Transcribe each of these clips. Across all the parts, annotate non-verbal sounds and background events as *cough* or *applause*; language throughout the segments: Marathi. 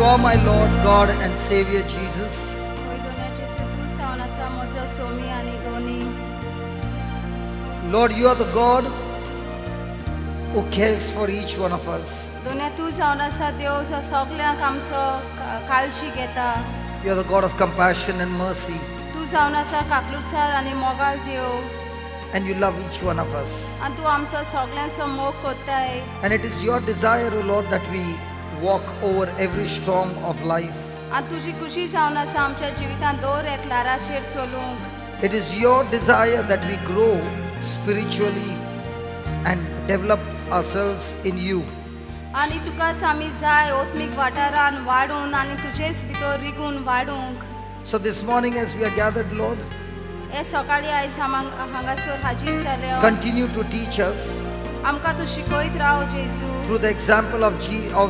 You are my Lord God and Savior Jesus. Lord, you are the God who cares for each one of us. You are the God of compassion and mercy. And you love each one of us. And it is your desire, O Lord, that we walk over every storm of life. आनी तुजी खुशी जावन आसा आमच्या जिवितान दर एक लाराचेर चलूंक It is your desire that we grow spiritually and develop ourselves in you. आनी तुकाच आमी जाय ओत्मीक वाठारान वाडून आनी तुजेच भितर रिगून वाडूंक So this morning, as we are gathered, Lord, हे सकाळी आयज हांगा- हांगासर हाजीर जाले continue to teach us आमकां तूं शिकयत राव जेजू through the example of, G- of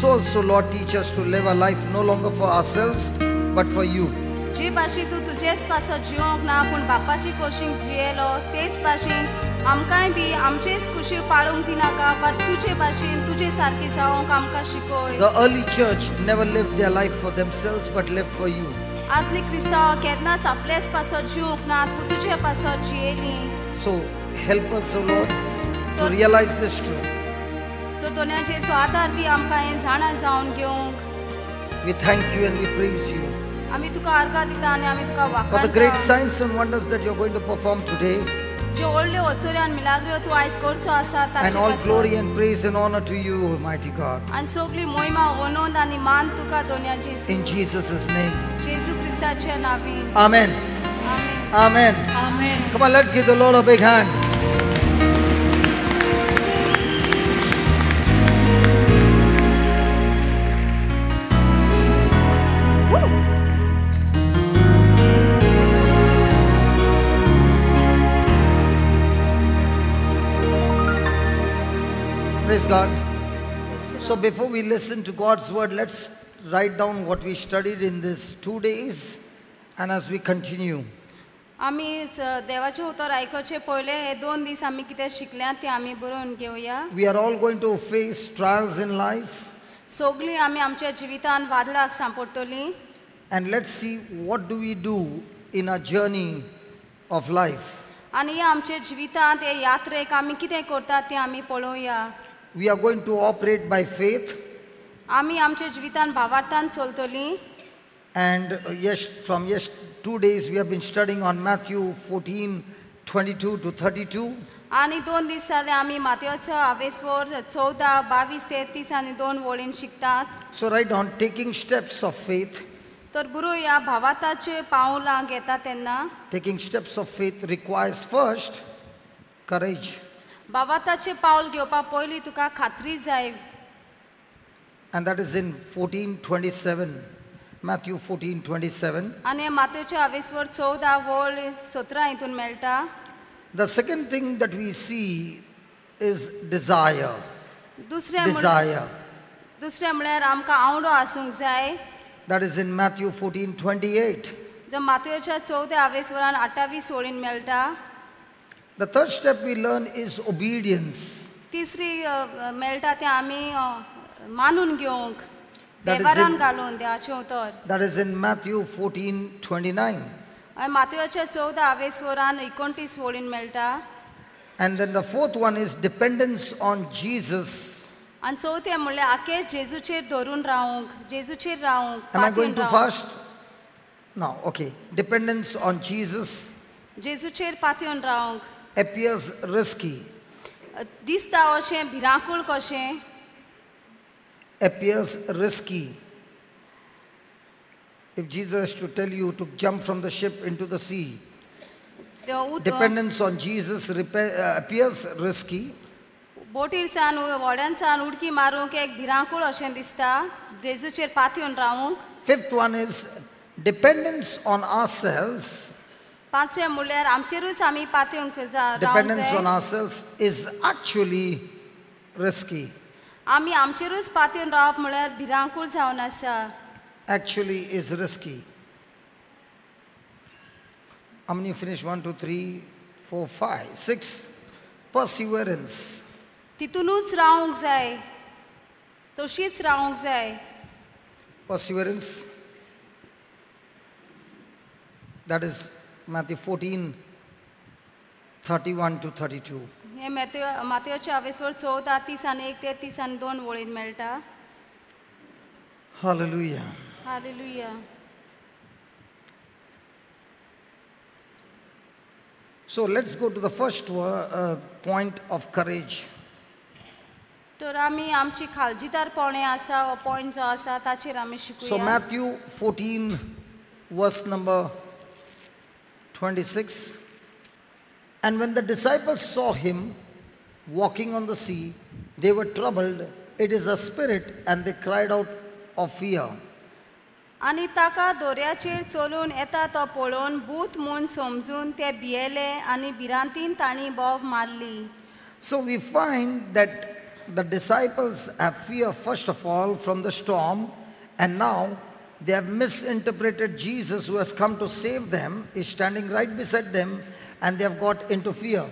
so also, Lord, teach us to live a life no longer for ourselves, but for you. जे भाशेन तूं तुजेच पासत जिवंक ना पूण बापाची कोशींक जियेलो तेच भाशेन आमकांय बी आमचेच कुशीक पाळूंक दिनाका बट तुजे भाशेन तुजे सारकी जावंक आमकां शिकय The early church never lived their life for themselves, but lived for you. आदली क्रिस्तांव केन्नाच आपलेच पासत जिवंक ना पूण तुजे पासत जियेली So help us, O Lord, to realize this truth. तर दोनूयांचे सो आदार दी आमकां हें जाणा जावन घेवंक We thank you and we praise you आमी तुका आर्गां दिता आनी आमी तुका for the great वाखाणटा signs and wonders that you're going to perform today. ज्यो व्हडल्यो वचोऱ्यो आनी मिलाग्र्यो तूं आयज करचो आसा And ताचे all पासत. glory and praise and honor to you, Almighty God. आनी सगळी मोहिमा ओनोंद आनी मान तुका दोनूयांची In Jesus' name. जेजू क्रिस्ताच्या नांवीन Amen. Amen Amen. Amen Come on, let's give the Lord a big hand. Praise God. So before we listen to God's word, let's write down what we studied in these two days and as we continue. आमी स- देवाचें उतर आयकोचे पयले हे दोन दीस आमी कितें शिकल्यात ते आमी बरोवन घेवया We are all going to face trials in life सगळीं आमी आमच्या जिवितान वादळाक सांपडटलीं and let's see what do we do in our journey of life. आनी ह्या आमच्या जिवितांत हे यात्रेक आमी कितें करतात तें आमी पळोवया we are going to operate by faith आम्ही आमच्या जीवितान भावार्थान चलतली. And yes from yes two days we have been studying on Matthew fourteen twenty two to thirty two आणि दोन दिस झाले आम्ही माथ्योचं आवेसवर चौदा बावीस ते तीस आणि दोन वळीन शिकतात. So right on taking steps of faith तर गुरु या भावाताचे पावलां घेता तेन्ना taking steps of faith requires first courage भावाताचे पावल घेवपा पयलीं तुका खात्री जाय And that is in 1427, Matthew 14, 27. आनी मातयेच्या हावेसवर चवदा वळ सतरा हितून मेळटा The second thing that we see is desire. दुसरें म्हण- Desire. दुसरें म्हळ्यार आमकां आवडो आसूंक जाय That is in Matthew 14, 28. जो मातयेच्या चवद्या हावेसवरान अठ्ठावीस वळीन मेळटा The third step we learn is obedience. तिसरी अ, मेळटा तें आमी अ, मानून घेवंक That is वेव्हारान in- घालून देवाचें उतर That is in Matthew 14, 29. आनी मातयेच्या चवदा हावेसवरान एकोणतीस वळीन मेळटा And then the fourth one is dependence on Jesus. आनी चवथें म्हणल्यार आखे जेजूचेर धरून रावंक जेजूचेर रावंक Am I पातयेन going too रावंक. fast? No, okay. Dependence on Jesus जेजूचेर पातयेन रावंक Appears risky, दिसता अशें भिरांकूळ कशें appears risky. If Jesus to tell you to jump from the ship into the sea, तें उद- dependence on Jesus repa- uh, appears risky, बोटीर सान व्हड्यान सान उडकी मारूंक एक भिरांकूळ अशें दिसता जेजूचेर पातयेवन रावूंक Fifth one is dependence on ourselves. Dependence on जाय ourselves is actually risky. आमी आमचेरूच पातयेवन रावप म्हळ्यार भिरांकूळ जावन आसा Actually is risky. How many finish? One, two, three, four, five, six. Perseverance. तितूनूच रावंक जाय तशीच रावंक जाय Perseverance. That is Matthew 14, 31 to 32. हे मातयो मातयोच्या हावेसवर चवदा तीस आनी एक ते तीस आनी दोन वळीन मेळटा Hallelujah. Hallelujah So let's go to the first wo- uh, point of courage. तर आमी आमची खालजीदारपणे आसा हो पॉयंट जो आसा ताचेर आमी So, शिकूया Matthew 14, verse number 26. And when the disciples saw him walking on the sea, they were troubled. It is a spirit, and they cried out of fear. आनी ताका दोर्याचेर चलून येता तो पळोवन भूत म्हूण समजून ते भियेले आनी भिरांतीन तांणी बोब मारली So, we find that the disciples have fear, first of all, from the storm, and now they have misinterpreted Jesus, who has come to save them, is standing right beside them, and they have got into fear.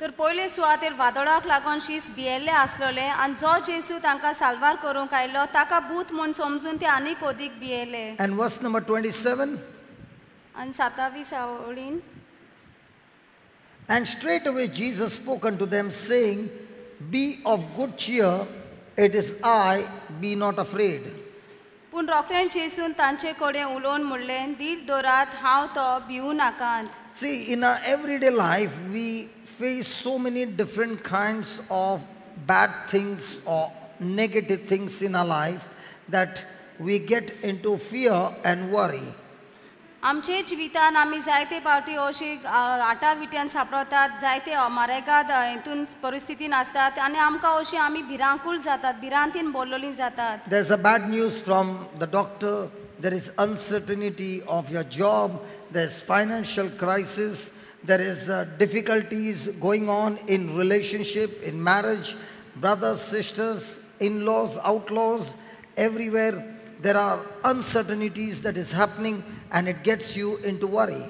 तर पयले सुवातेर वादळाक लागून शीस भियेल्ले आसलोले आनी जो जेसू तांकां साल्वार करूंक आयलो ताका भूत म्हूण समजून ते आनीक अदीक भियेले And verse number 27 आनी सातावीस आवळीन And straightway Jesus spoke unto them, saying, Be of good cheer, it is I, be not afraid. पूण रोखडें जेसून तांचे कडेन उलोवन म्हणलें दीर दोरात हांव तो भिवू नाकात See, in our everyday life, we face so many different kinds of bad things or negative things in our life that we get into fear and worry. आमचे जिवितान आम्ही जायते पावटी अशी आटा विट्यान सापडतात जायते मारेगात हातून परिस्थितीन असतात आणि आमकां अशी आम्ही भिरांकूळ जातात भिरांतीन बोलली जातात. There is a bad news from the doctor there is uncertainty of your job there is financial crisis there is difficulties going on in relationship in marriage brothers sisters in laws out laws everywhere There are uncertainties that is happening and it gets you into worry.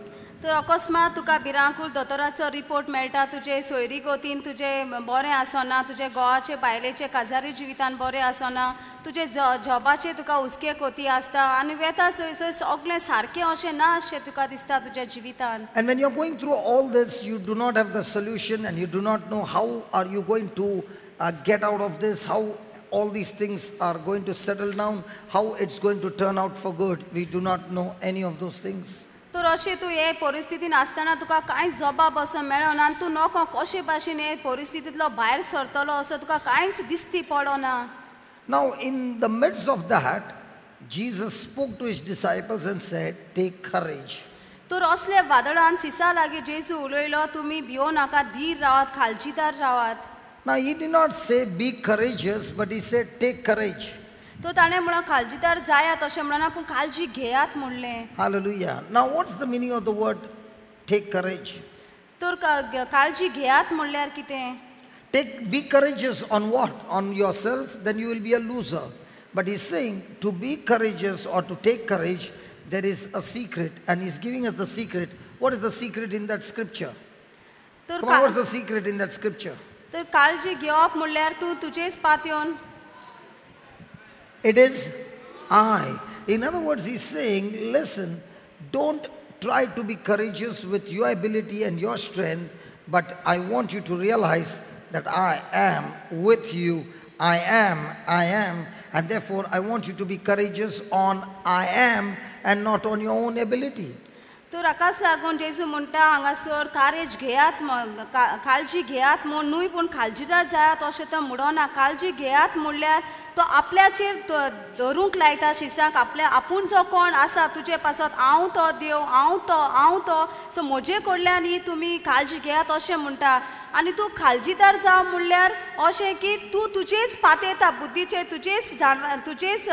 तर अकस्मात तुका भिरांकूळ दोतोराचो रिपोर्ट मेळटा तुजे सोयरी गोतीन तुजे बरें आसना तुजे घोवाचे बायलेचे काजारी जिवितान बरें आसना तुजे ज जॉबाचे तुका हुस्के कोती आसता आनी वेता थंयसर सगळें सारकें अशें ना अशें तुका दिसता तुज्या जिवितान And when you're going through all this, you do not have the solution and you do not know how are you going to uh, get out of this, how all these things are going to settle down, how it's going to turn out for good. We do not know any of those things. तर अशें तूं हे परिस्थितीन आसतना तुका कांयच जबाब असो मेळना आनी तूं नोको कशे भाशेन हे परिस्थितींतलो भायर सरतलो असो तुका कांयच दिसती पडना Now, in the midst of that, Jesus spoke to his disciples and said, Take courage. तर असले वादळान सिसा लागीं जेजू उलयलो तुमी भियो नाका धीर रावात खालचीदार रावात Now, he did not say be courageous, but he said take courage. तो ताणें म्हणून खालचीदार जायात अशें म्हणना पूण काळजी घेयात म्हणलें Hallelujah. Now, what's the meaning of the word take courage? तर का- काळजी घेयात म्हणल्यार कितें Take, be courageous on what? On yourself, then you will be a loser. But he's saying to be courageous or to take courage, there is a secret, and he's giving us the secret. What is the secret in that scripture? तर Come on, what's का- the secret in that scripture? तर काळजी घेवप म्हणल्यार तूं तुजेच पातयेवन It is I. In other words, he's saying, listen, don't try to be courageous with your ability and your strength, but I want you to realize that I am with you. I am, I am, and therefore I want you to be courageous on I am and not on your own ability. तर हाकाच लागून जेजू म्हणटा हांगासर कारेज घेयात का- काळजी घेयात म्हूण न्हय पूण काळजीदार जायात अशें तो म्हणना काळजी घेयात म्हणल्यार तो आपल्याचेर धरूंक लायता शिसाक आपल्या आपूण जो कोण आसा तुजे पासत? हांव तो देव हांव तो हांव तो. सो म्हजे कडल्यान ही तुमी काळजी घेयात अशें म्हणटा आनी तूं काळजीदार जाव म्हणल्यार अशें की तूं तुजेच पातयता बुद्धीचेर तुजेच जाण तुजेच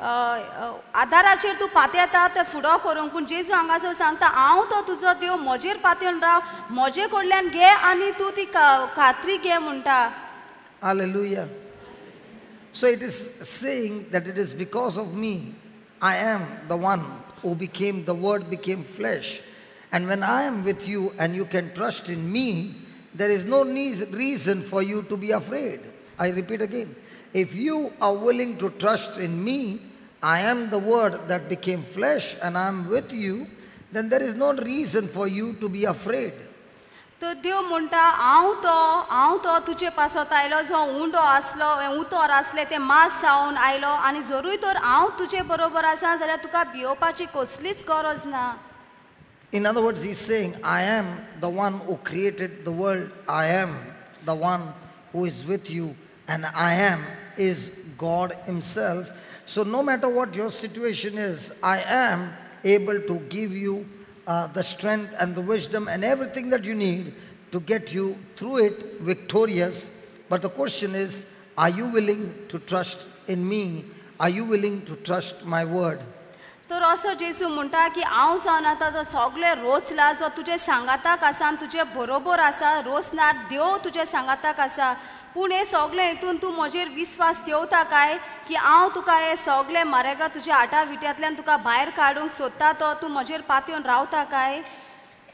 आदाराचेर तूं पातयता ते फुडो करूंक पूण जेजू हांगासर सांगता हांव तो तुजो देव म्हजेर पातयेवन राव म्हजे कडल्यान घे आनी तूं ती का- खात्री घे म्हणटा Hallelujah. So it is saying that it is because of me, I am the one who became, the word became flesh. And when I am with you and you can trust in me, there is no need, reason for you to be afraid. I repeat again. If you are willing to trust in me, I am the word that became flesh and I am with you, then there is no reason for you to be afraid. तो देव म्हणटा हांव तो हांव तो तुजे पासत आयलो जो उंडो आसलो उतोर आसले ते मास जावन आयलो आनी जरूय तर हांव तुजे बरोबर आसा जाल्यार तुका भियोवपाची कसलीच गरज ना In other words, he's saying, I am the one who created the world. I am the one who is with you. And I am is God Himself. So, no matter what your situation is, I am able to give you uh, the strength and the wisdom and everything that you need to get you through it victorious. But the question is, are you willing to trust in me? Are you willing to trust my word? तर असो जेसू म्हणटा की हांव जावन आतां तो सगळे रोचला जो तुजे सांगाताक आसा आनी तुजे बरोबर आसा रोचनार देव तुजे सांगाताक आसा पूण हे सगळे हितून तूं म्हजेर विस्वास देवता काय की हांव तुका हे सगळे मारेगा तुज्या आटा विट्यांतल्यान तुका भायर काडूंक सोदता तो तूं म्हजेर पातयेवन रावता काय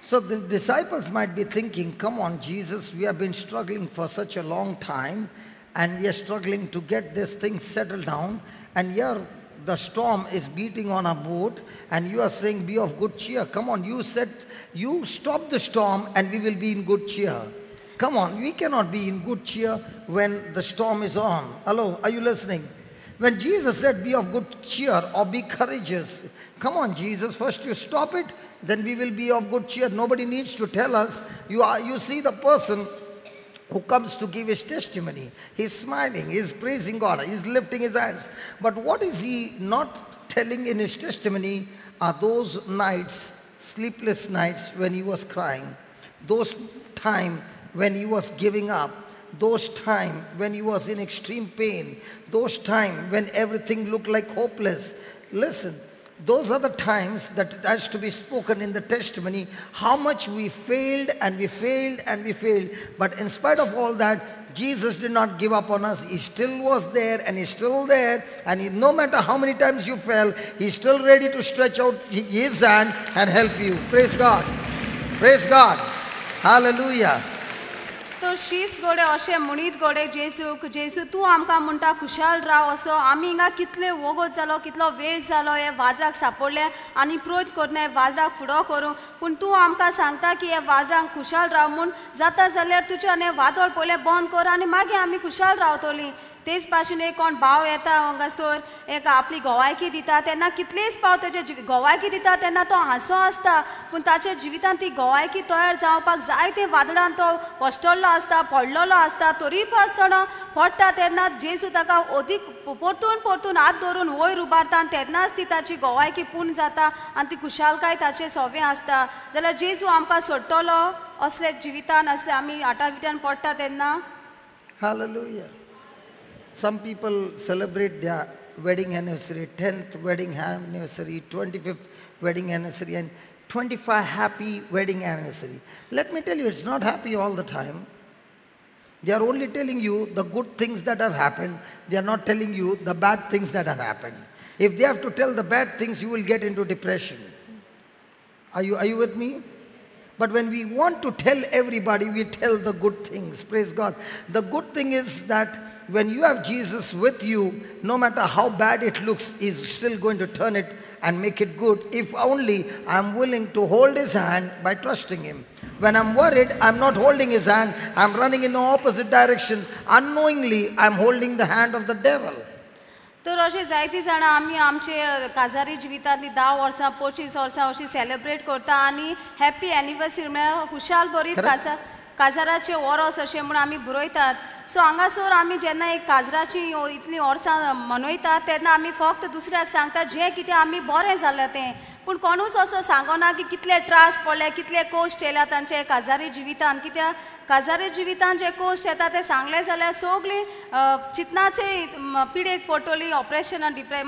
So the disciples might be thinking, come on, Jesus, we have been struggling for such a long time and we are struggling to get this thing settled down. And here the storm is beating on our boat and you are saying, be of good cheer. Come on, you said, you stop the storm and we will be in good cheer. Come on, we cannot be in good cheer when the storm is on. Hello, are you listening? When Jesus said, Be of good cheer or be courageous, come on, Jesus, first you stop it, then we will be of good cheer. Nobody needs to tell us. You, are, you see the person who comes to give his testimony. He's smiling, he's praising God, he's lifting his hands. But what is he not telling in his testimony are those nights, sleepless nights when he was crying, those time when he was giving up, those time when he was in extreme pain, those time when everything looked like hopeless. Listen, those are the times that it has to be spoken in the testimony how much we failed and we failed and we failed. But in spite of all that, Jesus did not give up on us. He still was there and He's still there. And he, no matter how many times you fell, He's still ready to stretch out His hand and help you. Praise God. Praise God. Hallelujah. तो शीस गोडे अशें म्हणीत गोडे जेसूक जेसू तूं आमकां म्हणटा खुशाल राव असो. आमी हिंगा कितले वोगोत जालो कितलो वेळ जालो हे वादराक सांपडले आनी प्रोत करून हे वादराक फुडो करूं. पूण तूं आमकां सांगता की हे वादराक खुशाल राव म्हूण जाता जाल्यार तुज्यान हें वादळ पयलें बंद कर आनी मागीर आमी खुशाल रावतलीं. तेच भाशेन एक कोण भाव येता हांगासर एक आपली गोवायकी दिता तेन्ना कितलेच पाव तेजे जि- गोवायकी दिता तेन्ना तो हांसो आसता. पूण ताच्या जिवितांत ती गोवायकी तयार जावपाक जायते वादळान तो कोश्टल्लो आसता पडलेलो आसता तरी आसतना पडटा तेन्ना जेजू ताका अदीक परतून परतून हात धरून वयर उबारता आनी तेन्नाच ती ताची गोवायकी पूर्ण जाता आनी ती खुशालकाय ताचें सोवें आसता. जाल्यार जेजू आमकां सोडटलो असले जिवितान असले आमी आटा विट्यान पडटा तेन्ना? Hallelujah. Some people celebrate their wedding anniversary, 10th wedding anniversary, 25th wedding anniversary, and 25 happy wedding anniversary. Let me tell you, it's not happy all the time. They are only telling you the good things that have happened. They are not telling you the bad things that have happened. If they have to tell the bad things, you will get into depression. Are you, are you with me? But when we want to tell everybody, we tell the good things. Praise God. The good thing is that when you have Jesus with you, no matter how bad it looks, He's still going to turn it and make it good if only I'm willing to hold His hand by trusting Him. When I'm worried, I'm not holding His hand, I'm running in the opposite direction. Unknowingly, I'm holding the hand of the devil. तर अशें जायतीं जाणां आमी आमचे अ, काजारी जिवितांतलीं धा वर्सां पंचवीस वर्सां अशीं सेलेब्रेट करता आनी हॅप्पी एनिवर्सरी म्हळ्यार खुशाल बरी खरें? काजराचे काजाराचे अशें म्हूण आमी बरयतात सो हांगासर आमी जेन्ना एक काजराची इतलीं वर्सां मनयतात तेन्ना आमी फक्त दुसऱ्याक सांगतात जें कितें आमी बरें जालें तें. पूण कोणूच असो सांगना की कितले त्रास पडले कितले कोश्ट येयल्या तांचे काजारी जिवितान कित्याक काजारी जिवितान जे कोश्ट येता ते सांगले जाल्यार सोगली चिंतनाचे पिडेक पडटली ऑपरेशनान डिप्रे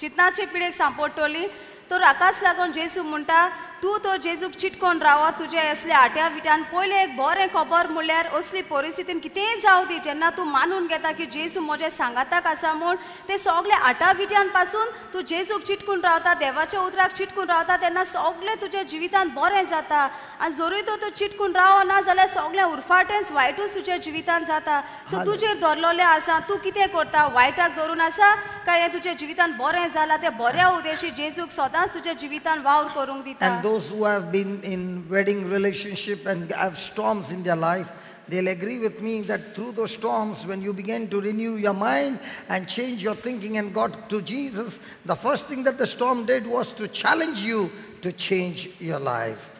चिंतनाचे पिडेक सांपडटली तर हाकाच लागून जेसू म्हणटा तूं तो जेजूक चिटकोन राव तुजे असले आट्या बिट्यान पयलें एक बरें खबर म्हणल्यार असली परिस्थितीन कितेंय जावं दी जेन्ना तूं मानून घेता की जेजू म्हजे सांगाताक आसा म्हूण ते सगळे आटा बिट्यानपासून तूं जेजूक चिटकून रावता देवाच्या उतराक चिटकून रावता तेन्ना सगळें तुज्या जिवितांत बरें जाता. आनी जरूय तो तूं चिटकून रावना जाल्यार सगळें उरफाटेंच वायटूच तुज्या जिवितांत जाता. सो तुजेर धरलोलें आसा तूं कितें करता? वायटाक धरून आसा? काय हें तुज्या जिवितांत बरें जालां तें बऱ्या उद्देशी जेजूक सदांच तुज्या जिवितांत वावर करूंक दिता. Those who have been in wedding relationship and have storms in their life, they'll agree with me that through those storms, when you begin to renew your mind and change your thinking and got to Jesus, the first thing that the storm did was to challenge you to change your life.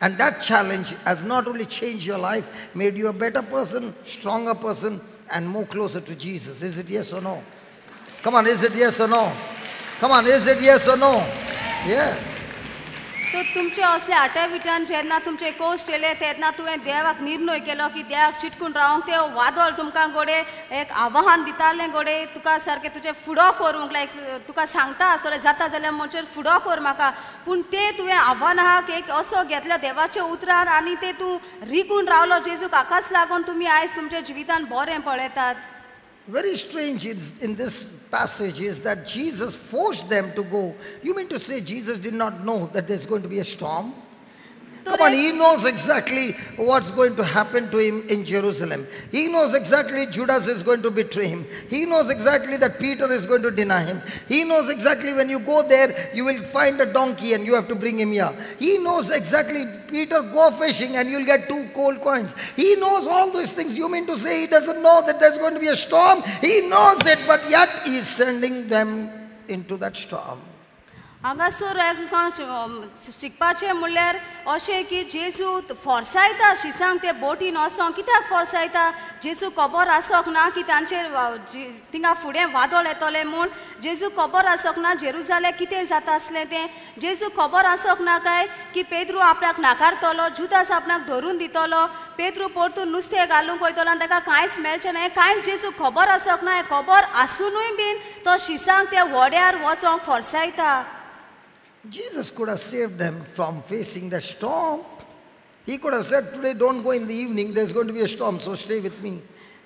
And that challenge has not only changed your life, made you a better person, stronger person, and more closer to Jesus. Is it yes or no? Come on, is it yes or no? Come on, is it yes or no? Yeah. तर तुमचे असले आट्या बिट्यान जेन्ना तुमचे कोश्ट केले तेन्ना तुवें देवाक निर्णय केलो की देवाक चिटकून रावंक ते वादळ तुमकां गोडे एक आव्हान दितालें गोडे. तुका सारकें तुजें फुडो करूंक लायक तुका सांगता आसतलें जाता जाल्यार म्हणचे फुडो कर म्हाका. पूण ते तुवें आव्हानाक एक असो घेतलो देवाच्या उतरार आनी ते तूं रिगून रावलो जेजूक हाकाच लागून तुमी आयज तुमच्या जिवितान बरें पळयतात. Very strange is, in this passage is that Jesus forced them to go. You mean to say Jesus did not know that there's going to be a storm? Come on, he knows exactly what's going to happen to him in Jerusalem. He knows exactly Judas is going to betray him. He knows exactly that Peter is going to deny him. He knows exactly when you go there, you will find a donkey and you have to bring him here. He knows exactly, Peter, go fishing and you'll get two gold coins. He knows all those things. You mean to say he doesn't know that there's going to be a storm? He knows it, but yet he is sending them into that storm. हांगासर आमकां शिकपाचें म्हणल्यार अशें की जेजू फोर्सायता शिसांक ते बोटीन वसोंक कित्याक फोर्सायता जेजू खबर आसोंक ना की तांचे थिंगा फुडें वादळ येतलें म्हूण जेजू खबर आसोंक ना जेरुजाले कितें जाता आसलें तें जेजू खबर आसोंक ना काय की पेद्रू आपणाक नाकारतलो जुदास आपणाक धरून दितलो पेद्रू परतून नुस्तें घालूंक वयतलो आनी ताका कांयच मेळचें ना हें कांयच जेजू खबर आसोंक ना हें खबर आसुनूय बीन तो शिसांक त्या व्हड्यार वचोंक फोर्सायता Jesus could have saved them from facing the storm. He could have said, Today, don't go in the evening, there's going to be a storm, so stay with me.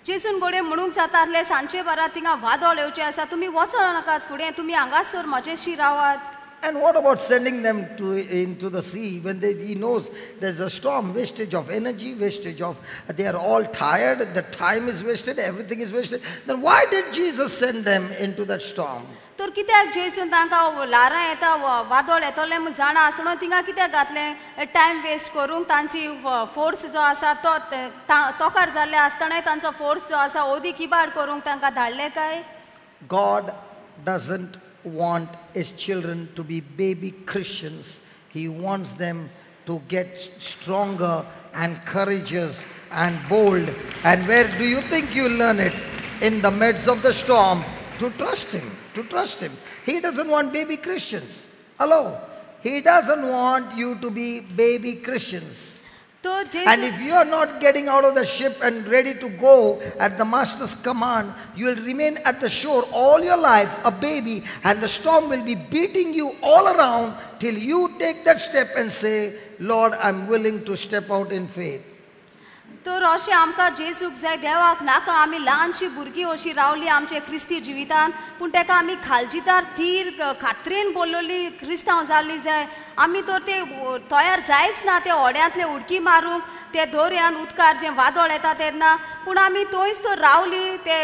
जेसून गोडे म्हणूंक जाता आसले सांजचे बारा थिंगा वादळ येवचे आसा तुमी वचो नाकात फुडें तुमी हांगासर म्हजेशी रावात And what about sending them to, into the sea when they, he knows there's a storm, wastage of energy, wastage of, they are all tired, the time is wasted, everything is wasted. Then why did Jesus send them into that storm? तर कित्याक जेसून तांकां लारां येता वादोळ येतोलें म्हूण जाणा आसणू तिंगा कित्याक घातलें? टायम वेस्ट करूंक तांची फोर्स जो आसा तो तोकार जाल्ले आसतनाय तांचो फोर्स जो आसा ओदी किबाड करूंक तांकां धाडलें काय? God doesn't want his children to be baby Christians he wants them to get strong and courageous and bold and where do you think you learn it in the midst of the storm to trust Him, to trust Him. He doesn't want baby Christians. Hello? He doesn't want you to be baby Christians. And if you are not getting out of the ship and ready to go at the master's command, you will remain at the shore all your life, a baby, and the storm will be beating you all around till you take that step and say, Lord, I'm willing to step out in faith. तर अशें आमकां जेसूक जाय देवाक नाका आमी ल्हानशी भुरगीं अशीं रावलीं आमचे क्रिस्ती जिवितान. पूण ताका आमी खालजीदार थीर खात्रेन बोललोली क्रिस्तांव जाल्ली जाय. आमी तर ते तयार जायच ना ते ओड्यांतले उडकी मारूंक ते दोरयान उदकार जें वादळ येता तेन्ना. पूण आमी थंयच तर रावलीं ते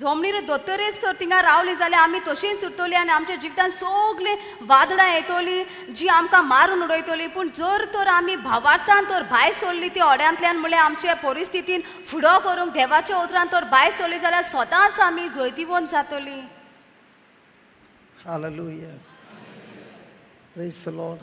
जमनीर दोतोरेच तर थिंगा रावली जाल्यार आमी तशींच उरतलीं आनी आमच्या जिवितान सोगलीं वादळां येतलीं जीं आमकां मारून उडयतलीं पूण जर तर आमी भावार्थान तर भायर सोडली ती ओड्यांतल्यान म्हळ्यार आमचे परिस्थितीन फुडो करूंक देवाच्या उतरान तर भायर सोडली जाल्यार सदांच आमी जैतिवंत जातली Hallelujah. Praise the Lord.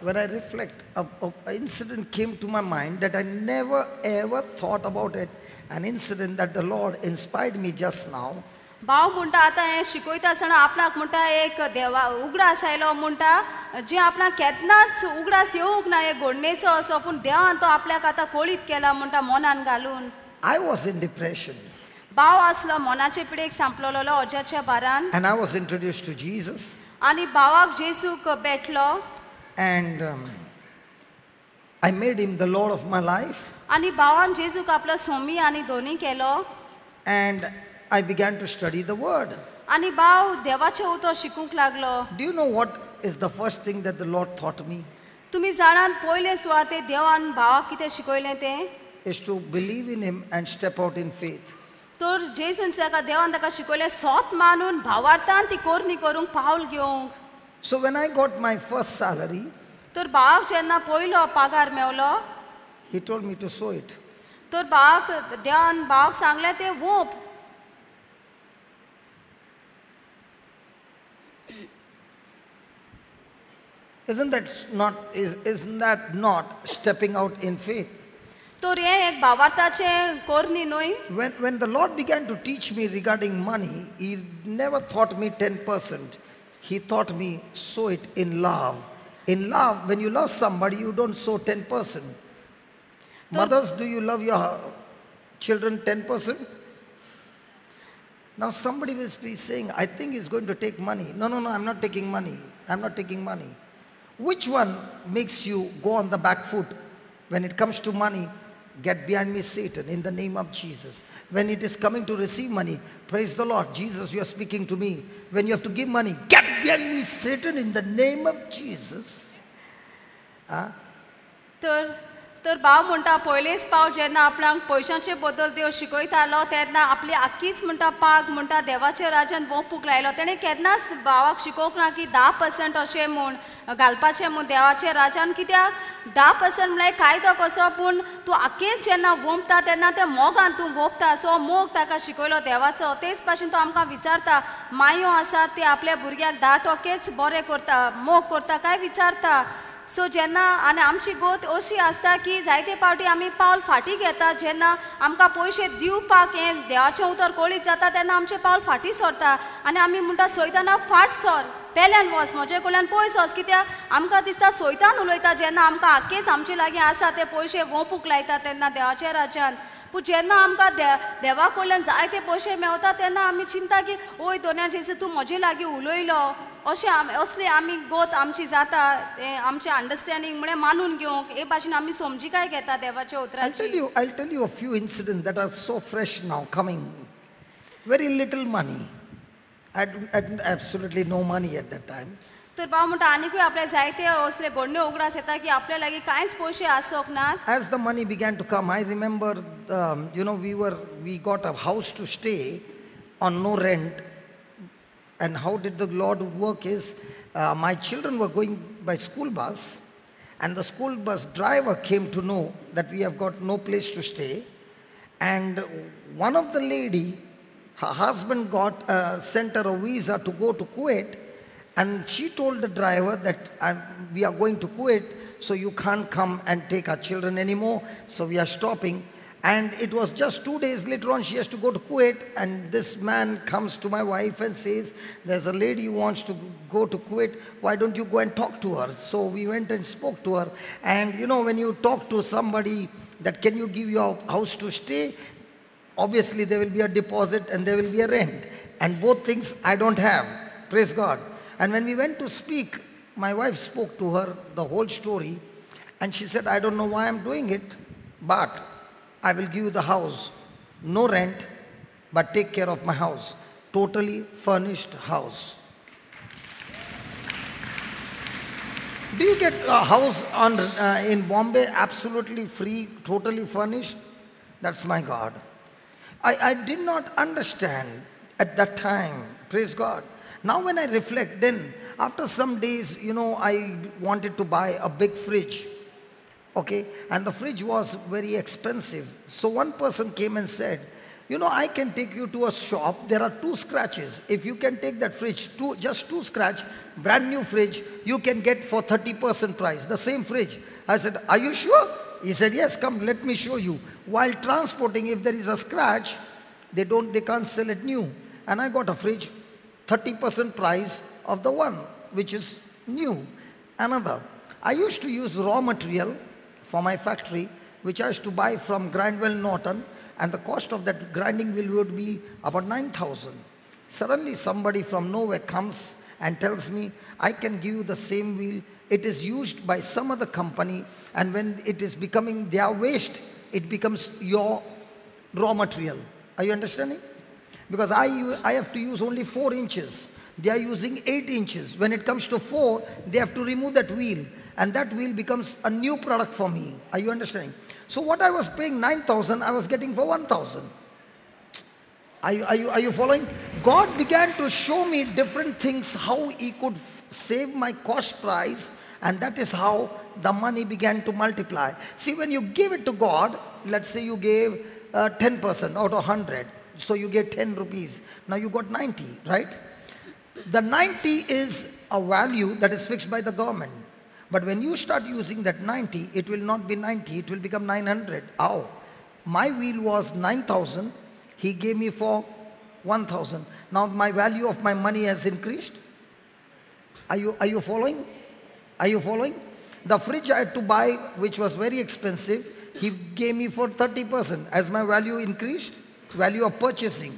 When I reflect, an incident came to my mind that I never ever thought about it. An incident that the Lord inspired me just now. भाव म्हणटा आतां हें शिकयता आसतना आपणाक म्हणटा एक देवा उगडास आयलो म्हणटा जे आपणाक केन्नाच उगडास येवंक ना एक घडणेचो असो पूण देवान तो आपल्याक आतां कळीत केला म्हणटा मनान घालून I was in depression भाव आसलो मनाचे पिडेक सांपलोलो अजाच्या बारान and I was introduced to Jesus. आनी भावाक जेसूक भेटलो And um, I made him the Lord of my life. आणि बावान जेजूक आपला स्वामी आणि दोन्ही केलो. And I began to study the word आणि बाव देवाचे उतो शिकूक लागलो. Do you know what is the first thing that the Lord thought me तुम्ही जाणान पहिले सुवाते देवान भावा किती शिकवले ते? Is to believe in him and step out in faith तर जेसून सका देवान ताका शिकवले सोत मानून भावार्थान ती कोरनी करूंक पावल घेवंक. So when I got my first salary तर भावाक जेन्ना पयलो पगार मेवलो He told me to sow it. तर भावाक देवान भावाक सांगलें तें वोप Isn't that not, is, isn't that not stepping out in faith? तर हें एक भावार्थाचें कोरणी न्हय When, when the Lord began to teach me regarding money, He never taught me 10%. He taught me sow it in love. In love, when you love somebody, you don't sow 10%. Mothers, do you love your children 10%? Now somebody will be saying, I think he's going to take money. No, no, no, I'm not taking money. I'm not taking money. Which one makes you go on the back foot? When it comes to money, get behind me, Satan, in the name of Jesus. When it is coming to receive money, praise the Lord. Jesus, you are speaking to me. When you have to give money, get behind me, Satan, in the name of Jesus. Ah, तर तर भाव म्हणटा पयलेच पाव जेन्ना आपणाक पयशांचे बद्दल देव शिकयतालो तेन्ना आपली आख्खीच म्हणटा पाग म्हणटा देवाच्या राज्यान वोपूंक लायलो. तेणें केन्नाच भावाक शिकोवंक ना की धा पर्संट अशें म्हूण घालपाचें म्हूण देवाच्या राज्यान कित्याक? धा पर्संट म्हळ्यार कायदो कसो? पूण तूं आख्खीच जेन्ना वोंपता तेन्ना ते मोगान तूं वोंपता सो मोग ताका शिकयलो देवाचो. तेच भाशेन तो आमकां विचारता मायो आसात ते आपल्या भुरग्याक धा टोकेच बरें करता मोग करता काय विचारता? सो जेन्ना आनी आमची गोत अशी आसता की जायते फावटी आमी पावल फाटीं घेता जेन्ना आमकां पयशे दिवपाक हें देवाचें उतर कोळीत जाता तेन्ना आमचें पावल फाटीं सरता. आनी आमी म्हणटा सोयताना फाट सर पेल्यान वच म्हजे कडल्यान पयस वच कित्याक आमकां दिसता सोयतान उलयता जेन्ना आमकां आख्खेच आमचे लागीं आसा ते पयशे वोंपूंक लायता तेन्ना देवाच्या राज्यान. पूण जेन्ना आमकां दे देवा कडल्यान जायते पयशे मेवता तेन्ना आमी चिंता की ओय दोन्या जेसू तूं म्हजे लागीं उलयलो. अशें आमी असली आमी गोत आमची जाता हें आमचें अंडरस्टँडींग म्हळ्यार मानून घेवंक हे भाशेन आमी समजिकाय घेता देवाच्या I'll tell उतराची you, I'll tell you a few incidents that are so fresh now coming. Very little money. I had, I had absolutely no money at that time. तर भाव म्हणटा आनिकूय आपल्या जायते असले घडण्यो उगडास येता की आपल्या लागीं कांयच पयशे आसोंक नात As the money began to come, I remember, um, you know, we were, we got a house to stay on no rent. And how did the Lord work is, uh, my children were going by school bus, and the school bus driver came to know that we have got no place to stay. And one of the lady, her husband got uh, sent her a visa to go to Kuwait, and she told the driver that "I'm- we are going to Kuwait, so you can't come and take our children anymore. So we are stopping. And it was just two days later on, she has to go to Kuwait, and this man comes to my wife and says, There's a lady who wants to go to Kuwait. Why don't you go and talk to her? So we went and spoke to her. And you know, when you talk to somebody that can you give your house to stay, obviously there will be a deposit and there will be a rent. And both things I don't have. Praise God. And when we went to speak, my wife spoke to her the whole story. And she said, I don't know why I'm doing it, but I will give you the house. No rent, but take care of my house. Totally furnished house. Do you get a house on, uh, in Bombay absolutely free, totally furnished? That's my God. I, I did not understand at that time. Praise God. Now, when I reflect, then after some days, you know, I wanted to buy a big fridge. Okay, and the fridge was very expensive. So one person came and said, You know, I can take you to a shop. There are two scratches. If you can take that fridge, two, just two scratch, brand new fridge, you can get for 30% price, the same fridge. I said, Are you sure? He said, Yes, come, let me show you. While transporting, if there is a scratch, they don't they can't sell it new. And I got a fridge, 30% price of the one which is new. Another. I used to use raw material for my factory, which I used to buy from Grindwell Norton, and the cost of that grinding wheel would be about 9,000. Suddenly, somebody from nowhere comes and tells me, I can give you the same wheel. It is used by some other company, and when it is becoming their waste, it becomes your raw material. Are you understanding? Because I, I have to use only 4 inches. They are using 8 inches. When it comes to 4, they have to remove that wheel. And that wheel becomes a new product for me. Are you understanding? So what I was paying 9,000, I was getting for 1,000. Are you, are, you, are you following? God began to show me different things, how He could save my cost price, and that is how the money began to multiply. See, when you give it to God, let's say you gave uh, 10% out of 100, so you get 10 rupees. Now you got 90, right? The 90 is a value that is fixed by the government. But when you start using that 90, it will not be 90, it will become 900. How? My wheel was 9,000, he gave me for 1,000. Now my value of my money has increased. Are you, are you following? Are you following? The fridge I had to buy, which was very expensive, he gave me for 30%. As my value increased, value of purchasing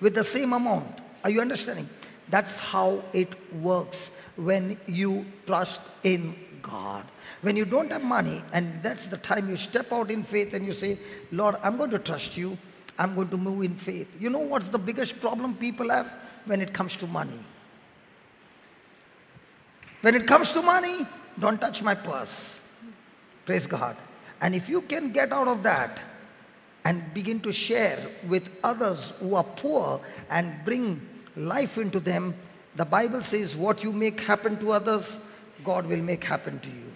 with the same amount. Are you understanding? That's how it works when you trust in God. When you don't have money, and that's the time you step out in faith and you say, Lord, I'm going to trust you. I'm going to move in faith. You know what's the biggest problem people have when it comes to money? When it comes to money, don't touch my purse. Praise God. And if you can get out of that and begin to share with others who are poor and bring life into them, the Bible says, What you make happen to others, God will make happen to you.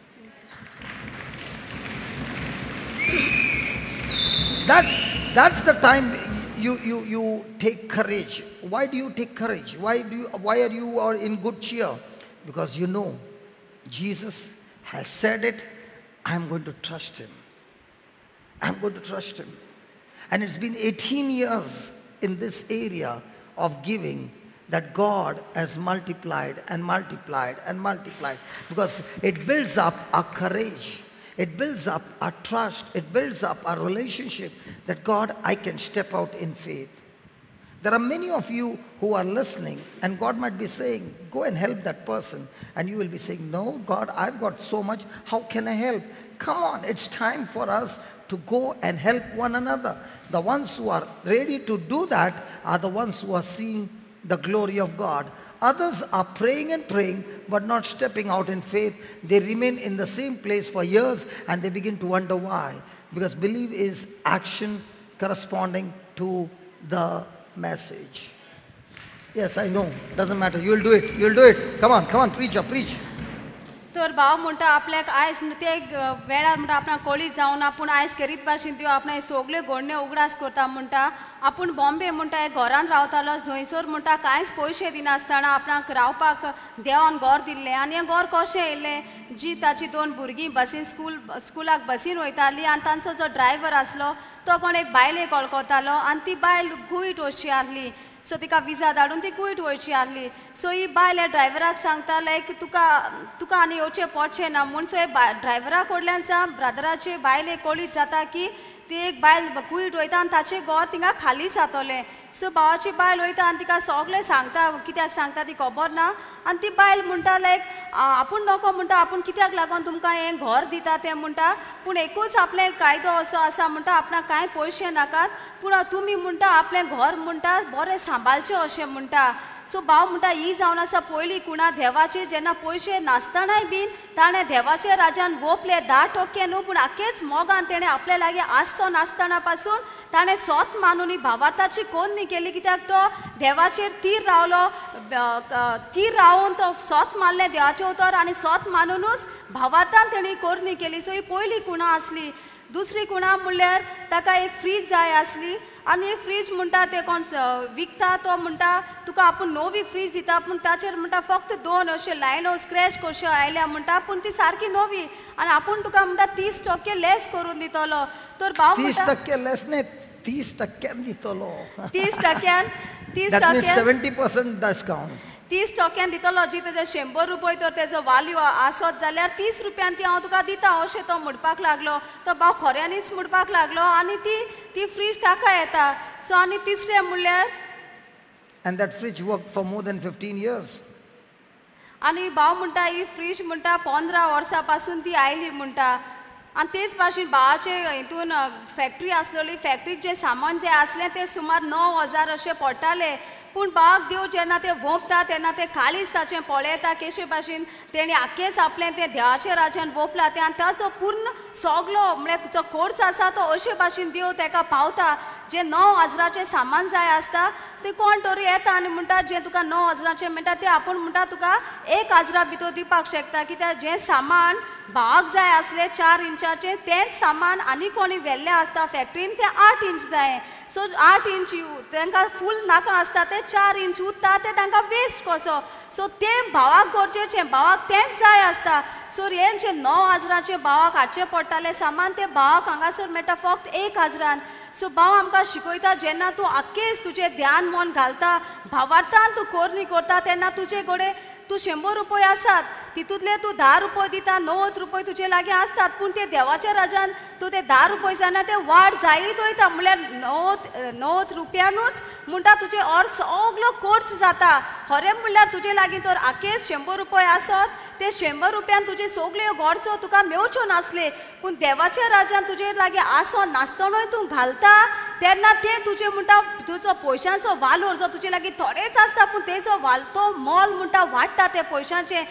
That's, that's the time you, you, you take courage. Why do you take courage? Why, do you, why are you are in good cheer? Because you know Jesus has said it. I'm going to trust him. I'm going to trust him. And it's been 18 years in this area of giving that God has multiplied and multiplied and multiplied because it builds up our courage. It builds up our trust. It builds up our relationship that God, I can step out in faith. There are many of you who are listening, and God might be saying, Go and help that person. And you will be saying, No, God, I've got so much. How can I help? Come on, it's time for us to go and help one another. The ones who are ready to do that are the ones who are seeing the glory of God. Others are praying and praying, but not stepping out in faith. They remain in the same place for years and they begin to wonder why. Because belief is action corresponding to the message. Yes, I know. Doesn't matter. You'll do it. You'll do it. Come on, come on, preacher, preach. तर भाव म्हणटा आपल्याक आयज ते वेळार म्हणटा आपणा कळीत जावन आपूण आयज करीत भाशेन त्यो आपणा सगल्यो घोडण्यो उगडास करता म्हणटा आपूण बॉम्बे म्हणटा एक घरान रावतालो जंयसर म्हणटा कांयच पयशे दिनासतना आपणाक रावपाक देवान घर दिल्लें आनी हें घर कशें येयलें? जी ताची दोन भुरगीं बसीन स्कूल स्कुलाक बसीन वयतालीं आनी तांचो जो ड्रायव्हर आसलो तो कोण एक बायलेक वळखतालो आनी ती बायल गुयट वचची आहली सो तिका विजा धाडून ती कुयट वयची आहली सो ही बायल ह्या ड्रायव्हराक सांगता लायक तुका तुका आनी येवचें पडचें ना म्हूण सो हे ड्रायव्हरा कडल्यान सावन ब्रदराचे बायले कळीत जाता की ती एक बायल कुयट वयता आनी ताचें घर थिंगा खाली जातोलें सो भावाची बायल वयता आनी तिका सगळें सांगता कित्याक सांगता ती खबर ना? आनी ती बायल म्हणटा लायक आपूण नको म्हणटा आपूण कित्याक लागोन तुमकां हें घर दिता तें म्हणटा? पूण एकूच आपलें कायदो असो आसा म्हणटा आपणाक कांय पयशे नाकात. पूण तुमी म्हणटा आपलें घर म्हणटा बरें सांबाळचें अशें म्हणटा. सो भाव म्हणटा ही जावन आसा पयलीं कुणा देवाचे जेन्ना पयशे नासतनाय बीन ताणें देवाच्या राजान वोपले धा टक्के न्हू पूण आख्खेच मोगान तेणें आपल्या लागीं आसचो नासतना पासून ताणें सोत मानून ही भावाताची कोण न्ही केली कित्याक तो? देवाचेर तीर रावलो तीर रावून तो सोत मारलें देवाचे उतर आनी सोत मानूनच भावातान तेणी कोरणी केली. सो ही पयली कुणा आसली दुसरी कुणा म्हणल्यार ताका एक फ्रीज जाय आसली. आनी एक फ्रीज म्हणटा ते कोण विकता तो म्हणटा तुका आपूण नवी फ्रीज दिता पूण ताचेर म्हणटा फक्त दोन अशे लायनो स्क्रॅच कश्यो आयल्या म्हणटा पूण ती सारकी नवी. आनी आपूण तुका म्हणटा तीस टक्के लेस करून दितलो. तर भाव तीस टक्के लेस नाही तीस टक्क्यान दितलो. तीस टक्क्यान तीस *laughs* टक्क्यान सेवन्टी पर्सेंट डिस्काउंट तीस टक्क्यान दितलो जी तेजे शंबर रुपये तर तेजो वाल्यू आसत जाल्यार तीस रुपयान ती हांव तुका दिता अशें तो म्हणपाक लागलो. तो भाव खऱ्यांनीच म्हणपाक लागलो आनी ती ती फ्रीज ताका येता. सो आनी तिसरें म्हणल्यार? And that fridge worked for more than 15 years. आनी भाव म्हणटा ही फ्रीज म्हणटा पंदरा वर्सां पासून ती आयली म्हणटा. आनी तेच भाशेन भावाचे हितून फॅक्ट्री आसलेली फॅक्ट्रीक जे सामान जें आसलें तें सुमार णव हजार अशें पडटालें. पूण बाग देव जेन्ना तें वोंपता तेन्ना तें खालीच ताचें पळयता केशे भाशेन तेणें आख्खेच आपलें तें देवाचे राज्यान वोंपलां तें आनी ताचो पूर्ण सोगलो म्हळ्यार जो कोर्स आसा तो अशे भाशेन देव तेका पावता. जें णव हजाराचें सामान जाय आसता ते कोण तरी येता आनी म्हणटा जें तुका णव हजाराचें मेळटा तें आपूण म्हणटा तुका एक हजारा भितर दिवपाक शकता. कित्याक जें सामान भाग जाय आसलें चार इंचाचें तेंच सामान आनी कोणी व्हेल्लें आसता फॅक्ट्रीन तें आठ इंच जाय. सो आठ इंच तांकां फूल नाका आसता ते चार इंच उरता ते तांकां वेस्ट कसो? सो तें भावाक गरजेचें भावाक तेंच जाय आसता सो हें जें णव हजाराचें भावाक हाडचें पडटालें सामान तें भावाक हांगासर मेळटा फक्त एक हजारान सो भाव आमकां शिकयता जेन्ना तूं आख्खेस तुजें ध्यान मन घालता भावार्थान तूं कोरणी करता तेन्ना तुजे कडेन तूं शंबर रुपया आसात. तितूंतले तूं धा रुपये दिता णव्वद रुपये तुजे लागीं आसतात पूण ते देवाच्या राजान तूं ते धा रुपये जाणा ते वाड जायत वयता म्हणल्यार णव्वद णव्वद रुपयानूच म्हणटा तुजे ऑर सगलो खर्च जाता. खरें म्हणल्यार तुजे लागीं तर आखेस शंबर रुपये आसत ते शंबर रुपयान तुजे सगल्यो गोडसो तुका मेळच्यो नासले पूण देवाच्या राजान तुजे लागीं आसो नासतनूय तूं घालता. तेन्ना तें तुजे म्हणटा तुजो पयशांचो वालोर जो तुजे लागीं थोडेच आसता पूण तेजो वाल तो मोल म्हणटा वाडटा ते पयशांचे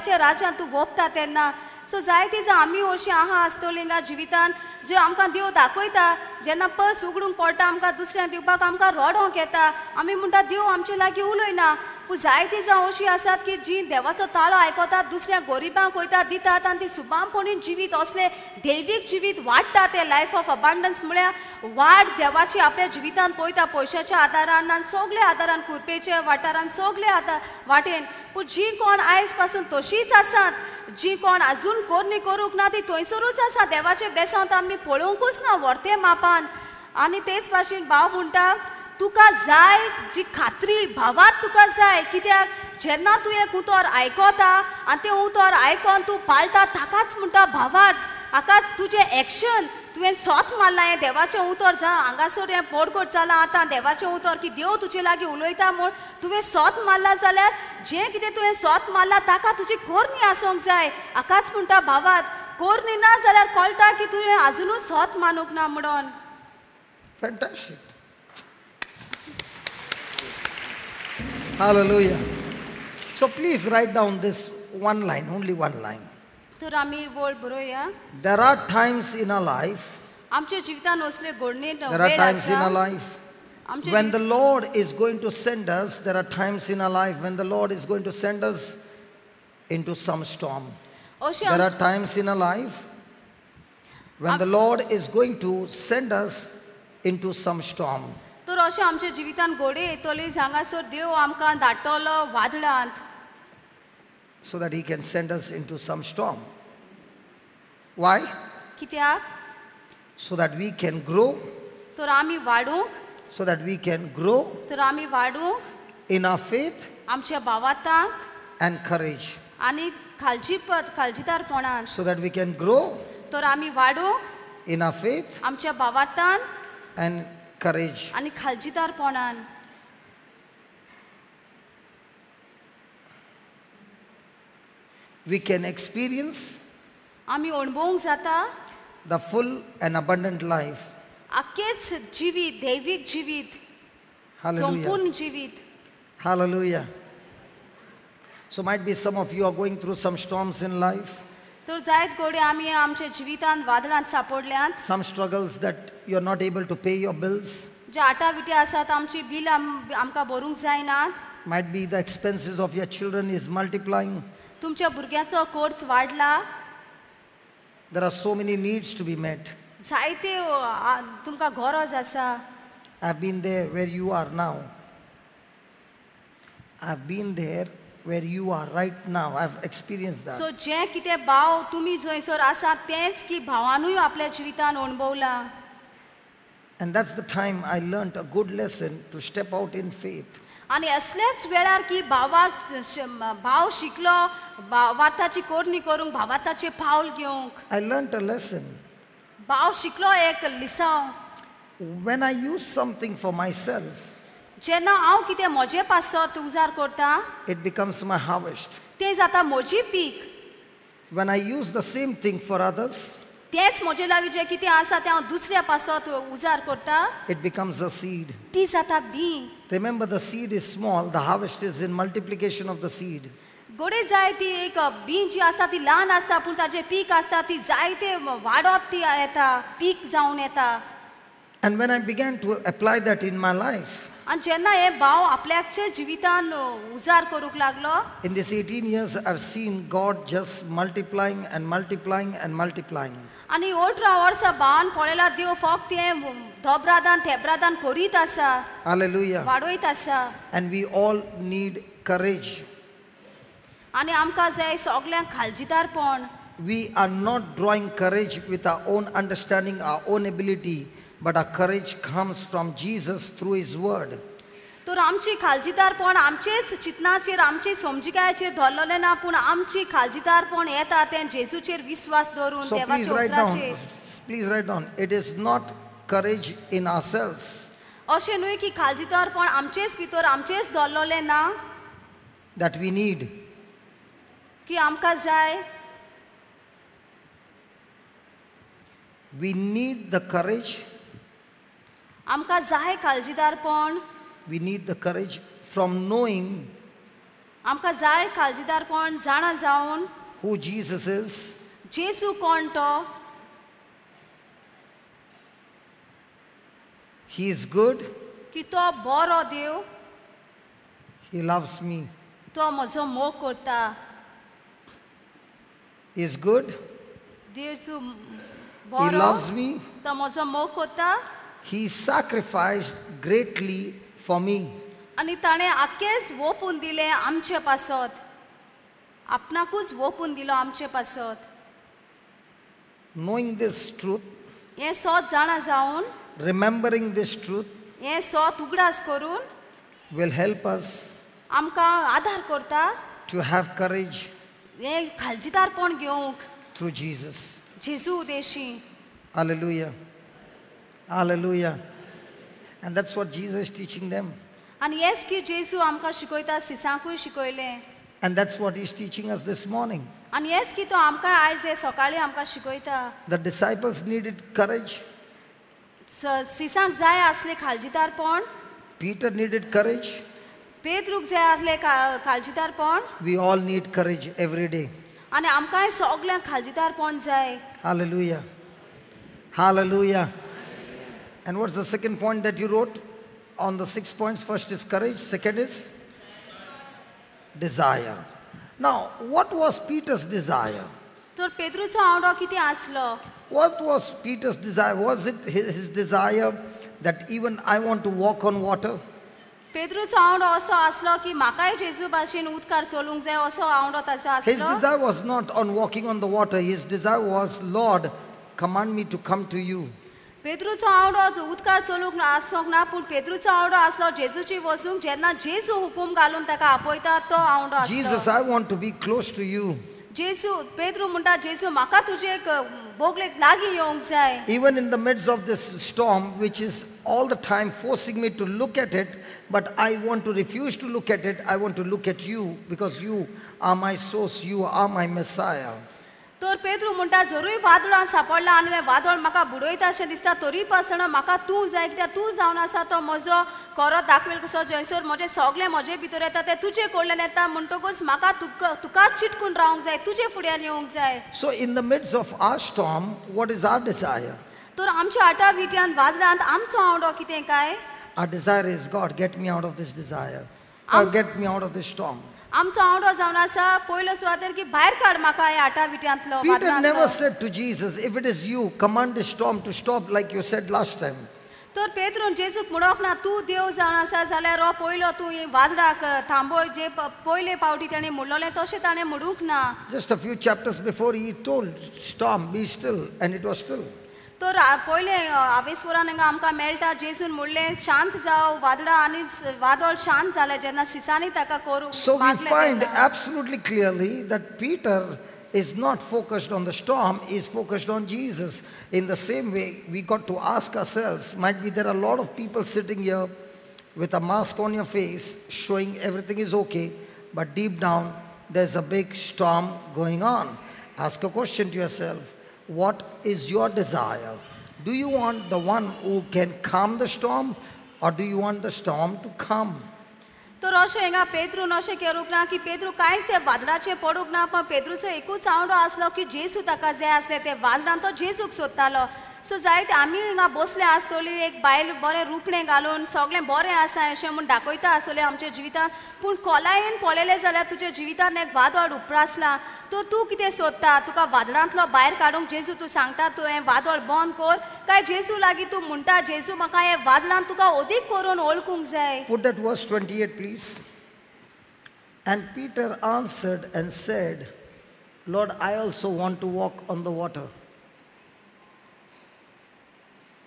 देवाच्या राजान तूं वोपता तेन्ना. सो जायती जां आमी अशीं आहा आसतलीं हिंगा जिवितान ज्यो आमकां देव दाखयता जेन्ना पर्स उगडूंक पडटा आमकां दुसऱ्यांक दिवपाक आमकां रडोंक येता. आमी म्हणटा देव आमचे लागीं उलयना. पूण जायतीं जावं अशीं आसात की जीं देवाचो ताळो आयकतात दुसऱ्या गोरिबांक वयतात दितात आनी ती सुबामपणीन जिवीत असले दैवीक जिवीत वाडटा ते लायफ ऑफ अबांडन्स म्हळ्यार वाड देवाची आपल्या जिवितान पळयता पयशाच्या आदारान आनी सगल्या आदारान कुरपेच्या वाठारान सगल्या आदार वाटेन. पूण जीं कोण आयजपासून तशींच आसात जी कोण आजून कोरणी करूंक ना ती थंयसरूच आसा. देवाचे बेसांत आमी पळोवंकूच ना व्हरते मापान. आनी तेच भाशेन भाव म्हणटा तुका जाय जी खात्री भावात तुका जाय कित्याक जेन्ना तूं एक उतर आयकता आनी तें उतर आयकोन तूं पाळटा ताकाच म्हणटा भावात. हाकाच तुजें एक्शन तुवें सोत मारलां हें देवाचें उतर जावं हांगासर हें पोडगोट जालां आतां देवाचें उतर की देव तुजे लागीं उलयता म्हूण तुवें सोत मारलां जाल्यार जें कितें तुवें सोत मारलां ताका तुजी कोरणी आसूंक जाय. हाकाच म्हणटा भावात कोरणी ना जाल्यार कळटा की तुवें आजुनूच सोत मानूंक ना म्हणून. Fantastic. Hallelujah. So please write down this one line, only one line. तर आमी वळ बरोवया There are times in our life, आमच्या जिवितान असले घडणी there are times in our life आमच्या when the Lord is going to send us, there are times in our life when the Lord is going to send us into some storm. अशें There are times in our life when the Lord is going to send us into some storm. तर अशें आमच्या जिवितांत घोडे येतली हांगासर देव आमकां धाडटलो वादळांत. So that he can send us in to some storm why कित्याक? So that we can grow तर आमी वाडूंक so that we can grow तर आमी वाडूंक इन अ फेथ आमच्या भावांतांक एन करेज आनी खालची पद खालजीदारपणान so that we can grow तर आमी वाडूंक इन अ फेथ आमच्या भावांतान and courage. आनी खालजीदारपणान We can experience आमी अणभवूंक जाता the full and abundant life. आख्खेच जिवीत दैवीक जिवीत Hallelujah. संपूर्ण जिवीत Hallelujah. So, might be some of you are going through some storms in life, तर जायत गोडे आम्ही आमचे जीवितान वादळात सापडल्यात some struggles that you are not able to pay your bills जे आटा विटी असतात आमची बिल आमका भरूंक जायनात. Might be the expenses of your children is multiplying तुमच्या भुरग्याचो कोर्स वाढला. There are so many needs to be met जायते तुमका गरज असा I have been there where you are now I have been there where you are right now. I've experienced that. So जें कितें भाव तुमी जंयसर आसात तेंच की भावानूय आपल्या जिवितान अणभवला And that's the time I learned a good lesson to step out in faith. आनी असल्याच वेळार की भावाक श- श- भाव शिकलो भा- वाताची कोरणी करूंक भावाताचे पावल घेवंक I learned a lesson. भाव शिकलो एक लिसांव When I use something for myself, जेन्ना हांव कितें म्हजे पासत उजार करता? इट बिकम्स माय हार्वेस्ट ते जाता म्हजी पीक. When I use the same thing for others तेच म्हजे लागीं जे कितें आसा तें हांव दुसऱ्या पासत उजार करता? इट बिकम्स अ सीड ती जाता बी. Remember the seed is small the harvest is in multiplication of the seed गोडे जाय ती एक बी जी आसा ती ल्हान आसता पूण ताजे पीक आसता ती जायते वाडप ती येता पीक जावन येता. And when I began to apply that in my life आणि जेव्हा हे भाव आपल्याच्या जीवितात उजार करूक लागलो in this eighteen years I have seen God just multiplying and multiplying and multiplying आणि अठरा वर्षा बाण पळला देव फक्त हे धोब्रादान थेब्रादान करीत असा हालेलुया वाढवत असा. And we all need courage आणि आमका जाय सगळ्यां खालजीदारपण we are not drawing courage with our own understanding our own ability but our courage comes from Jesus through His Word. तर आमची खालजीदारपण आमचेच चिंतनाचेर आमचे समजिकायेचेर धरलेलें ना पूण आमची खालजीदारपण येता तें जेजूचेर विस्वास दवरून So please देवाच्या write down, उतराचेर please write down, it is not courage in ourselves, अशें न्हय की खालजीदारपण आमचेच भितर आमचेच धरलेलें ना that we need. की आमकां जाय We need the courage, आमका जाय काळजीदारपण we need the courage from knowing आमका जाय काळजीदारपण जाणा जावन हू जीसस इज जेसू कोण तो? ही इज गुड की तो बरो देव. ही लव्स मी तो म्हजो मोग करता. इज गुड देव तूं बरो. लव्स मी तो म्हजो मोग करता. He sacrificed greatly for me. आनी ताणें आख्खेच ओपून दिलें आमचे पासत आपणाकूच ओपून दिलो आमचे पासत Knowing this truth, हें सोत जाणा जावन remembering this truth हें सोत उगडास करून will help us आमकां आदार करता to have courage हें खालजीदारपण घेवंक through Jesus. जेजू Udeshi Hallelujah. Hallelujah. And that's what Jesus is teaching them. आनी हेंच की जेजू आमकां शिकयता सिसांकूय शिकयलें And that's what he's teaching us this morning. आनी हेंच की तो आमकां आयज हे सकाळीं आमकां शिकयता The disciples needed courage. स- सिसांक जाय आसलें खालजीदारपण Peter needed courage. पेद्रूक जाय आसलें का- खालजीदारपण We all need courage every day. आनी आमकांय सगल्यांक खालजीदारपण जाय Hallelujah. Hallelujah. And what's the second point that you wrote on the six points? First is courage, second is desire. Now, what was Peter's desire? तर पेद्रूचो आवडो कितें आसलो What was Peter's desire? Was it his, his desire that even I want to walk on water? पेद्रूचो आवडो असो आसलो की म्हाकाय जेजू भाशेन उदकार चलूंक जाय असो आवडो ताचो His आसलो desire was not on walking on the water. His desire was, Lord, command me to come to you. पेद्रूचो आवडो उदकार चलूंक ना आसूंक ना पूण पेद्रुचो आवडो आसलो जेजूची वसूंक जेन्ना जेजू हुकूम घालून ताका आपयता तो आवडो Jesus I want to be close to you जेसू पेद्रू म्हणटा जेसू म्हाका तुजे बोगलेक लागी येवंक जाय. Even in the midst of this storm which is all the time forcing me to look at it but I want to refuse to look at it I want to look at you because you are my source you are my Messiah तर पेद्रू म्हणटा जरूय वादळांत सापडला आनी हें वादळ म्हाका बुडयता अशें दिसता तरी पासतना म्हाका तूं जाय कित्याक तूं जावन आसा तो म्हजो खरो दाखवेल कसो जंयसर म्हजें सगळें म्हजे भितर येता तें तुजें कडल्यान येता म्हणटकूच म्हाका तुका चिटकून रावंक जाय तुजे फुड्यान येवंक जाय So, in the midst of our storm, what is our desire? तर आमच्या आटा विट्यान वादळांत आमचो आवडो कितें काय Our desire is God, get me out of this desire. Or get me out of this storm. आमचो आवडो जावन आसा पयलो सुवातेर की भायर काड म्हाका हे आटा विट्यांतलो Peter never said to Jesus if it is you command the storm to stop like you said last time तर पेत्रून जेजूक म्हणप ना तू देव जावन आसा जाल्यार हो पयलो तू ही वादळाक थांबोय जे पयले पावटी ताणें म्हणलोलें तशें ताणें म्हणूंक ना. Just a few chapters before he told storm be still and it was still तर पहिले आवेशवरांना आमका मेळटा जेसून मुळले शांत जाव वादळा आणि वादळ शांत झाले जेव्हा शिसानी ताका करू so we find absolutely clearly that Peter is not focused on the storm is focused on Jesus in the same way we got to ask ourselves might be there are lot of people sitting here with a mask on your face showing everything is okay but deep down there is a big storm going on ask a question to yourself what is your desire? Do you want the one who can calm the storm, or do you want the storm to come? तर अशें हिंगा पेद्रून अशें करूंक ना की पेद्रू कांयच त्या वादळाचेर पडूंक ना पण पेद्रूचो एकूच आवडो आसलो की जेजू ताका जाय आसले ते वादळान तो जेजूक सोदतालो सो जायते आमी हिंगा बसले आसतली एक बायल बरें रुपणें घालून सगळें बरें आसा अशें म्हूण दाखयता आसतलें आमच्या जिवितान पूण कोलायेन पळयलें जाल्यार तुज्या जिवितान एक वादळ उपरासला. तर तूं कितें सोदता? तुका वादळांतलो भायर काडूंक जेजू तूं सांगता तूं हें वादळ बंद कर. काय जेजू लागीं तूं म्हणटा जेजू म्हाका हें वादळान तुका अदीक करून ओळखूंक जाय. Put that verse 28, please. And Peter answered and said, Lord, I also want to walk on the water.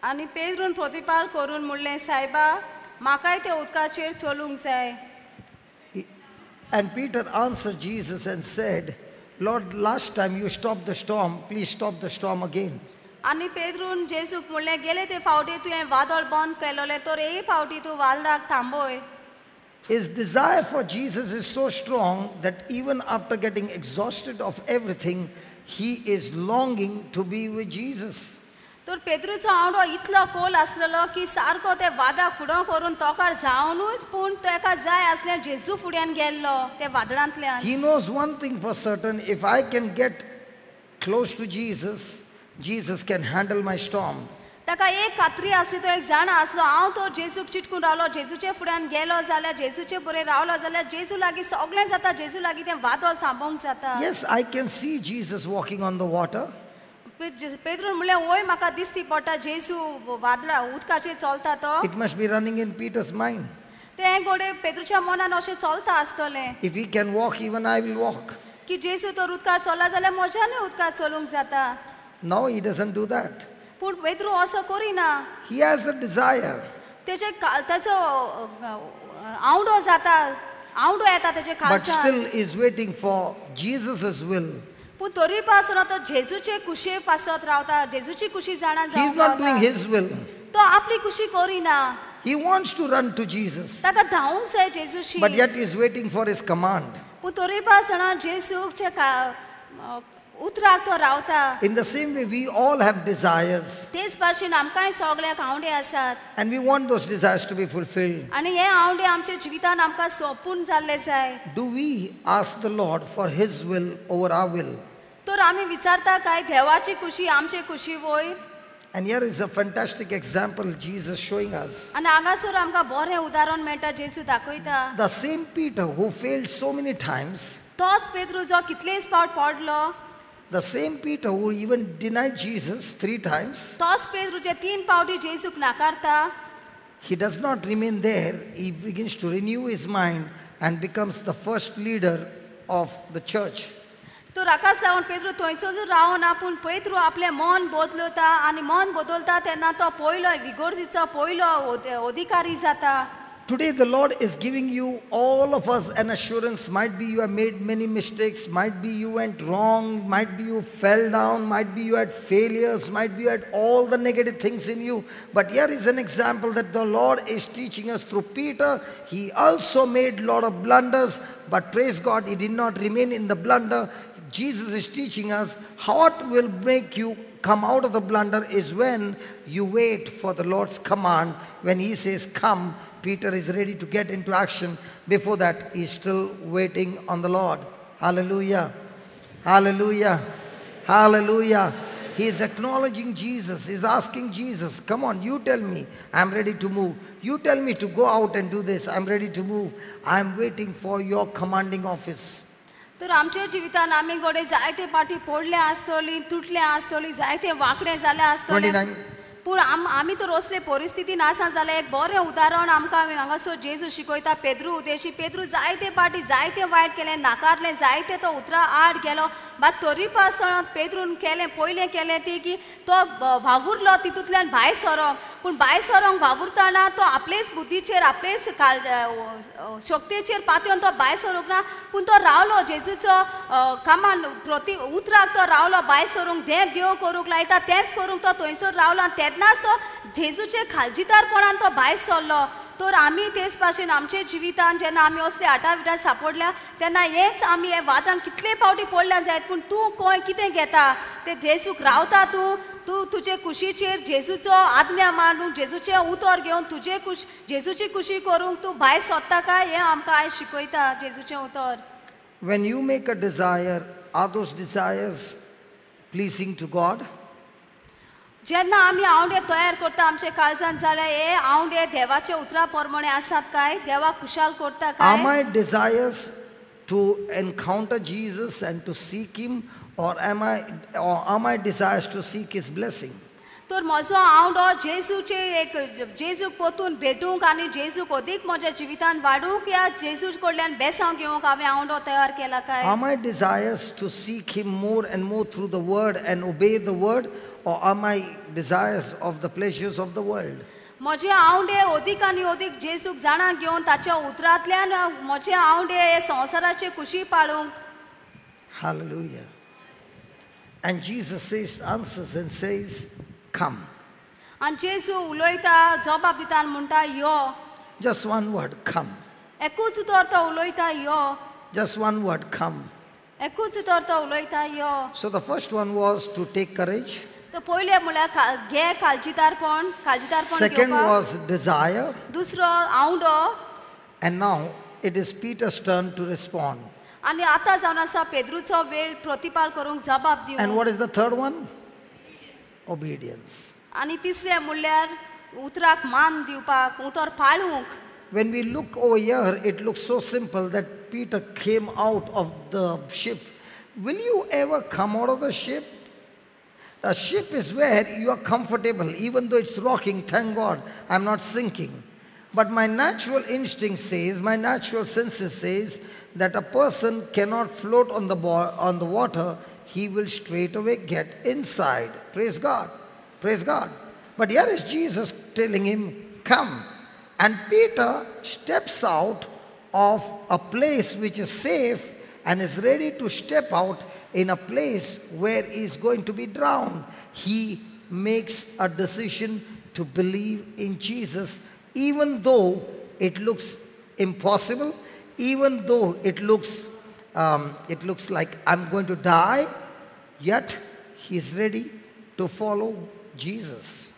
आनी पेद्रून प्रतिपाल करून म्हणलें सायबा म्हाकाय ते उदकाचेर चलूंक जाय And Peter answered Jesus and said, Lord, last time you stopped the storm, please stop the storm again. आनी पेद्रून जेजूक म्हणलें गेले ते फावटी तुवें वादळ बंद केलोलें तर हे फावटी तूं वादळाक थांबय His desire for Jesus is so strong that even after getting exhausted of everything, he is longing to be with Jesus. तर पेद्रूचो आवडो इतलो कोल आसलेलो की सारको ते वादळ फुडो करून तोकार जावनूच पूण ताका जाय आसलें जेजू फुड्यान गेल्लो ते वादळांतल्यान He knows one thing for certain if I can get close to Jesus, Jesus can handle my storm. ताका एक खात्री आसली तो एक जाण आसलो हांव तो जेजूक चिटकून रावलो जेजूचे फुड्यान गेलो जाल्यार जेजूचे बरें रावलो जाल्यार जेजू लागीं सगळें जाता जेजू लागीं तें वादळ थांबोवंक जाता Yes, I can see Jesus walking on the water. पे- जे- पेद्रून म्हणलें वय म्हाका दिसती पडटा जेजू वादळा उदकाचेर चलता तो It must be running in Peter's mind. तें गोडे पेद्रूच्या मनान अशें चलता आसतलें If he can walk, even I will walk. की जेजू तर उदकार चलला जाल्यार म्हज्यानूय उदकार चलूंक जाता No, he doesn't do that. पूण पेद्रू असो Kareena He has a desire. तेजे का- ताचो अ, अ, आवडो जाता आवडो येता तेजे but खालच्यान still is waiting for Jesus' will. पण तरी पासून तो जेजूचे कुशे पासत रावता जेजूची कुशी जाणा जाऊ he is not doing his will तो आपली कुशी करीना he wants to run to Jesus ताका धावूंक जाय जेजूशी. But yet is waiting for his command पण तरी पासणा जेजूचे का उतराक तो रावता in the same way we all have desires तेच भाशेन आमकांय सगळे आवडे असतात. And we want those desires to be fulfilled आणि हे आवडे आमच्या जिवितान आमकां सोपून जाल्ले जाय. Do we ask the lord for his will over our will तर आमी विचारता काय देवाची कुशी आमचे कुशी वयर And here is a fantastic example Jesus showing us. आनी हांगासर आमकां बरें उदाहरण मेळटा जेजू दाखयता The same Peter who failed so many times, तोच पेद्रू जो कितलेच फावट पडलो the same Peter who even denied Jesus three times, तोच पेद्रू जे तीन पावटी जेजूक नाकारता he does not remain there. He begins to renew his mind and becomes the first leader of the church. तो राकास लागून पेद्रू थंयचोच रावना पूण पेद्रू आपलें मन बदलता आनी मन बदलता तेन्ना तो पयलो विगोर्जीचो पयलो ओद- अधिकारी जाता Today, the Lord is giving you, all of us, an assurance. Might be you have made many mistakes, might be you went wrong, might be you fell down, might be you had failures, might be you had all the negative things in you. But here is an example that the Lord is teaching us through Peter. He also made a lot of blunders, but praise God, he did not remain in the blunder. Jesus is teaching us what will make you come out of the blunder is when you wait for the Lord's command. When He says, Come, Peter is ready to get into action. Before that, he's still waiting on the Lord. Hallelujah. Hallelujah. Hallelujah. He is acknowledging Jesus. He's asking Jesus, Come on, you tell me. I'm ready to move. You tell me to go out and do this. I'm ready to move. I'm waiting for your commanding office. तर आमच्या जिवितान आमी गोडे जायते पाटी पडले आसतली तुटले आसतली जायते वांकडे जाले आसतले 29. पूण आम आमी तर असले परिस्थितीन आसा जाल्यार एक बरें उदाहरण आमकां हांगासर जेजू शिकयता पेद्रू उदेशी पेद्रू जायते पाटी जायते वायट केलें नाकारलें जायते तो उतरा आड गेलो. मात तोरी पासतना पेद्रून केलें पयलें केलें ती की तो वावुरलो तितूंतल्यान भायर सरोंक पूण भायर सरोंक वावुरतना तो आपलेच बुद्धीचेर आपलेच काल शक्तीचेर पातयेवन तो भायर सरूंक ना. पूण तो रावलो जेजूचो कामान प्रती उतराक तो रावलो भायर सरूंक जें देव करूंक लायता तेंच करूंक तो थंयसर रावलो आनी तेन्नाच तो जेजूचे खालजितारपणान तो भायर सरलो. तर आमी तेच भाशेन आमचे जिवितान जेन्ना आमी असले आटाविटान सापडल्या तेन्ना हेच आमी हे वादान कितले फावटी पडल्या जायत पूण तूं कोण कितें घेता? ते जेजूक रावता तूं. तूं तुजे कुशीचेर जेजूचो आज्ञा मानूंक जेजूचें उतर घेवन तुजे कुश जेजूची कुशी करूंक तूं भायर सोदता काय हें आमकां आयज शिकयता जेजूचें उतर. When you make a desire, are those desires pleasing to God? जेन्ना आमी आवडे तयार करता आमचे काळजान जाल्यार हे आवडे देवाच्या उतरा प्रमाणे आसात काय देवाक खुशाल करता काय my desires to encounter Jesus and to seek Him, or am I, or are my desires to seek His blessing? तर म्हजो आवडो जेजूचे एक जेजूक पोतून भेटूंक आनी जेजूक अदीक म्हज्या जिवितान वाडूंक या जेजू कडल्यान बेसांव घेवंक हांवें आवडो तयार केला काय Are my desires to seek Him more and more through the Word and obey the Word, or are my desires of the pleasures of the world? म्हजे आवडे अदीक आनी अदीक जेजूक जाणा घेवन ताच्या उतरांतल्यान म्हजे आवडे हे संवसाराचे कुशी पाळूंक Hallelujah. And Jesus says, answers and says, Come. आनी जेजू उलयता जबाब दिता आनी म्हणटा यो Just one word, come. एकूच उतर तो उलयता यो Just one word, come. एकूच उतर तो उलयता यो So the first one was to take courage. तो पयले म्हळ्यार का- घे काळजीदारपण काळजीदारपण Second घेवपाक was desire. दुसरो आवडो And now it is Peter's turn to respond. आनी आतां जावन आसा पेद्रूचो वेळ प्रतिपाल करूंक जबाब And दिवंक what is the third one? Obedience. आनी तिसरें म्हणल्यार उतराक मान दिवपाक उतर पाळूंक When we look over here, it looks so simple that Peter came out of the ship. Will you ever come out of the ship? The ship is where you are comfortable, even though it's rocking. Thank God, I'm not sinking. But my natural instinct says, my natural senses says that a person cannot float on the on the water. He will straight away get inside. Praise God. Praise God. But here is Jesus telling him, Come. And Peter steps out of a place which is safe and is ready to step out in a place where he is going to be drowned. He makes a decision to believe in Jesus, even though it looks impossible, even though it looks, um, it looks like I'm going to die, yet he's ready to follow Jesus.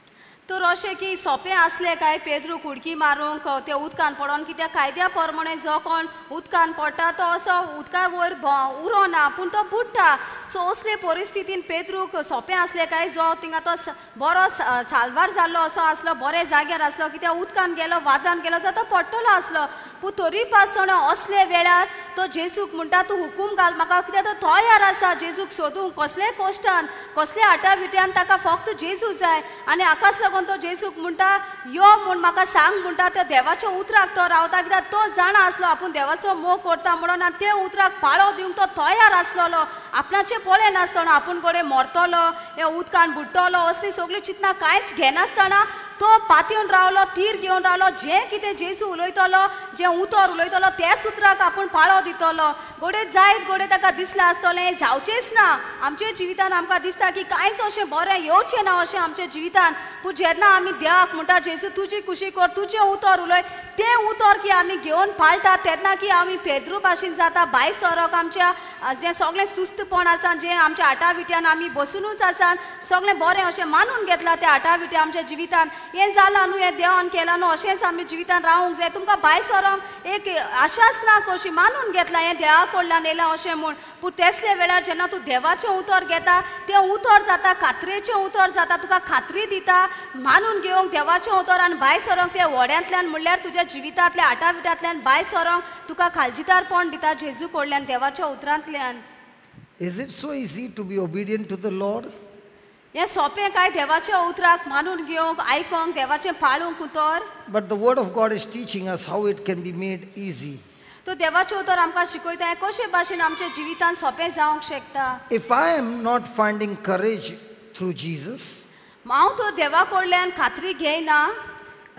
तर अशें की सोंपें आसलें काय पेद्रू कुडकी मारूंक ते उदकान पडोन कित्याक कायद्या प्रमाणे जो कोण उदकान पडटा तो असो उदका वयर उरो उरोना पूण तो बुडटा सो असले परिस्थितीन पेद्रूक सोंपें आसलें काय जो थिंगा तो बरो सा- साल्वार जाल्लो असो आसलो बरे जाग्यार आसलो कित्याक उदकान गेलो वादान गेलो जाल्यार तो पडटलो आसलो पूण तरी पासण असले वेळार तो जेजूक म्हणटा तूं हुकूम घाल म्हाका कित्याक तो तयार आसा जेजूक सोदूंक कसलेय कोश्टान कसल्या आटाविट्यान ताका फक्त जेजू जाय आनी हाकाच लागून तो जेजूक म्हणटा यो म्हूण म्हाका सांग म्हणटा त्या देवाच्या उतराक तो रावता कित्याक तो जाणा आसलो आपूण देवाचो मोग करता म्हणून आनी ते उतराक पाळो दिवंक तो तयार आसलेलो आपणाचें पळय नासतना आपूण कडेन मरतलो हे उदकान बुडटलो असली सगळी चिंतना कांयच घेनासतना तो पातयेवन रावलो तीर घेवन रावलो जें कितें जेसू उलयतलो जें उतर उलयतलो त्याच उतराक आपूण पाळो दितलो. गोडे जायत गोडे ताका दिसलें आसतलें जावचेंच ना. आमच्या जिवितान आमकां दिसता की कांयच अशें बरें येवचें ना अशें आमच्या जिवितान. पूण जेन्ना आमी देवाक म्हणटा जेसू तुजी खुशी कर तुजें उतर उलय तें उतर की आमी घेवन पाळटा तेन्ना की आमी पेद्रू भाशेन जाता भायर सरक आमच्या जें सगळें सुस्तपण आसा जें आमच्या आटा विट्यान आमी बसुनूच आसात सगळें बरें अशें मानून घेतलां तें आटा विट्या आमच्या जिवितान. हें जालां न्हू हें देवान केलां न्हू अशेंच आमी जिवितान रावूंक जाय तुमकां भायर सरोंक एक आशाच ना कशी मानून घेतलां हें देवा कडल्यान येयलां अशें म्हूण पूण तेसले वेळार जेन्ना तूं देवाचें उतर घेता तें उतर जाता खात्रेचें उतर जाता तुका खात्री दिता मानून घेवंक देवाचें उतर आनी भायर सरोंक तें व्हड्यांतल्यान म्हणल्यार तुज्या जिवितांतल्या आटा बिटांतल्यान भायर सरोंक तुका खालजीदारपण दिता जेजू कडल्यान देवाच्या उतरांतल्यान Is it so easy to be obedient to the Lord? हें सोंपें काय देवाच्या उतराक मानून घेवंक आयकोंक देवाचें पाळूंक उतर? But the word of God is teaching us how it can be made easy तो देवाचें उतर आमकां शिकयता हें कशें भाशेन आमच्या जिवितांत सोंपें जावंक शकता? If I am not finding courage through Jesus हांव तो देवा कडल्यान खात्री घेयना.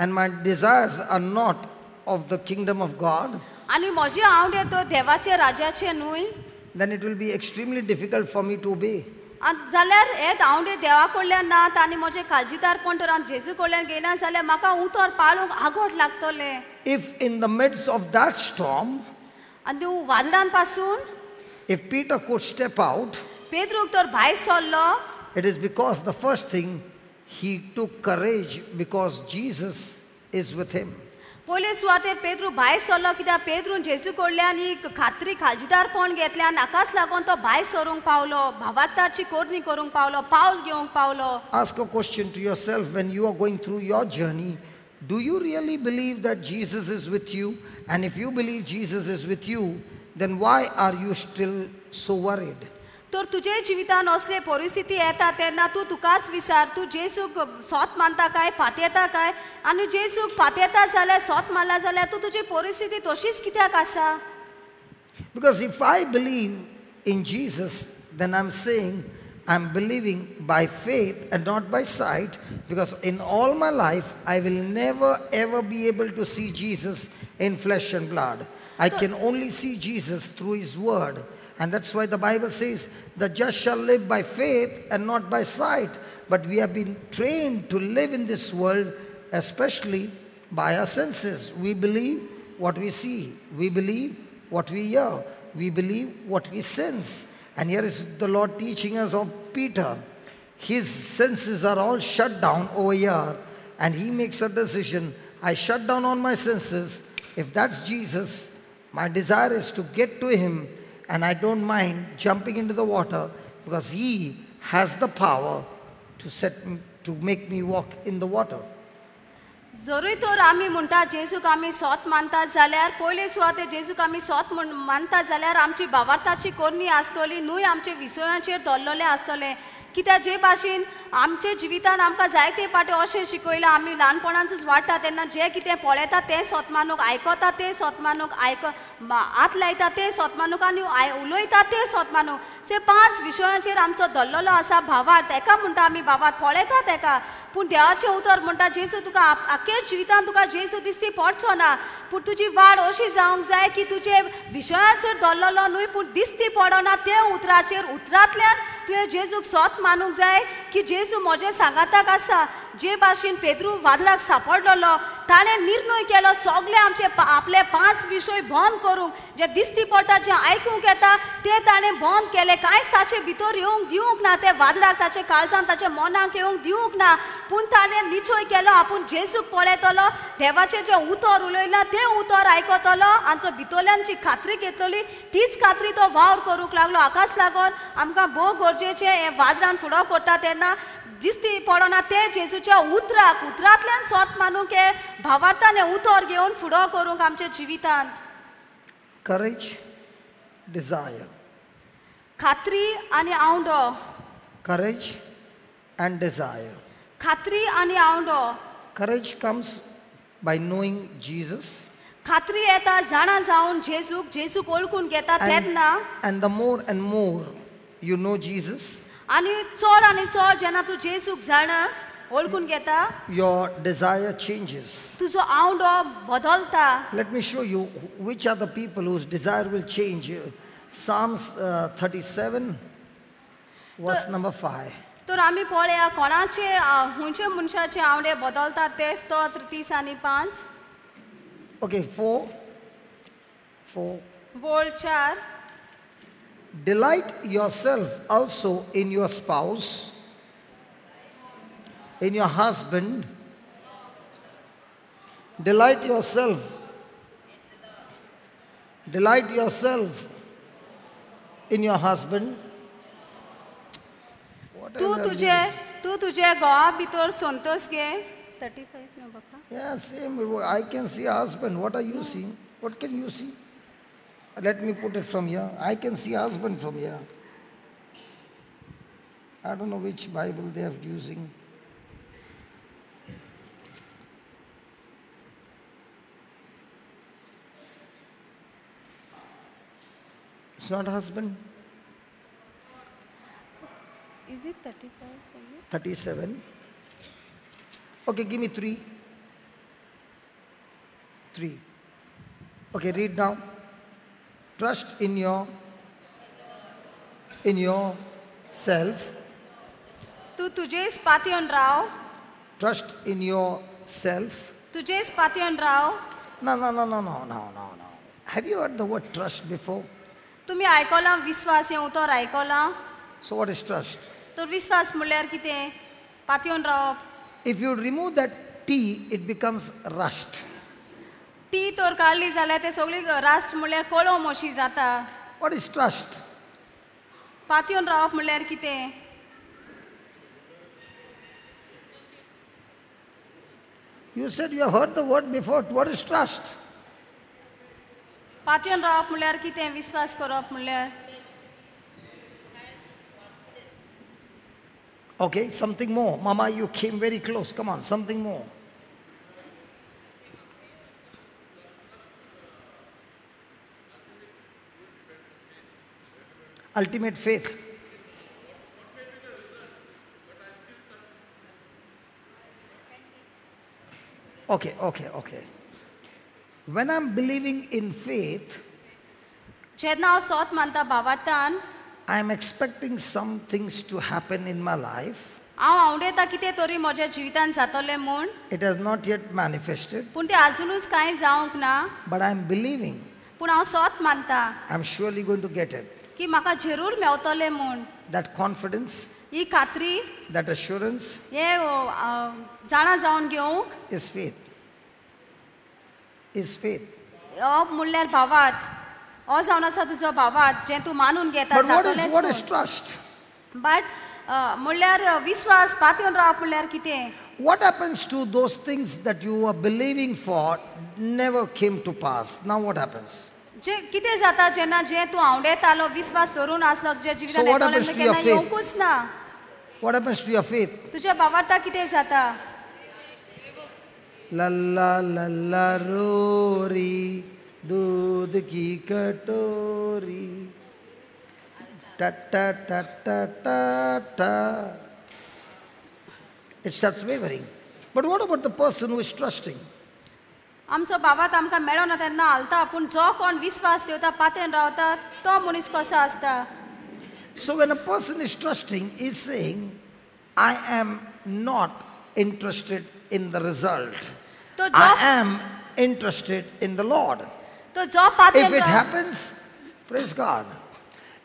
And my desires are not of the kingdom of God आनी म्हजे आवडे तो देवाचे राजाचे न्हय. Then it will be extremely difficult for me to be जाल्यार हे धांवडे देवा कडल्यान नात आनी म्हजे काळजीदार कोण तर जेजू कडल्यान घेयना जाल्यार म्हाका उतर पाळूंक आगोट लागतले. If in the midst of that storm आनी तूं वादळानपासून if Peter could step out पेद्रूक तर भायर सरलो. It is because the first thing he to courage because Jesus is with him पयले सुवातेर पेद्रू भायर सरलो कित्याक पेद्रून जेजू कडल्यान ही खात्री खालजीदारपण घेतल्या नाकाच लागून तो भायर सरूंक पावलो भावाताची कोरणी करूंक पावलो पावल घेवंक पावलो Ask a question to yourself when you are going through your journey Do you really believe that Jesus is with you? And if you believe Jesus is with you, then why are you still so worried? तर तुझे जिवितान असले परिस्थिती येता तेन्ना तू तुकाच विचार तू जे सुख सोत मानता काय फात येता काय? आनी जे सुख फात येता जाल्यार सोत मारला जाल्यार तू तुजी परिस्थिती तशीच कित्याक आसा because if I believe in Jesus then I am saying I am believing by faith and not by sight because in all my life I will never ever be able to see Jesus in flesh and blood I can only see Jesus through his word And that's why the Bible says, the just shall live by faith and not by sight. But we have been trained to live in this world, especially by our senses. We believe what we see, we believe what we hear, we believe what we sense. And here is the Lord teaching us of Peter. His senses are all shut down over here, and he makes a decision. I shut down all my senses. If that's Jesus, my desire is to get to him, and I don't mind jumping into the water because he has the power to set me, to make me walk in the water. जरूय तर आमी म्हणटा जेजूक आमी सोत मानतात जाल्यार पयले सुवातेर जेजूक आमी सोत म्हण मानता जाल्यार आमची भावार्थाची कोरणी आसतली न्हूय आमचे विसयांचेर दल्लोले आसतले कित्याक जे भाशेन आमचे जिवितान आमकां जायते पाटी अशें शिकयलां आमी ल्हानपणांसूच वाडटा तेन्ना जें कितें पळयता तें सोतमानूक आयकता तें सोतमानूक आयक हात लायता तें सोतमानूक आनी आय उलयता तें सोतमानूक. से पांच विशयांचेर आमचो धरलेलो आसा भावार्थ एका म्हणटा आमी भावार्थ पळयता तेका पूण देवाचें उतर म्हणटा जेसू तुका आप- आख्खे जिवितान तुका जेसू दिसती पडचो ना पूण तुजी वाड अशी जावंक जाय की तुजे विशयाचेर दल्लोलो न्हय पूण दिसती पडना त्या उतराचेर उतरांतल्यान तुवें जेजूक सोत मानूंक जाय की जेजू म्हजे सांगाताक आसा जे भाशेन पेद्रू वादळाक सापडलेलो. ताणें निर्णय केलो सगळे आमचे पा- आपले पांच विशय बंद करूंक. जे दिसती पडटा जे आयकूंक येता ते ताणें बंद केले. कांयच ताचे भितर येवंक दिवंक ना ते वादळाक ताचे काळजान ताच्या मनाक येवंक दिवंक ना. पूण ताणें निश्चय केलो आपूण जेसूक पळयतलो. देवाचें जें उतर उलयलां तें उतर आयकतलो. आमचो भितरल्यान जी खात्री घेतली. तीच खात्री तो वावर करूंक लागलो. हाकाच लागून आमकां भोव गरजेचें हें वादळान फुडो करता तेन्ना दिसती पडना ते जेजूच्या उतराक उतरांतल्यान सोत मानूंक हे भावार्थान हें उतर घेवन फुडो करूंक आमच्या जिवितांत Courage, desire. खात्री आनी आवडो Courage and desire. खात्री आनी आवडो Courage comes by knowing Jesus. खात्री येता जाणा जावन जेजूक जेजूक ओळखून घेता तेन्ना and the more and more you know Jesus, आणि चोर आणि चोर जेव्हा तू जेसूक जाणा ओळखून घेता युअर डिझायर चेंजेस तुझं आवडो बदलता. Let me show you which are the people whose desire will change Psalms thirty seven verse number five तर आम्ही पळया कोणाचे खंयचे मनशाचे आवडे बदलता तेच तो तीस आनी पांच. ओके फो फो वोल्ड चार. Delight yourself also in your spouse, in your husband. Delight yourself. Delight yourself in your husband. Tu Whatever तुझे तू तुझे घोवा भितर संतोष घे थर्टी फाईव्ह न बघा Yeah, same. I can see a husband. What are you seeing? What can you see? Let me put it from here. I can see husband from here. I don't know which Bible they are using. It's not husband. Is it 35? 37. Okay, give me three. Three. Okay, read now Trust in your in yourself. तू तुझेच पातयेवन राव Trust in yourself. तुझेच पातयेवन Rao No, no, no, no, no, no, no, no. Have you heard the word trust before? तुम्ही आयकला विस्वास हे उतर आयकला So what is trust? तर विस्वास म्हणल्यार कितें पातयेवन रावप If you remove that T, it becomes rust. ती तर काढली जाल्यार ते सगळी राष्ट्र म्हणल्यार कळो मोशी जाता. वॉट इज ट्रस्ट पातयेवन रावप म्हणल्यार कितें? You said you heard the word before what is trust पातयेवन रावप म्हणल्यार कितें? विश्वास करप म्हणल्यार. ओके समथींग मो मामा यू खेम वेरी क्लोज कमान समथींग मो Ultimate faith. Okay, okay, okay. When I'm believing in faith, जेन्ना हांव सोत मानता भावार्थान I'm expecting some things to happen in my life. हांव आवडेता कितें तरी म्हज्या जिवितान जातलें म्हूण It has not yet manifested, पूण तें आजुनूच कांय जावंक ना but I'm believing पूण हांव सोत मानता I'm surely going to get it. की माका जरूर मेवतले म्हण. दॅट कॉन्फिडन्स ही खात्री दॅट अश्युरन्स हे जाणा जावन घेवंक इज फेथ इज फेथ हो म्हणल्यार भावात हो जावन आसा तुजो भावात जे तूं मानून घेता ट्रस्ट बट म्हणल्यार विश्वास पातयोन रावप म्हणल्यार कितें? What happens to those things that you are believing for never came to pass? Now, what happens? जे कितें जाता जेन्ना जें तूं आवडेतालो विस्वास धरून आसलो तुज्या जिवितान So what येतलें happens म्हणून to your केन्ना faith? येवंकूच ना What happens to your faith? तुज्या भावार्था कितें जाता लल्ला लल्ला रोरी दूध की कटोरी ta ta ta it starts wavering but what about the person who is trusting आमचो भावात आमकां मेळो ना तेन्ना हालता पूण जो कोण विस्वास ठेवता पातयेन रावता तो मनीस कसो आसता so when a person is trusting is saying i am not interested in the result तो i जो am interested in the lord तो जो पातयेन If it Rao- happens, praise God.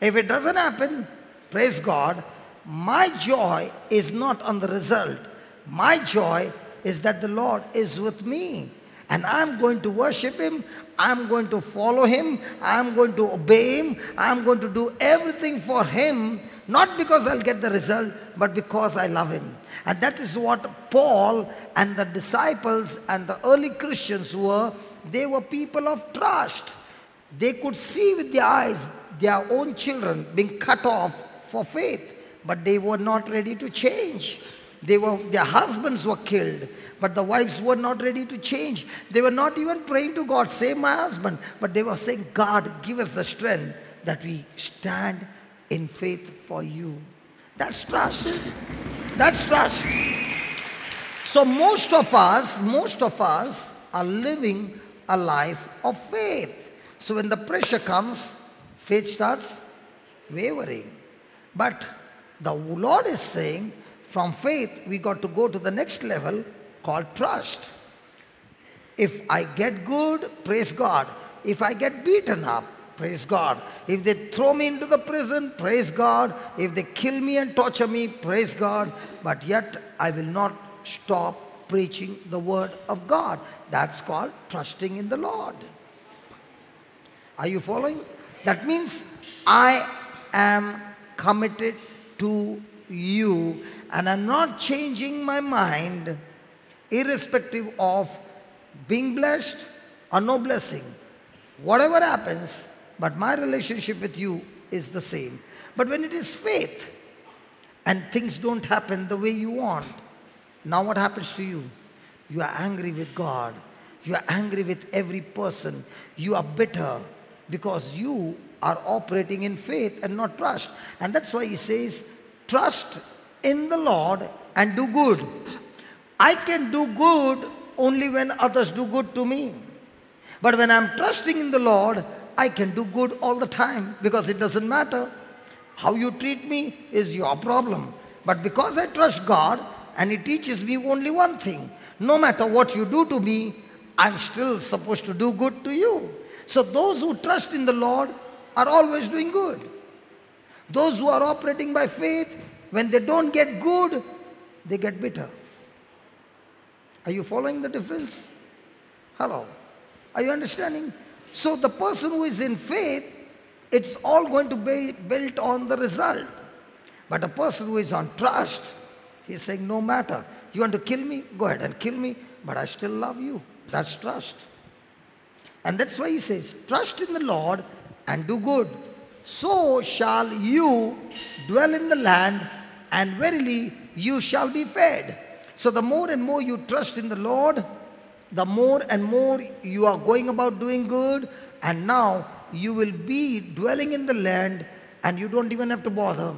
If it doesn't happen, praise God. My joy is not on the result. My joy is that the Lord is with me. And I'm going to worship Him. I'm going to follow Him. I'm going to obey Him. I'm going to do everything for Him. Not because I'll get the result, but because I love Him. And that is what Paul and the disciples and the early Christians were. They were people of trust. They could see with their eyes their own children being cut off for faith, but they were not ready to change. They were, their husbands were killed, but the wives were not ready to change. They were not even praying to God, save my husband, but they were saying, God, give us the strength that we stand in faith for you. That's trust. That's trust. So most of us, most of us are living a life of faith. So when the pressure comes, faith starts wavering. But the Lord is saying, from faith, we got to go to the next level called trust. If I get good, praise God. If I get beaten up, praise God. If they throw me into the prison, praise God. If they kill me and torture me, praise God. But yet I will not stop preaching the word of God. That's called trusting in the Lord. Are you following? That means I am committed to you and I'm not changing my mind irrespective of being blessed or no blessing. Whatever happens, but my relationship with you is the same. But when it is faith and things don't happen the way you want, now what happens to you? You are angry with God. You are angry with every person. You are bitter because you are operating in faith and not trust. And that's why he says, trust in the Lord and do good. I can do good only when others do good to me. But when I'm trusting in the Lord, I can do good all the time because it doesn't matter. How you treat me is your problem. But because I trust God and He teaches me only one thing no matter what you do to me, I'm still supposed to do good to you. So those who trust in the Lord are always doing good. Those who are operating by faith, when they don't get good, they get bitter. Are you following the difference? Hello. Are you understanding? So the person who is in faith, it's all going to be built on the result. But a person who is on trust, he's saying, no matter. You want to kill me? Go ahead and kill me, but I still love you. That's trust. And that's why he says, trust in the Lord and do good. So shall you dwell in the land, and verily you shall be fed. So the more and more you trust in the Lord, the more and more you are going about doing good, and now you will be dwelling in the land, and you don't even have to bother.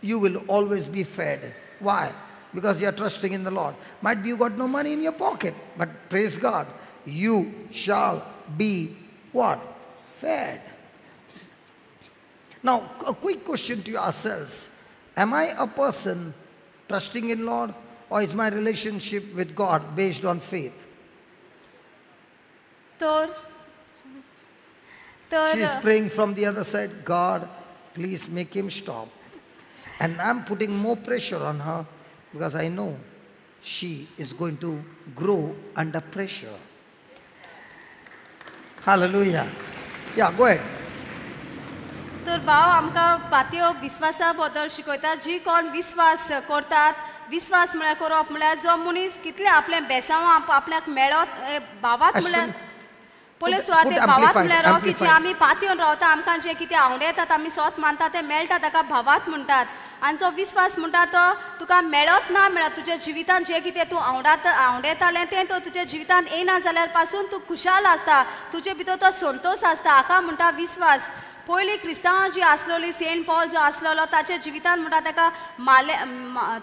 You will always be fed. Why? Because you are trusting in the Lord. Might be you got no money in your pocket, but praise God, you shall be what? Fed. Now, a quick question to yourselves. Am I a person trusting in Lord or is my relationship with God based on faith? तर She is तर praying from the other side, God, please make him stop. And I'm putting more pressure on her because I know she is going to grow under pressure. Hallelujah. Yeah, go ahead. तर भाव आमकां पातयो विस्वासा बद्दल शिकयता जी कोण विस्वास करतात विस्वास म्हळ्यार करप म्हळ्यार जो मनीस कितले आपले बेसांव आप- आपल्याक मेळत भावात म्हळ्यार पयले सुवाते भावात म्हळ्यार हो की जे. आमी पातयेवन रावता आमकां जे कितें आवडेतात आमी स्वत मानता तें मेळटा ताका भावात म्हणटात आनी जो विस्वास म्हणटा तो तुका मेळत ना मेळत तुज्या जिवितांत जें कितें तूं आवडात आवडेतालें तें तो तुज्या जिवितांत येना जाल्यारपासून तूं खुशाल आसता तुजे भितर तो संतोश आसता हाका म्हणटा विस्वास पयलीं क्रिस्तांवां जी आसलोली सेंट पॉल जो आसलोलो ताच्या जिवितांत म्हणटा ताका मारले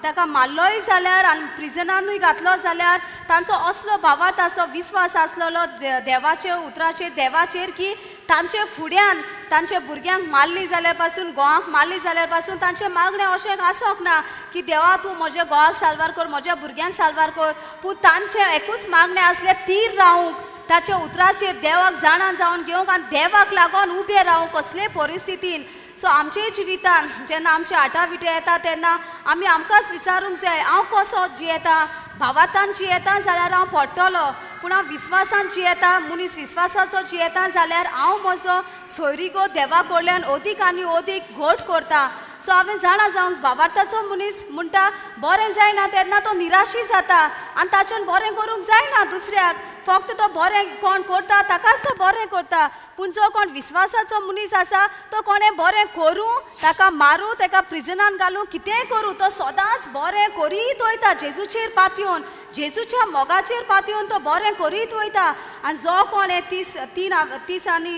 ताका मारलोय जाल्यार आनी प्रिजनानूय घातलो जाल्यार तांचो असलो भावार्थ आसलो विस्वास आसलोलो देवाचे उतराचेर देवाचेर की तांचे फुड्यान तांच्या भुरग्यांक मारली जाल्यारपासून गोवांक मारली जाल्यारपासून तांचें मागणें अशें आसोंक ना की देवा तूं म्हज्या गोवाक साल्वार कर म्हज्या भुरग्यांक साल्वार कर पूण तांचें एकूच मागणें आसलें तीर रावूंक ताच्या उतराचेर देवाक जाणा जावन घेवंक आनी देवाक लागून उबें रावंक कसले परिस्थितीन. सो आमचे जिवितान जेन्ना आमचे आटाविटे येता तेन्ना आमी आमकांच विचारूंक जाय हांव कसो जियेता? भावातान जियेता जाल्यार हांव पडटलो पूण हांव विस्वासान जियेता मनीस विस्वासाचो जियेता जाल्यार हांव म्हजो सोयरीगो देवा कडल्यान अदीक आनी अदीक घोट करता. सो हांवें जाणा जावन भावार्थाचो मनीस म्हणटा बरें जायना तेन्ना तो निराशी जाता आनी ताच्यान बरें करूंक जायना दुसऱ्याक. फक्त तो बरें कोण करता ताकाच तो बरें करता पूण जो कोण विस्वासाचो मनीस आसा तो कोणें बरें करूं ताका मारूं ताका प्रिजनान घालूं कितेंय करूं तो सदांच बरें करीत वयता जेजूचेर पातयेवन जेजूच्या मोगाचेर पातयेवन तो बरें करीत वयता आनी जो कोण हे तीस तीन तीस आनी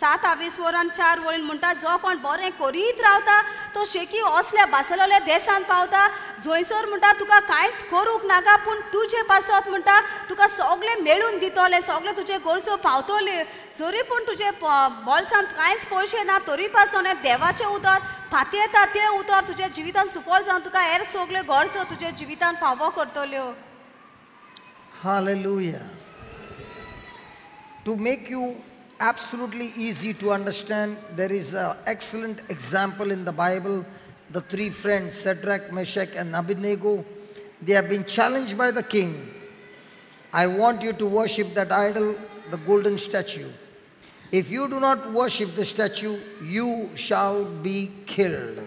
सात हावीस वरान चार वळीन म्हणटा जो कोण बरें करीत रावता तो शेकी असल्या बासलोल्या देसान पावता जंयसर म्हणटा तुका कांयच करूंक नाका पूण तुजे पासत म्हणटा तुका सगळें मेळून दितोले सगळे तुजे गोरसो पावतले. जरी पूण तुजे बॉल्सान कांयच पयशे ना तरी पासून देवाचे उदक फाती येता ते उदक तुज्या जिवितान सुफल जावन तुका हेर सगळे गोरसो तुज्या जिवितान फावो करतल्यो. To make you absolutely easy to understand there is a excellent example in the Bible the three friends Shadrach Meshach and Abednego they have been challenge by the king I want you to worship that idol, the golden statue. If you do not worship the statue, you shall be killed.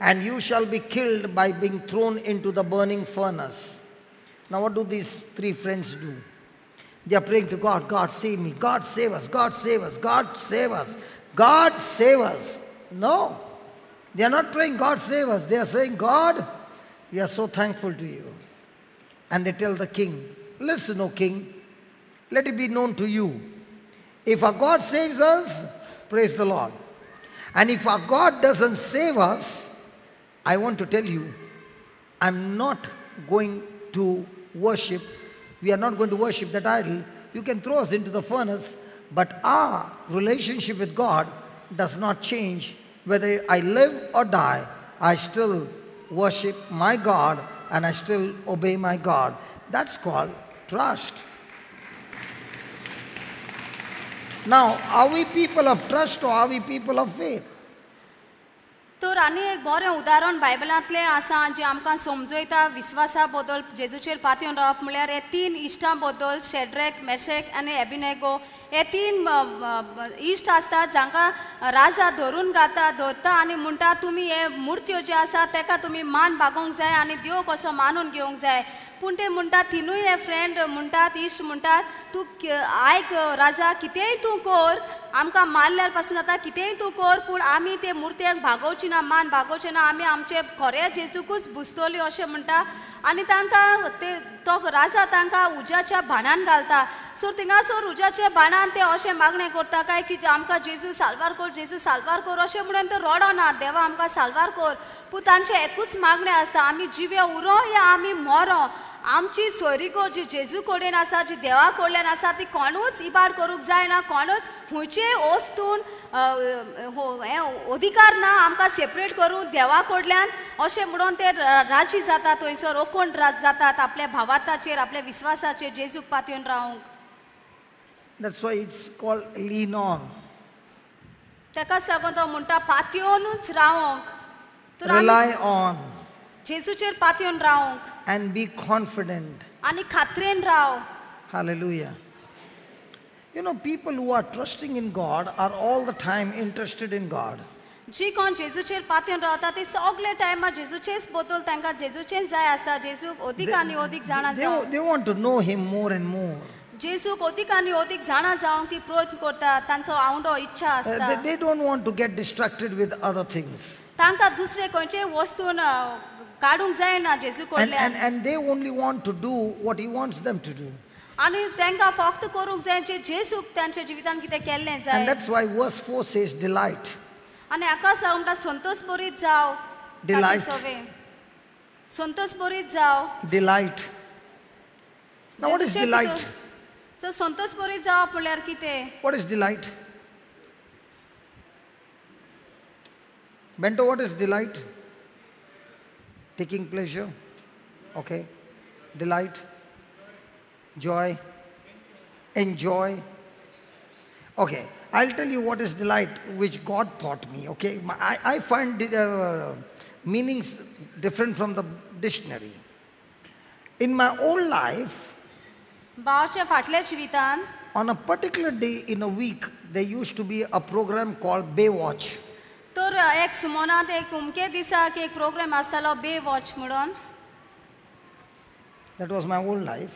And you shall be killed by being thrown into the burning furnace. Now, what do these three friends do? They are praying to God, God save me, God save us, God save us, God save us, God save us. No, they are not praying, God save us. They are saying, God, we are so thankful to you. And they tell the king, Listen, O king, let it be known to you. If our God saves us, praise the Lord. And if our God doesn't save us, I want to tell you, I'm not going to worship, we are not going to worship that idol. You can throw us into the furnace, but our relationship with God does not change. Whether I live or die, I still worship my God and I still obey my God. That's called trust. Now, are we people of trust or are we people of faith? तर आनी एक बरें उदाहरण बायबलांतलें आसा जें आमकां समजयता विस्वासा बद्दल जेजूचेर पातयेवन रावप म्हळ्यार हे तीन इश्टां बद्दल शेड्रेक मेशेक आनी एबिनेगो हे तीन इश्ट आसतात जांकां राजा धरून घाता धरता आनी म्हणटा तुमी हे मुर्त्यो ज्यो आसा तेका तुमी मान भागोवंक जाय आनी देव कसो मानून घेवंक जाय पूण ते म्हणटात तिनूय हे फ्रेंड म्हणटात इश्ट म्हणटात तूं आयक राजा कितेंय तूं कर? आमकां मारल्यारपासून जाता कितेंय तूं कर? पूण आमी ते मुर्त्याक भागोवची ना मान भागोवचे ना आमी आमचे खरे जेजूकूच बुजतली अशें म्हणटा आनी तांकां ते तो राजा तांकां उज्याच्या भाणान घालता. सो थिंगासोर उज्याच्या भाणान ते अशें मागणें करता काय की आमकां जेजू साल्वार कर जेजू साल्वार कर अशें म्हणून ते रडना देवा आमकां साल्वार कर. पूण तांचें एकूच मागणें आसता आमी जिवे उरो या आमी मोरो. आमची सोयरीगो जी जेजू कडेन आसा जी देवा कडल्यान आसा ती कोणूच इबाड करूंक जायना कोणूच खंयचेय वस्तून अ, हो- हे अधिकार ना आमकां सेपरेट करूं देवा कडल्यान. अशें म्हणून ते राजी जाता थंयसर ओकोण राज जातात आपल्या भावाताचेर आपल्या विस्वासाचेर जेजूक पातयेवन रावंक. That's why it's called lean on. ताकाच लागून तो म्हणटा पातयेवनूच रावंक. Rely on. जेजूचेर पातयेवन रावंक. and be confident. आनी खात्रेन राव Hallelujah. You know, people who are trusting in God are all the time interested in God. जी कोण जेजूचेर पातयेवन रावता ती सगळे टायमार जेजूचेच बद्दल तांकां जेजूचेच जाय आसता जेजूक अदीक आनी अदीक जाणा They, जावंक they want to know Him more and more. जेजूक अदीक आनी अदीक जाणा जावंक ती प्रयत्न करतात तांचो आवडो इच्छा Uh, आसता they, they don't want to get distracted with other things. तांकां दुसरे खंयचे वस्तून काढूक जायना जेजू कोडल्यान and they only want to do what he wants them to do आणि त्यांना फक्त करूक जाय जे जेजूक त्यांच्या जिवितान किती केले जाय. And that's why verse 4 says delight आणि आकाश लावून ता संतोष पुरित जाव डिलाइट संतोष पुरित जाव. Delight now what is delight so Santosh पुरित जाव म्हणल्यार किते? What is delight bento what is delight taking pleasure, okay, delight, joy, enjoy. Okay, I'll tell you what is delight, which God taught me, okay. I, I find uh, meanings different from the dictionary. In my own life, on a particular day in a week, there used to be a program called Baywatch. तर एक सुमोनांत एक उमके दिसाक एक प्रोग्राम आसतालो बे वॉच म्हणून. That was my old life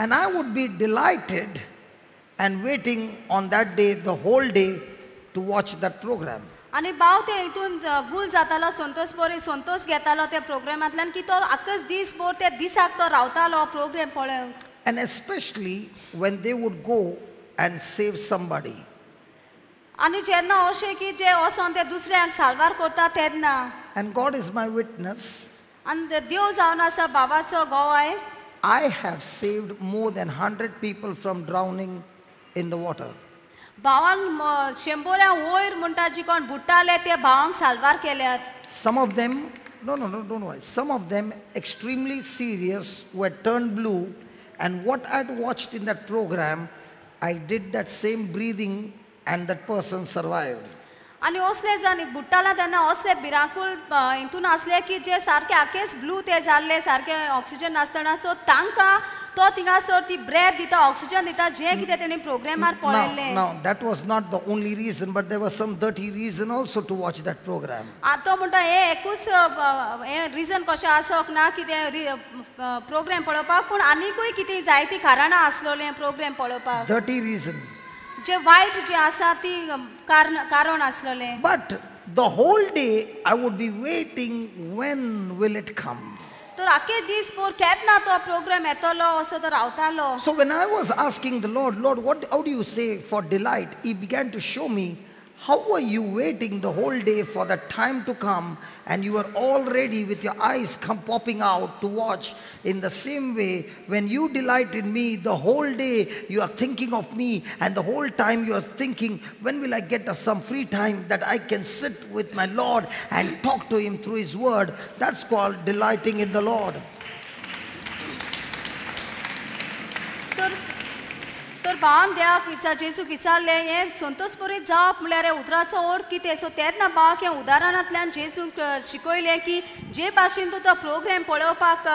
and I would be delighted and waiting on that day the whole day to watch that program आणि भाव ते हितून गुल जातालो संतोष बोरे संतोष घेतालो त्या प्रोग्रामातल्यान की तो आखच दिसभर त्या दिसाक तो रावतालो प्रोग्राम पळय and especially when they would go and save somebody आनी जेन्ना अशें की जे वचोन ते दुसऱ्यांक साल्वार करता तेन्ना And God is my witness. आनी ते देव जावन आसा भावाचो गोवाय I have saved more than 100 people from drowning in the water. भावान म- शंबरा वयर म्हणटा जी कोण बुडटाले ते भावांक साल्वार केल्यात Some of them, no, no, no, don't worry. Some of them extremely serious were turned blue. And what I'd watched in that program, I did that same breathing and that person survived. आनी असले जाणी बुट्टाला तेन्ना असले अ, हितून असले की जे सारके आखेच ब्लू ते जाल्ले सारके ऑक्सिजन नासतना सो तांकां तो थिंगासर ती ब्रेथ दिता ऑक्सिजन दिता जें कितें तेणी प्रोग्रामार पळयल्लें that was not the only reason, but there was some dirty reason also to watch that program. आतां तो म्हणटा हे एकूच हे रिजन कशें आसोंक ना की ते प्रोग्राम पळोवपाक पूण आनिकूय कितें जायतीं कारणां आसलोलें प्रोग्राम पळोवपाक Dirty reason. But the whole day I would be waiting when will it come. So when I was asking the Lord, Lord, what how do you say for delight? He began to show me how are you waiting the whole day for that time to come and you are all ready with your eyes come popping out to watch in the same way? When you delight in me the whole day you are thinking of me and the whole time you are thinking when will i get some free time that i can sit with my lord and talk to him through his word? That's called delighting in the lord बाम द्याप विचार जेसूक विचारले हे संतोषपुरीत जावप म्हळ्यार हे उतराचो अर्थ कितें सो तेन्ना बाक हे उदाहरणांतल्यान जेसूक शिकयलें की जे भाशेन तूं तो प्रोग्राम पळोवपाक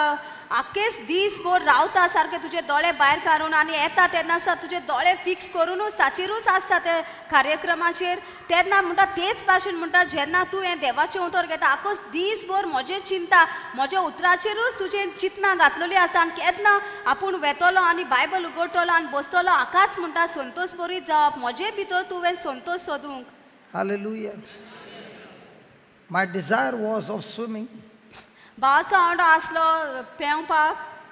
अ, दीस भर रावता सारके तुजे दोळे भायर काडून आनी येता तेन्ना सा तुजे दोळे फिक्स करूनच ताचेरूच आसता ते कार्यक्रमाचेर. तेन्ना म्हणटा तेच भाशेन म्हणटा जेन्ना तूं हें देवाचें उतर घेता आखोच दीस भर म्हजें चिंता म्हज्या उतराचेरूच तुजें चिंतना घातलेली आसता आनी केन्ना आपूण वेतलो आनी बायबल उगडटलो आनी बसतलो हाकाच म्हणटा संतोश बरी जावप म्हजे भितर तुवें संतोश सोदूंक. Hallelujah. My desire was of swimming.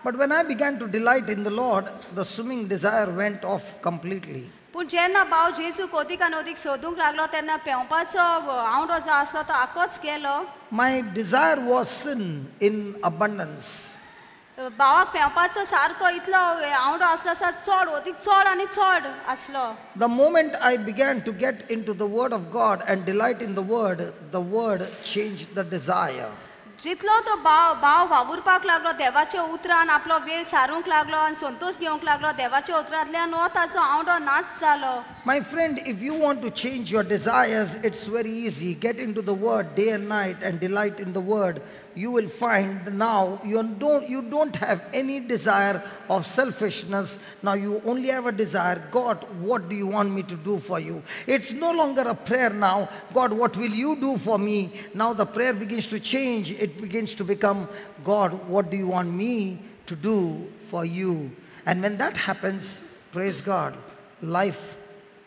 But when I began to delight in the Lord, the swimming desire went off completely. पूण जेन्ना भाव जेजूक अदीक आनी अदीक सोदूंक लागलो तेन्ना पेंवपाचो आवडो जो आसलो तो आकोच गेलो My desire was sin in abundance. भावाक पेंवपाचो सारको इतलो आवडो आसलो आसा चड अदीक चड आनी चड आसलो The moment I began to get into the Word of God and delight in the Word, the Word changed the desire. जितलो तो भाव भाव वावुरपाक लागलो देवाच्या उतरान आपलो वेळ सारूंक लागलो आनी संतोष घेवंक लागलो देवाच्या उतरांतल्यान हो ताचो आवडो नाच जालो My friend, if you want to change your desires, it's very easy. Get into the Word day and night and delight in the Word. You will find now you don't, you don't have any desire of selfishness. Now you only have a desire God, what do you want me to do for you? It's no longer a prayer now. God, what will you do for me? Now the prayer begins to change. It begins to become God, what do you want me to do for you? And when that happens, praise God, life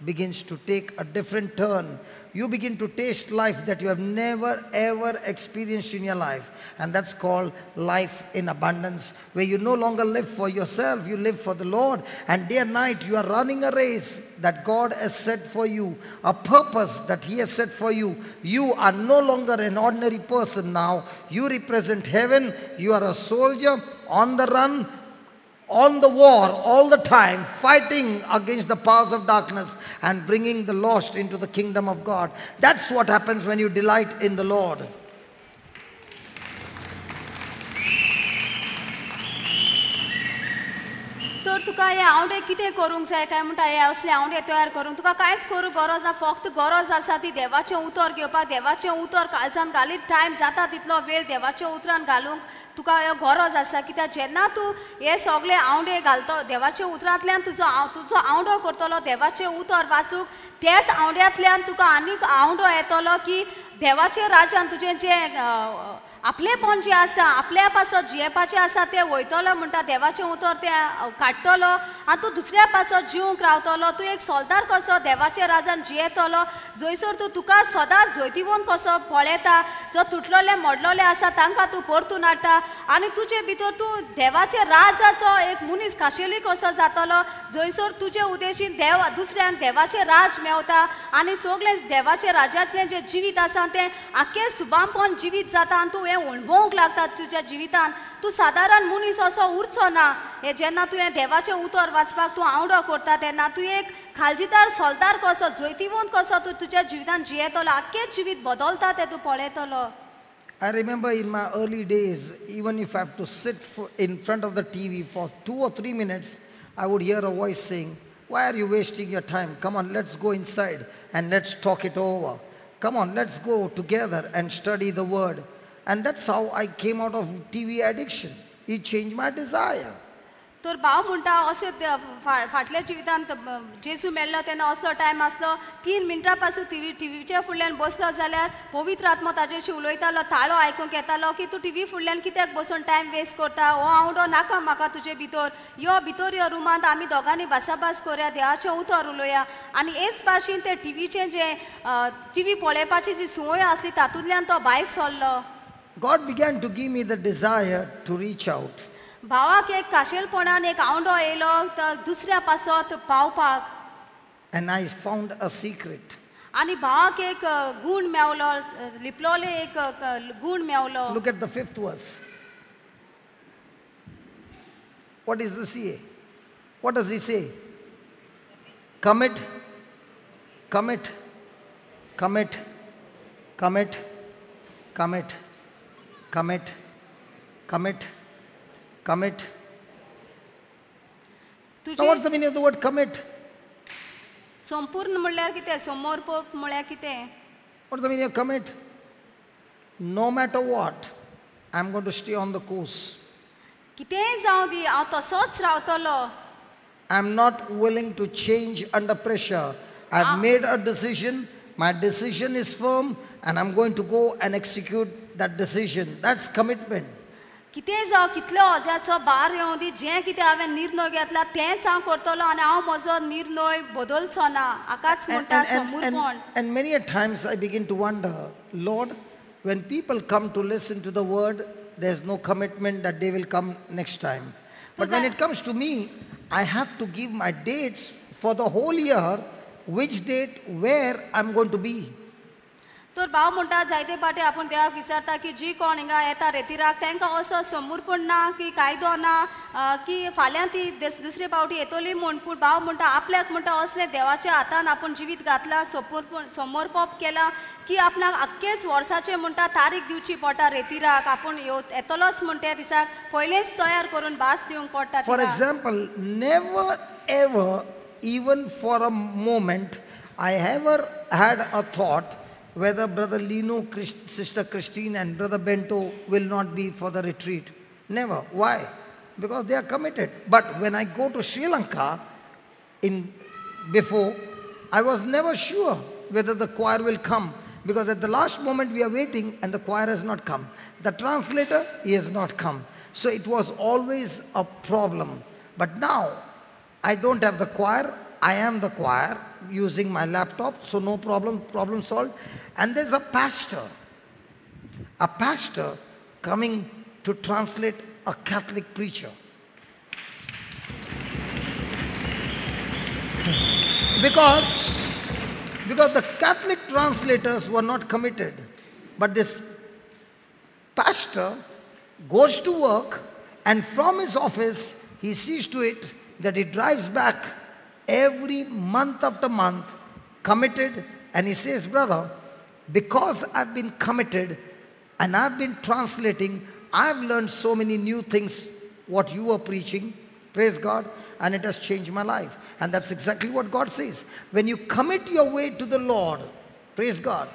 begins to take a different turn. You begin to taste life that you have never ever experienced in your life. And that's called life in abundance, where you no longer live for yourself, you live for the Lord. And day and night you are running a race that God has set for you, a purpose that He has set for you. You are no longer an ordinary person now. You represent heaven, you are a soldier on the run, on the war all the time, fighting against the powers of darkness and bringing the lost into the kingdom of God. That's what happens when you delight in the Lord. तर तुका हे आवडे कितें करूंक जाय? काय म्हणटा हे असले आवडे तयार करूंक तुका कांयच करूंक गरज ना फक्त गरज आसा ती देवाचें उतर घेवपाक. देवाचें उतर काळजान घालीत टायम जाता तितलो वेळ देवाच्या उतरान घालूंक. तुका हे गरज आसा कित्याक जेन्ना तूं हे सगळे आवडे घालतो देवाच्या उतरांतल्यान तुजो तुजो आवडो करतलो देवाचें उतर वाचूंक तेच आवड्यांतल्यान तुका आनीक आवडो येतलो की देवाच्या राज्यान तुजें जें आपले आपलेपण जें आसा आपल्या पासो जियेवपाचें आसा तें वयतलो म्हणटा देवाचें उतर तें काडटलो आनी तूं दुसऱ्या पासो जिवंक रावतलो तूं एक सोलदार कसो देवाच्या राजान जियेतलो जंयसर तूं तुका सदांच जोयतिवून कसो पळयता जो तुटलोले मोडलोले आसा तांकां तूं परतून हाडटा आनी तुजे भितर तूं देवाच्या राजाचो एक मनीस खाशेली कसो जातलो जंयसर तुजे उद्देशीन देव दुसऱ्यांक देवाचें राज मेवता आनी सगळें देवाच्या राज्यांतलें जें जिवीत आसा तें आख्खें सुबामपण जिवीत जाता आनी तूं हें उणभोवंक लागता तुज्या जिवितान तूं सादारण मनीस असो उरचो ना हे जेन्ना तुवें देवाचें उतर वाचपाक तूं आवडो करता तेन्ना तूं एक खालजीदार सोलदार कसो जोयतिवंत कसो तूं तुज्या जिवितान जियेतलो आख्खें जिवीत बदलता तें तूं पळयतलो I remember in my early days, even if I have to sit for, in front of the TV for two or three minutes, I would hear a voice saying, Why are you wasting your time? Come on, let's go inside and let's talk it over. Come on, let's go together and study the word. And that's how I came out of TV addiction. It changed my desire. तर भाव म्हणटा अशें फाटल्या जिवितांत जेसू मेळ्ळो मेल्लो तेन्ना असलो टायम आसलो तीन मिनटां पासून टी व्ही टीव्हीच्या फुडल्यान बसलो जाल्यार पवित्र आत्मो ताजेशी उलयतालो ताळो आयकूंक येतालो की तूं टी व्ही फुडल्यान कित्याक बसून टायम वेस्ट करता हो आवडो नाका म्हाका तुजे भितर यो भितर यो रुमांत आमी दोगांनी भासाभास करया देवाचें उतर उलोवया आनी हेच भाशेन ते टी व्हीचें जें टी व्ही पळोवपाची जी सुवय आसली तातूंतल्यान तो भायर सरलो God began to give me the desire to reach out. भावाक एक खाशेलपणान एक आवंडो येयलो तर दुसऱ्या पासत पावपाक And I found a secret. आनी भावाक एक अ, गूण मेवलो अ, लिपलोले एक अ, क- गूण मेवलो Look at the fifth verse. What is the CA? What does he say? Commit, commit, commit, commit, commit, commit, commit, commit. Now, तुजे what's the meaning of the word commit? संपूर्ण म्हणल्यार कितें समर्पक म्हळ्यार कितें What's the meaning of commit? No matter what, I'm going to stay on the course. कितेंय जावं दी हांव तसोच रावतलो I'm not willing to change under pressure. I've made a decision. My decision is firm, and I'm going to go and execute that decision. That's commitment. कितेंय जावं कितलो अजाचो बार येवं दी जें कितें हांवें निर्णय घेतला तेंच हांव करतलो आनी हांव म्हजो निर्णय बदलचो ना हाकाच And, म्हणटा and, and, and, समर्पण and many a times I begin to wonder, Lord, when people come to listen to the word, there's no commitment that they will come next time. But when it comes to me, I have to give my dates for the whole year, which date, where I'm going to be. तर भाव म्हणटा जायते पाटी आपूण देवाक विचारता की जी कोण हिंगा येता रेतीराक तांकां असो समर्पण ना की कायदो ना अ, की फाल्यां ती देस- दुसरे फावटी येतली म्हूण पूण भाव म्हणटा आपल्याक म्हणटा असले देवाच्या हातान आपूण जिवीत घातला समर्पण समर्पप केला की आपणाक आख्खेच वर्साचे म्हणटा तारीख दिवची पडटा रेतीराक आपूण येतलोच म्हण त्या दिसाक पयलेच तयार करून भास दिवंक पडटा तिका. example, never ever, even for a moment, I ever had a thought whether Brother Lino, Chris- Sister Christine, and Brother Bento will not be for the retreat. Never. Why? Because they are committed. But when I go to Sri Lanka, in before, I was never sure whether the choir will come because at the last moment we are waiting and the choir has not come. The translator, he has not come. So it was always a problem. But now I don't have the choir. I am the choir using my laptop, so no problem, problem solved. And there's a pastor, a pastor coming to translate a Catholic preacher. Because, because the Catholic translators were not committed. But this pastor goes to work and from his office he sees to it that he drives back every month after month committed and he says brother because i've been committed and i've been translating i've learned so many new things what you are preaching praise god and it has changed my life and that's exactly what god says when you commit your way to the lord praise god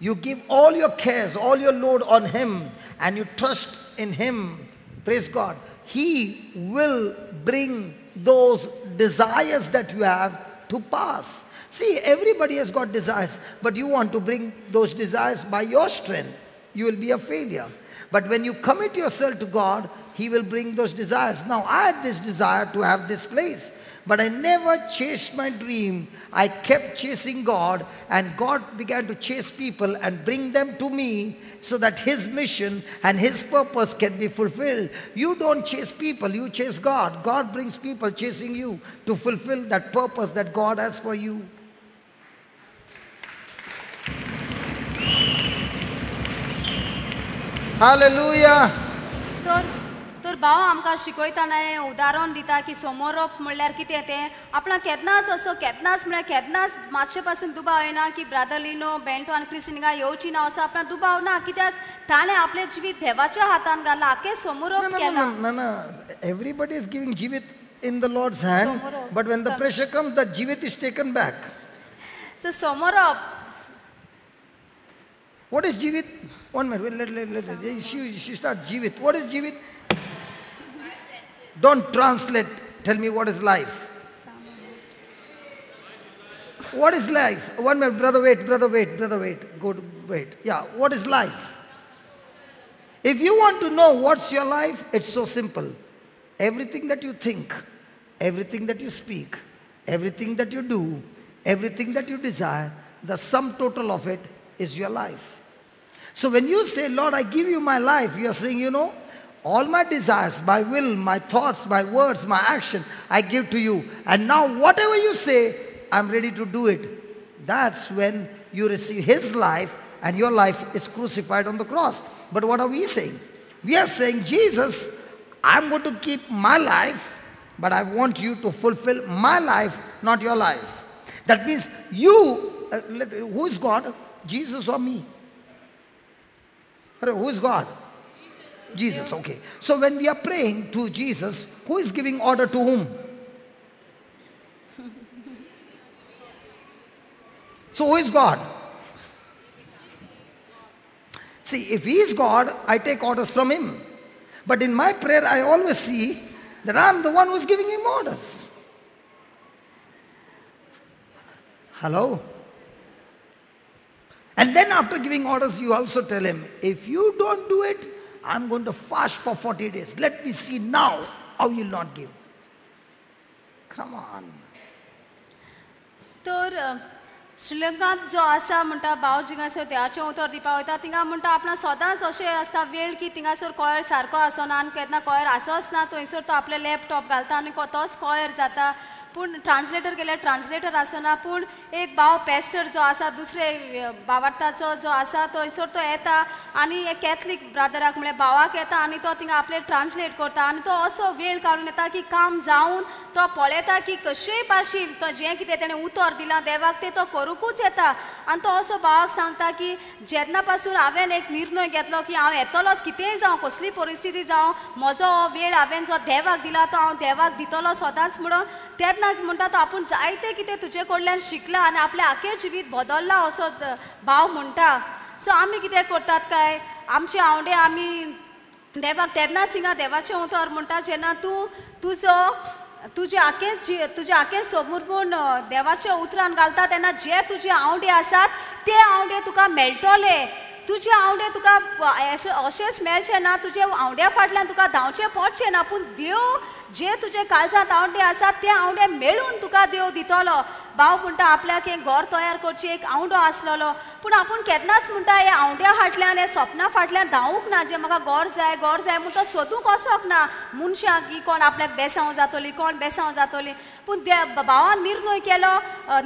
you give all your cares, all your load on Him, and you trust in Him. Praise God. He will bring those desires that you have to pass. See, everybody has got desires, but you want to bring those desires by your strength. You will be a failure. But when you commit yourself to God, He will bring those desires. Now, I had this desire to have this place. But I never chased my dream. I kept chasing God, and God began to chase people and bring them to me so that His mission and His purpose can be fulfilled. You don't chase people, you chase God. God brings people chasing you to fulfill that purpose that God has for you. Hallelujah. तर तर चतुर्भाव आमकां शिकयतना उदाहरण दिता की समोरप म्हणल्यार कितें तें? आपणाक केदनाच असो केदनाच म्हळ्यार केदनाच मातशे पासून दुबाव येना की ब्रादर लिनो बँटो आनी क्रिस्टिनिंगा येवची ना असो आपणाक दुबाव ना. कित्याक? ताणें आपले जिवीत देवाच्या हातान घालला आखे समोरप केला. एवरीबडी इज गिवींग जिवीत in the lord's hand but when the pressure come. The जिवीत इज टेकन बॅक सो समोरप. What is Jivit? One minute, let, let, let, let. She, she start Jivit. What is Jivit? Don't translate. Tell me what is life. What is life? One minute, brother, wait, brother, wait, brother, wait. Good, wait. Yeah, what is life? If you want to know what's your life, it's so simple. Everything that you think, everything that you speak, everything that you do, everything that you desire, the sum total of it is your life. So when you say, Lord, I give you my life, you are saying, you know, all my desires, my will, my thoughts, my words, my action, I give to you. And now whatever you say, I'm ready to do it. That's when you receive His life and your life is crucified on the cross. But what are we saying? We are saying, Jesus, I'm going to keep my life, but I want you to fulfill my life, not your life. That means you, uh, who is God? Jesus or me? Who is God? Jesus, okay. So when we are praying to Jesus, who is giving order to whom? *laughs* So who is God? See, if He is God, I take orders from Him. But in my prayer, I always see that I'm the one who's giving Him orders. Hello? And then after giving orders, you also tell him, if you don't do it, I'm going to fast for 40 days. Let me see now how you'll not give. Come on. तर श्रीलंकांत जो आसा म्हणटा भाव जिंगासर देवाचें उतर दिपा वयता तिंगा म्हणटा आपणा सदांच अशें आसता वेळ की थिंगासर कॉयर सारको आसना आनी केन्ना कॉयर आसोच ना थंयसर तो आपले लॅपटॉप घालता आनी तोच कॉयर जाता पूण ट्रान्सलेटर केल्यार ट्रान्सलेटर आसना पूण एक भाव पॅस्टर जो आसा दुसरे बावार्थाचो जो आसा थंयसर तो येता आनी एक कॅथलीक ब्रादराक म्हळ्यार भावाक येता आनी तो थिंगा आपले ट्रान्सलेट करता आनी तो असो वेळ काडून येता की काम जावन तो पळयता की कशेय भाशेन तो जें कितें तेणें उतर दिलां देवाक तें तो करूंकूच येता आनी तो असो भावाक सांगता की जेन्ना पासून हांवें एक निर्णय घेतलो की हांव येतलोच कितेंय जावं कसली परिस्थिती जावं म्हजो हो वेळ हांवें जो देवाक दिला तो हांव देवाक दितलो सदांच म्हणून तेन्ना म्हणटा तो आपूण जायते कितें तुजे कडल्यान शिकला आनी आपलें आख्खें जिवीत बदलला असो भाव म्हणटा सो आमी कितें करतात काय? आमचे आवडे आमी देवाक तेन्नाच हिंगा देवाचें उतर म्हणटा जेन्ना तूं तुजो तुजे आख्खें जी तुजे आख्खें समोर अ, देवाच्या उतरान घालता तेन्ना जे तुजे आवडे आसात ते आवडे तुका मेळटले. तुजे आवडे तुका अशें अशेंच मेळचें ना तुजे आवड्या फाटल्यान तुका धांवचें पडचें ना पूण देव जे तुजे काळजांत आवडे आसात ते आवडे मेळून तुका देव दितलो. भाव म्हणटा आपल्याक एक घर तयार करची एक आवडो आसलेलो पूण आपूण केन्नाच म्हणटा हे आवड्या फाटल्यान हे सपना फाटल्यान धांवूंक ना जे म्हाका घर जाय घर जाय म्हूण तो सोदूंक वचोंक ना. मनशाक की कोण आपल्याक बेसांव जातली कोण बेसांव जातली. पूण दे भावान निर्णय केलो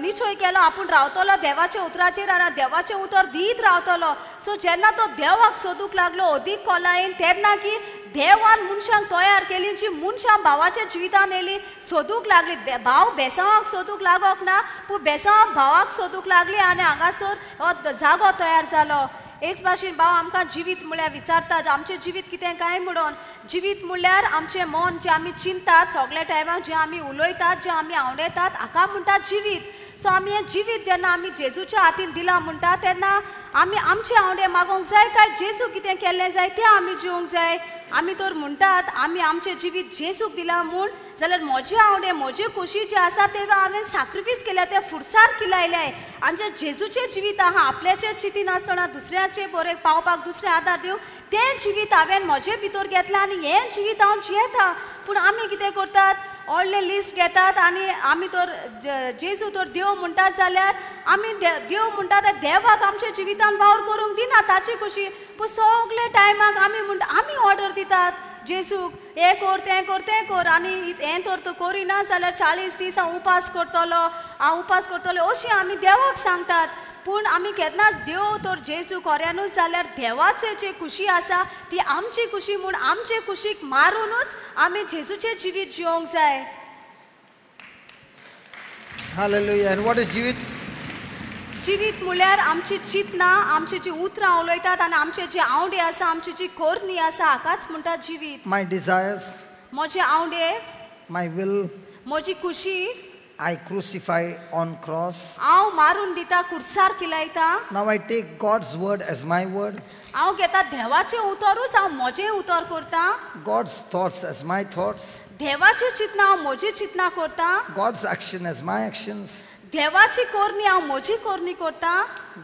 निश्चय केलो आपूण रावतलो देवाच्या उतराचेर आनी देवाचें उतर दीत रावतलो. सो जेन्ना तो देवाक सोदूंक लागलो अदीक कोलायेन तेन्ना की देवान मनशांक तयार केली जी मनशां भावाच्या जिवितान येयली सोदूंक लागली बे- भाव बेसांवाक सोदूंक लागोक ना पूण बेसांवाक भावाक सोदूंक लागली आनी हांगासर हो जागो तयार जालो. हेच भाशेन भाव आमकां जिवीत म्हळ्यार विचारतात आमचें जिवीत कितें काय म्हणून? जिवीत म्हणल्यार आमचें मन जें आमी चिंतात सगळे टायमाक जें आमी उलयतात जें आमी आवडयतात हाका म्हणटात जिवीत. सो आमी हें जिवीत जेन्ना आमी जेजूच्या हातीन दिलां म्हणटा तेन्ना आमी आमचे आवडे मागोवंक जाय काय जेजू कितें केल्लें जाय तें आमी जिवंक जाय. आमी तर म्हणटात आमी आमचें जिवीत जेजूक दिलां म्हूण जाल्यार म्हजे आवडे म्हजे खोशी जे आसा ते हांवें साक्रिफीस केल्या ते फुडसार किलायले आनी जे जेजूचें जिवीत आहा आपल्याचें चिती नासतना दुसऱ्याचे बरें पावपाक दुसरे आदार दिवंक तें जिवीत हांवें म्हजे भितर घेतलां आनी हें जिवीत हांव जियेता पूण आमी कितें करतात? व्हडले लिस्ट घेतात आनी आमी तर जेजू तर देव म्हणटात जाल्यार आमी देव म्हणटा ते देवाक आमच्या जिवितान वावर करूंक दिना ताची कशी पूण सगळे टायमाक आमी म्हणटा आमी ऑर्डर दितात. जेजूक हें कर तें कर तें कर. आनी हें तर तूं करिना जाल्यार चाळीस दीस हांव उपास करतलो. हांव उपास करतलो अशी आमी देवाक सांगतात. पूण आमी केन्नाच देव तर जेजू खऱ्यानूच जाल्यार देवाचे जे खुशी आसा ती आमची खुशी म्हूण आमचे खुशीक मारूनच आमी जेजूचें जिवीत जिवंक जाय Hallelujah. And what is jivit? जिवीत म्हळ्यार आमची चिंतना आमची जी उतरां उलयतात आनी आमचे जे आवडे आसा आमची जी कोरणी आसा हाकाच म्हणटा जिवीत My desires, म्हजे आवडे my will, म्हजी खुशी I crucify on cross. हांव मारून दिता कुर्सार किलायता Now I take God's word as my word, हांव घेता देवाचें उतरूच हांव म्हजें उतर करता God's thoughts as my thoughts, देवाचें चिंतनां हांव म्हजीं चिंतनां करता God's action as my actions, देवाची कोरणी हांव म्हजी कोरणी करता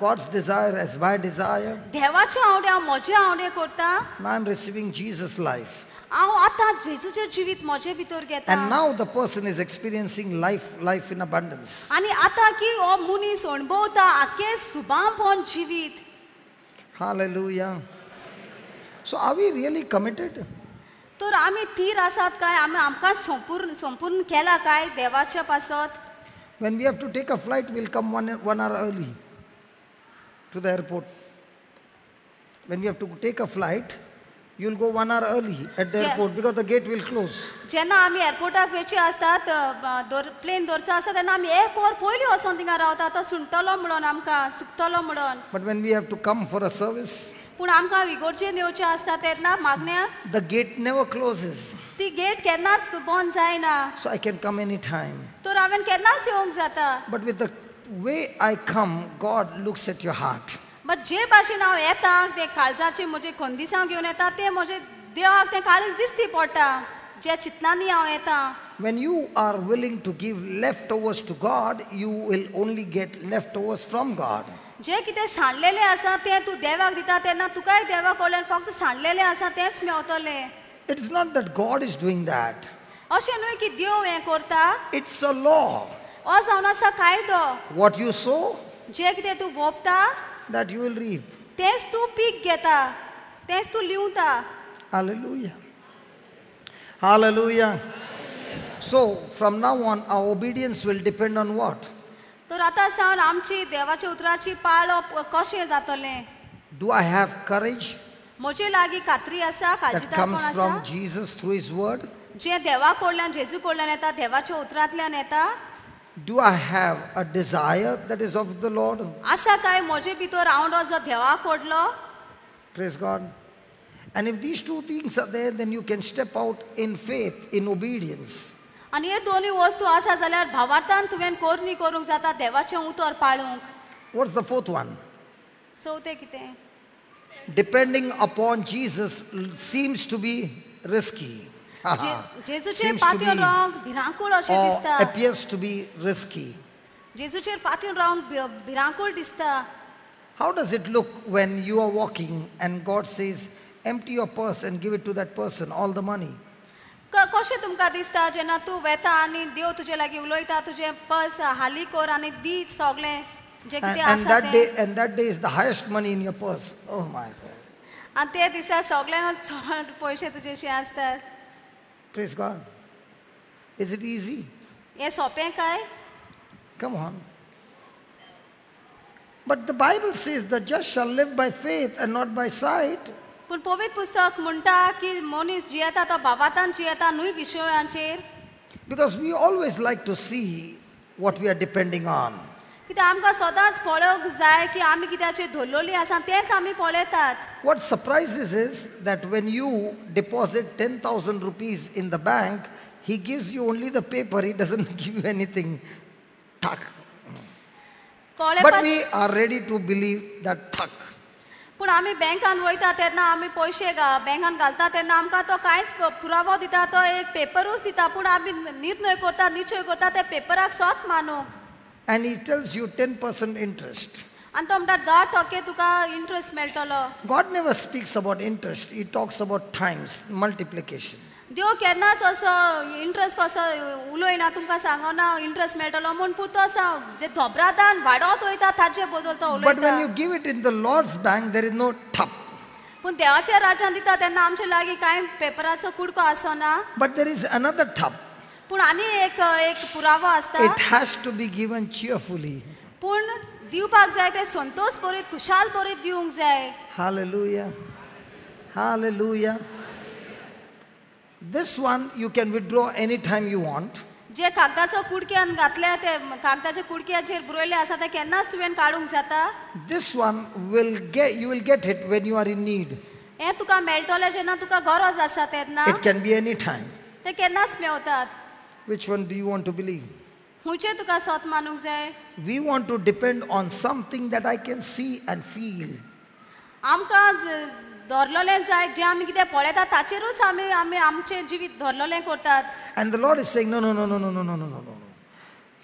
God's desire as my desire. देवाचे आवडे हांव म्हजे आवडे करता Now I'm receiving Jesus' life. हांव आतां जेजूचें जिवीत म्हजे भितर घेता. And now the person is experiencing life life in abundance आनी आतां की ओ मुनी सोन बोता आके सुबां पण जीवित. Hallelujah so are we really committed तर आमी तीर आसात काय? आमी आमकां संपूर्ण संपूर्ण केला काय? देवाच्या पासत. When we have to take a flight we will come one one hour early to the airport when we have to take a flight you'll go one hour early at the Yeah. airport because the gate will close. जेन्ना आमी एअरपोर्टाक वेची आसतात प्लेन दवरचा आसता तेन्ना आमी एक वर पयलीं वचोन थिंगा रावता तो सुंटलो म्हणून आमकां चुकतलो म्हणून But when we have to come for a service, पूण आमकां विगोडचें येवचें आसता तेन्ना मागण्या the gate never closes. ती गेट केन्नाच बंद जायना So I can come anytime. तर हांवें केन्नाच येवंक जाता But with the way I come, God looks at your heart. But जे भाशेन हांव येता ते काळजाचे म्हजे खंदिसां घेवन येता ते म्हजे देवाक तें काळीज दिसती पडटा जे चिंतनांनी हांव येता. When you are willing to give leftovers to God, you will only get leftovers from God. जे कितें सांडलेलें आसा तें तूं देवाक दिता तेन्ना तुकाय देवा कडल्यान फक्त सांडलेलें आसा तेंच मेवतलें. It is not that God is doing that, अशें न्हय की देव हें करता? It's a law. हो जावन आसा कायदो. What you sow, जे कितें तूं भोगता that you will reap. तेंच तूं पीक घेता तेंच तूं लिवता Hallelujah. Hallelujah. So, from now on, our obedience will depend on what? तर आतां सावन आमची देवाच्या उतराची पाळप कशें जातलें Do I have courage म्हजे लागीं खात्री आसा that खाजीदारपण comes आसा from Jesus through His Word? जे देवा कडल्यान जेजू कडल्यान येता देवाच्या उतरांतल्यान येता Do I have a desire that is of the Lord? आसा काय म्हजे भितर आवडो जो देवा कडलो Praise God. And if these two things are there, then you can step out in faith, in obedience. आनी हे दोनूय वस्तू आसा जाल्यार भावार्थान तुवें कोरणी करूंक जाता देवाचें उतर पाळूंक What's the fourth one? चवथें कितें Depending upon Jesus l- seems to be risky. जे- जेजूचेर seems to be पातयेवन रावंक भिरांकूळ अशें दिसता appears to be risky. जेजूचेर पातयेवन रावंक भिरांकूळ दिसता How does it look when you are walking and God says, empty your purse and give it to that person, all the money? कशें तुमकां दिसता जेन्ना तूं वेता आनी देव तुजे लागीं उलयता तुजें पर्स हाली कर आनी दी सगलें जे And, कितें and आसा that day, and that day is the highest money in your purse. Oh my God. आनी ते दिसा सगळ्यांक चड पयशे तुजेशे आसतात Praise God. Is it easy? हें सोंपें काय Come on. But the Bible says the just shall live by faith and not by sight. पूण पवित्र पुस्तक म्हणटा की मनीस जियेता तो भावातान जियेता न्हय विशयांचेर Because we always like to see what we are depending on. कित्याक आमकां सदांच पळोवंक जाय की आमी कित्याचेर धरलोली आसा तेंच आमी पळयतात What surprises is that when you deposit 10,000 rupees in the bank, he gives you only the paper, he doesn't *laughs* give you anything. Thak. कळ्ळें But पण we are ready to believe that thak. पूण आमी बँकान वयता तेन्ना आमी पयशे घा- बँकान घालता तेन्ना आमकां तो कांयच प- पुरावो दिता तो एक पेपरूच दिता पूण आमी निर्णय करता निश्चय करता ते पेपराक सोत मानूंक And he tells you 10% interest. आणि तुमचा दर टक्के तुका इंटरेस्ट मेळटलो God never speaks about interest he talks about times multiplication देव केन्नाच असो इंटरेस्ट कसो उलयना तुमकां सांगना इंटरेस्ट मेळटलो म्हूण पूत आसा जे धोबरादान वाडत वयता ताचे बदल तो उलयता but when you give it in the lord's bank there is no ठप पण देवाच्या राजान दिता तेन्ना आमचे लागी काय पेपराचो कुडको आसना बट देयर इज अनदर ठप पण आणि एक एक पुरावा असता it has to be given cheerfully पण दिवपाक जाय ते संतोष परत खुशाल परत दिवंक जाय hallelujah hallelujah this one you can withdraw any time you want जे कागदाचो कुडकेन घातले ते कागदाचे कुडकेचेर बरयले आसा ते केन्ना तुवें काडूंक जाता? This one will get you will get it when you are in need हे तुका मेळटले जेन्ना तुका गरज आसा तेन्ना it can be any time ते केन्नाच मेवतात. Which one do you want to believe खंयचे तुका सत मानूंक जाय. We want to depend on something that I can see and feel. आमकां धरलोलें जाय जें आमी कितें पळयतात ताचेरूच आमी आमी आमचें जिवीत धरलोलें करतात And the Lord is saying, No, no, no, no, no, no, no, no, no, no.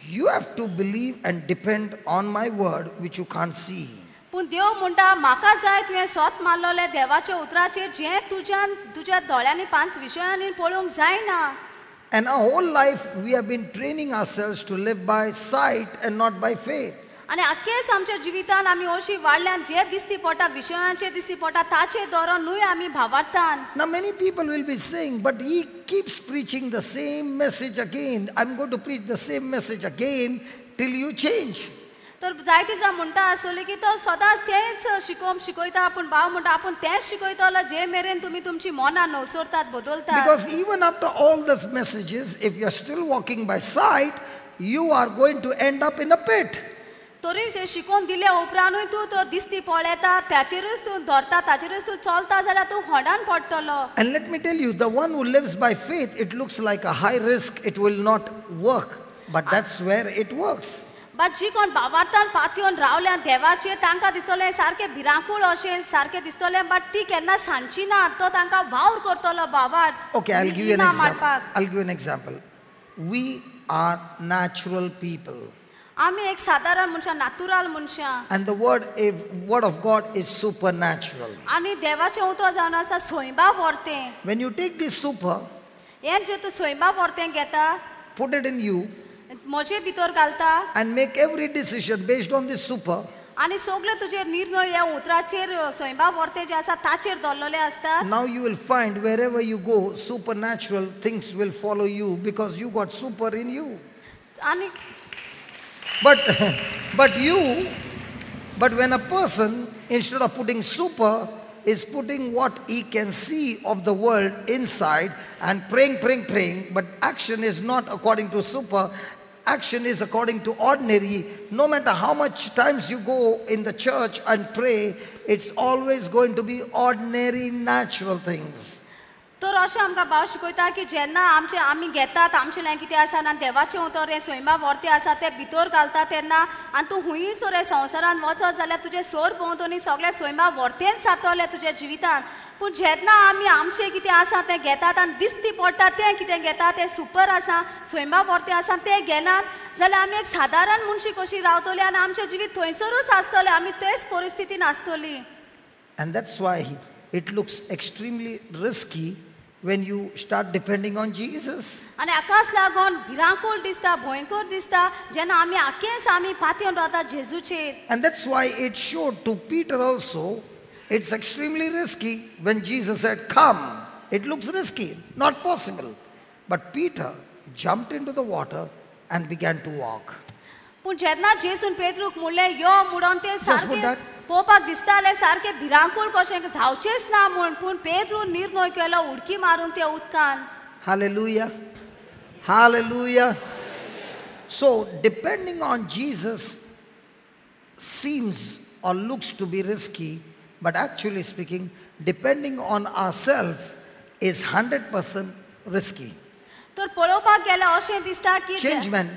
You have to believe and depend on my word, which you can't see. पूण देव म्हणटा म्हाका जाय तुवें स्वत मारलोलें देवाच्या उतराचेर जें तुज्यान तुज्या दोळ्यांनी पांच विशयांनी पळोवंक जायना And our whole life, we have been training ourselves to live by sight and not by faith. आनी आख्खेच आमच्या जिवितान आमी अशी वाडल्यान जे दिसती पडटा विशयांचेर दिसती पडटा ताचेर धरून न्हय आमी भावार्थान Now, many people will be saying, but he keeps preaching the same message again. I'm going to preach the same message again till you change. तर जायते जा म्हणटा आसतली की तो सदांच तेच शिकोवप शिकयता आपूण भाव म्हणटा आपूण तेच शिकयतलो जे मेरेन तुमी तुमची मोनां नवसोरतात बदलतात. Because even after all this messages if you are still walking by sight you are going to end up in a pit तरी शिकोवन दिले उपरांतूय तूं तो दिसती पळेता ताचेरूच तूं धरता ताचेरूच तूं चलता जाल्यार तूं होडान पडटलो and let me tell you the one who lives by faith it looks like a high risk it will not work but that's where it works but जी कोण बावार्थान पातयोन रावल्या देवाचेर तांकां दिसतलें सारकें भिरांकूळ अशें सारकें दिसतलें बट ती केन्ना सांगची ना तो तांकां वावर करतलो बावार्थ okay I give you an example I give an example we are natural people आमी एक साधारण मनशां नॅचरल मनशां and the word a word of God is super natural आणि देवाचे उतो जावन आसा सोयबा व्हरते when you take this super हे जे तूं सोयबा व्हरते घेता? पुट इट इन यू म्हजे भितर घालता and make every decision based on this super, आनी सगळे तुजे निर्णय ह्या उतराचेर स्वयंभाव व्हरतें जे आसा ताचेर दवरलेले आसतात now you will find wherever you go, supernatural things will follow you because you got super in you. आनी But, *laughs* but you, but when a person, instead of putting super, is putting what he can see of the world inside and praying, praying, praying, but action is not according to super, action is according to ordinary. No matter how much times you go in the church and pray, it's always going to be ordinary, natural things. तर अशें आमकां भाव शिकयता की जेन्ना आमचे आमी घेतात आमचें कितें आसा आनी देवाचें उतर हें सैमा व्हरतें आसा तें भितर घालता तेन्ना आनी तूं हुंय सोर हे संवसारान वचत जाल्यार तुजें सोर भोंवतणी सगळें सैमा व्हरतेंच जातलें तुज्या जिवितान. पूण जेन्ना आमी आमचें कितें आसा तें घेतात आनी दिसती पडटा तें कितें घेता तें सुपर आसा स्वयंभा व्हरतें आसा तें घेनात जाल्यार आमी एक सादारण मनशी कशी रावतली आनी आमचें जिवीत थंयसरूच आसतलें आमी तेच परिस्थितीन आसतली And that's why it looks extremely risky when you start depending on Jesus. आनी हाकाच लागून भिरांकूळ दिसता भयंकर दिसता जेन्ना आमी आख्खेंच आमी पातयेवन रावतात जेजूचेर And that's why it showed to Peter also, it's extremely risky when Jesus said, Come. It looks risky, not possible. But Peter jumped into the water and began to walk. पूण जेन्ना जेसून पेद्रूक म्हणलें यो म्हणून ते put सारकें पोवपाक दिसताले सारके भिरांकूळ कशें जावचेंच ना म्हूण पूण पेद्रून निर्णय केलो उडकी मारून त्या उदकान. Hallelujah hallelujah so depending on Jesus seems or looks to be risky but actually speaking depending on our self is hundred percent risky तर पळोवपाक गेल्यार अशें दिसता की चेंजमेंट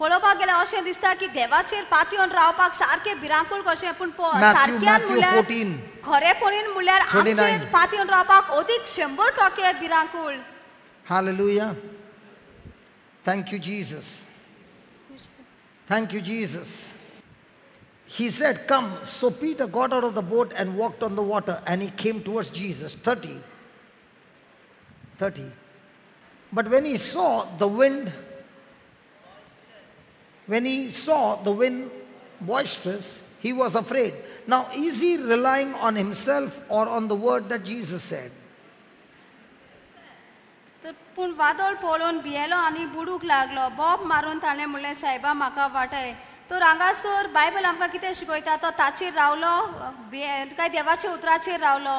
पळोवपाक गेल्यार अशें दिसता की देवाचेर पातयेवन रावपाक सारकें भिरांकूळ कशें पूण प- Matthew- सारक्यान Matthew म्हणल्यार 14. खरेपणीन म्हणल्यार 29. आमचेर पातयेवन रावपाक अदीक शंबर टक्के भिरांकूळ Hallelujah. Thank you, Jesus. Thank you, Jesus. He said, Come. So Peter got out of the boat and walked on the water, and he came towards Jesus. 30. 30. But when he saw the wind, when he saw the wind boisterous, he was afraid. Now, is he relying on himself or on the word that Jesus said? तर पूण वादळ पळोवन भियेलो आनी बुडूंक लागलो बोब मारून ताणें म्हणलें सायबा म्हाका वाटय तर हांगासर बायबल आमकां कितें शिकयता तो ताचेर रावलो भिये- काय देवाच्या उतराचेर रावलो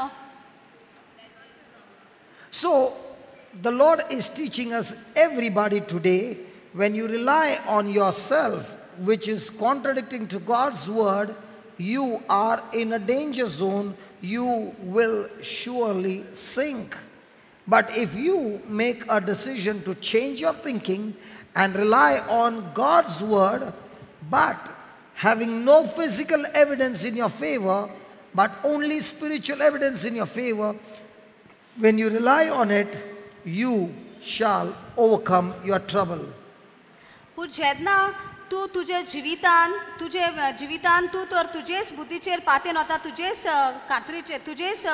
So, the Lord is teaching us, everybody today, when you rely on yourself, which is contradicting to God's word, you are in a danger zone, you will surely sink. But if you make a decision to change your thinking and rely on God's word, but having no physical evidence in your favor, but only spiritual evidence in your favor, when you rely on it, you shall overcome your trouble. पूण जेन्ना तूं तुजे जिवितान तुजे जिवितान तूं तर तुजेच बुद्धीचेर पातेन वता तुजेच कात्रेचेर तुजेच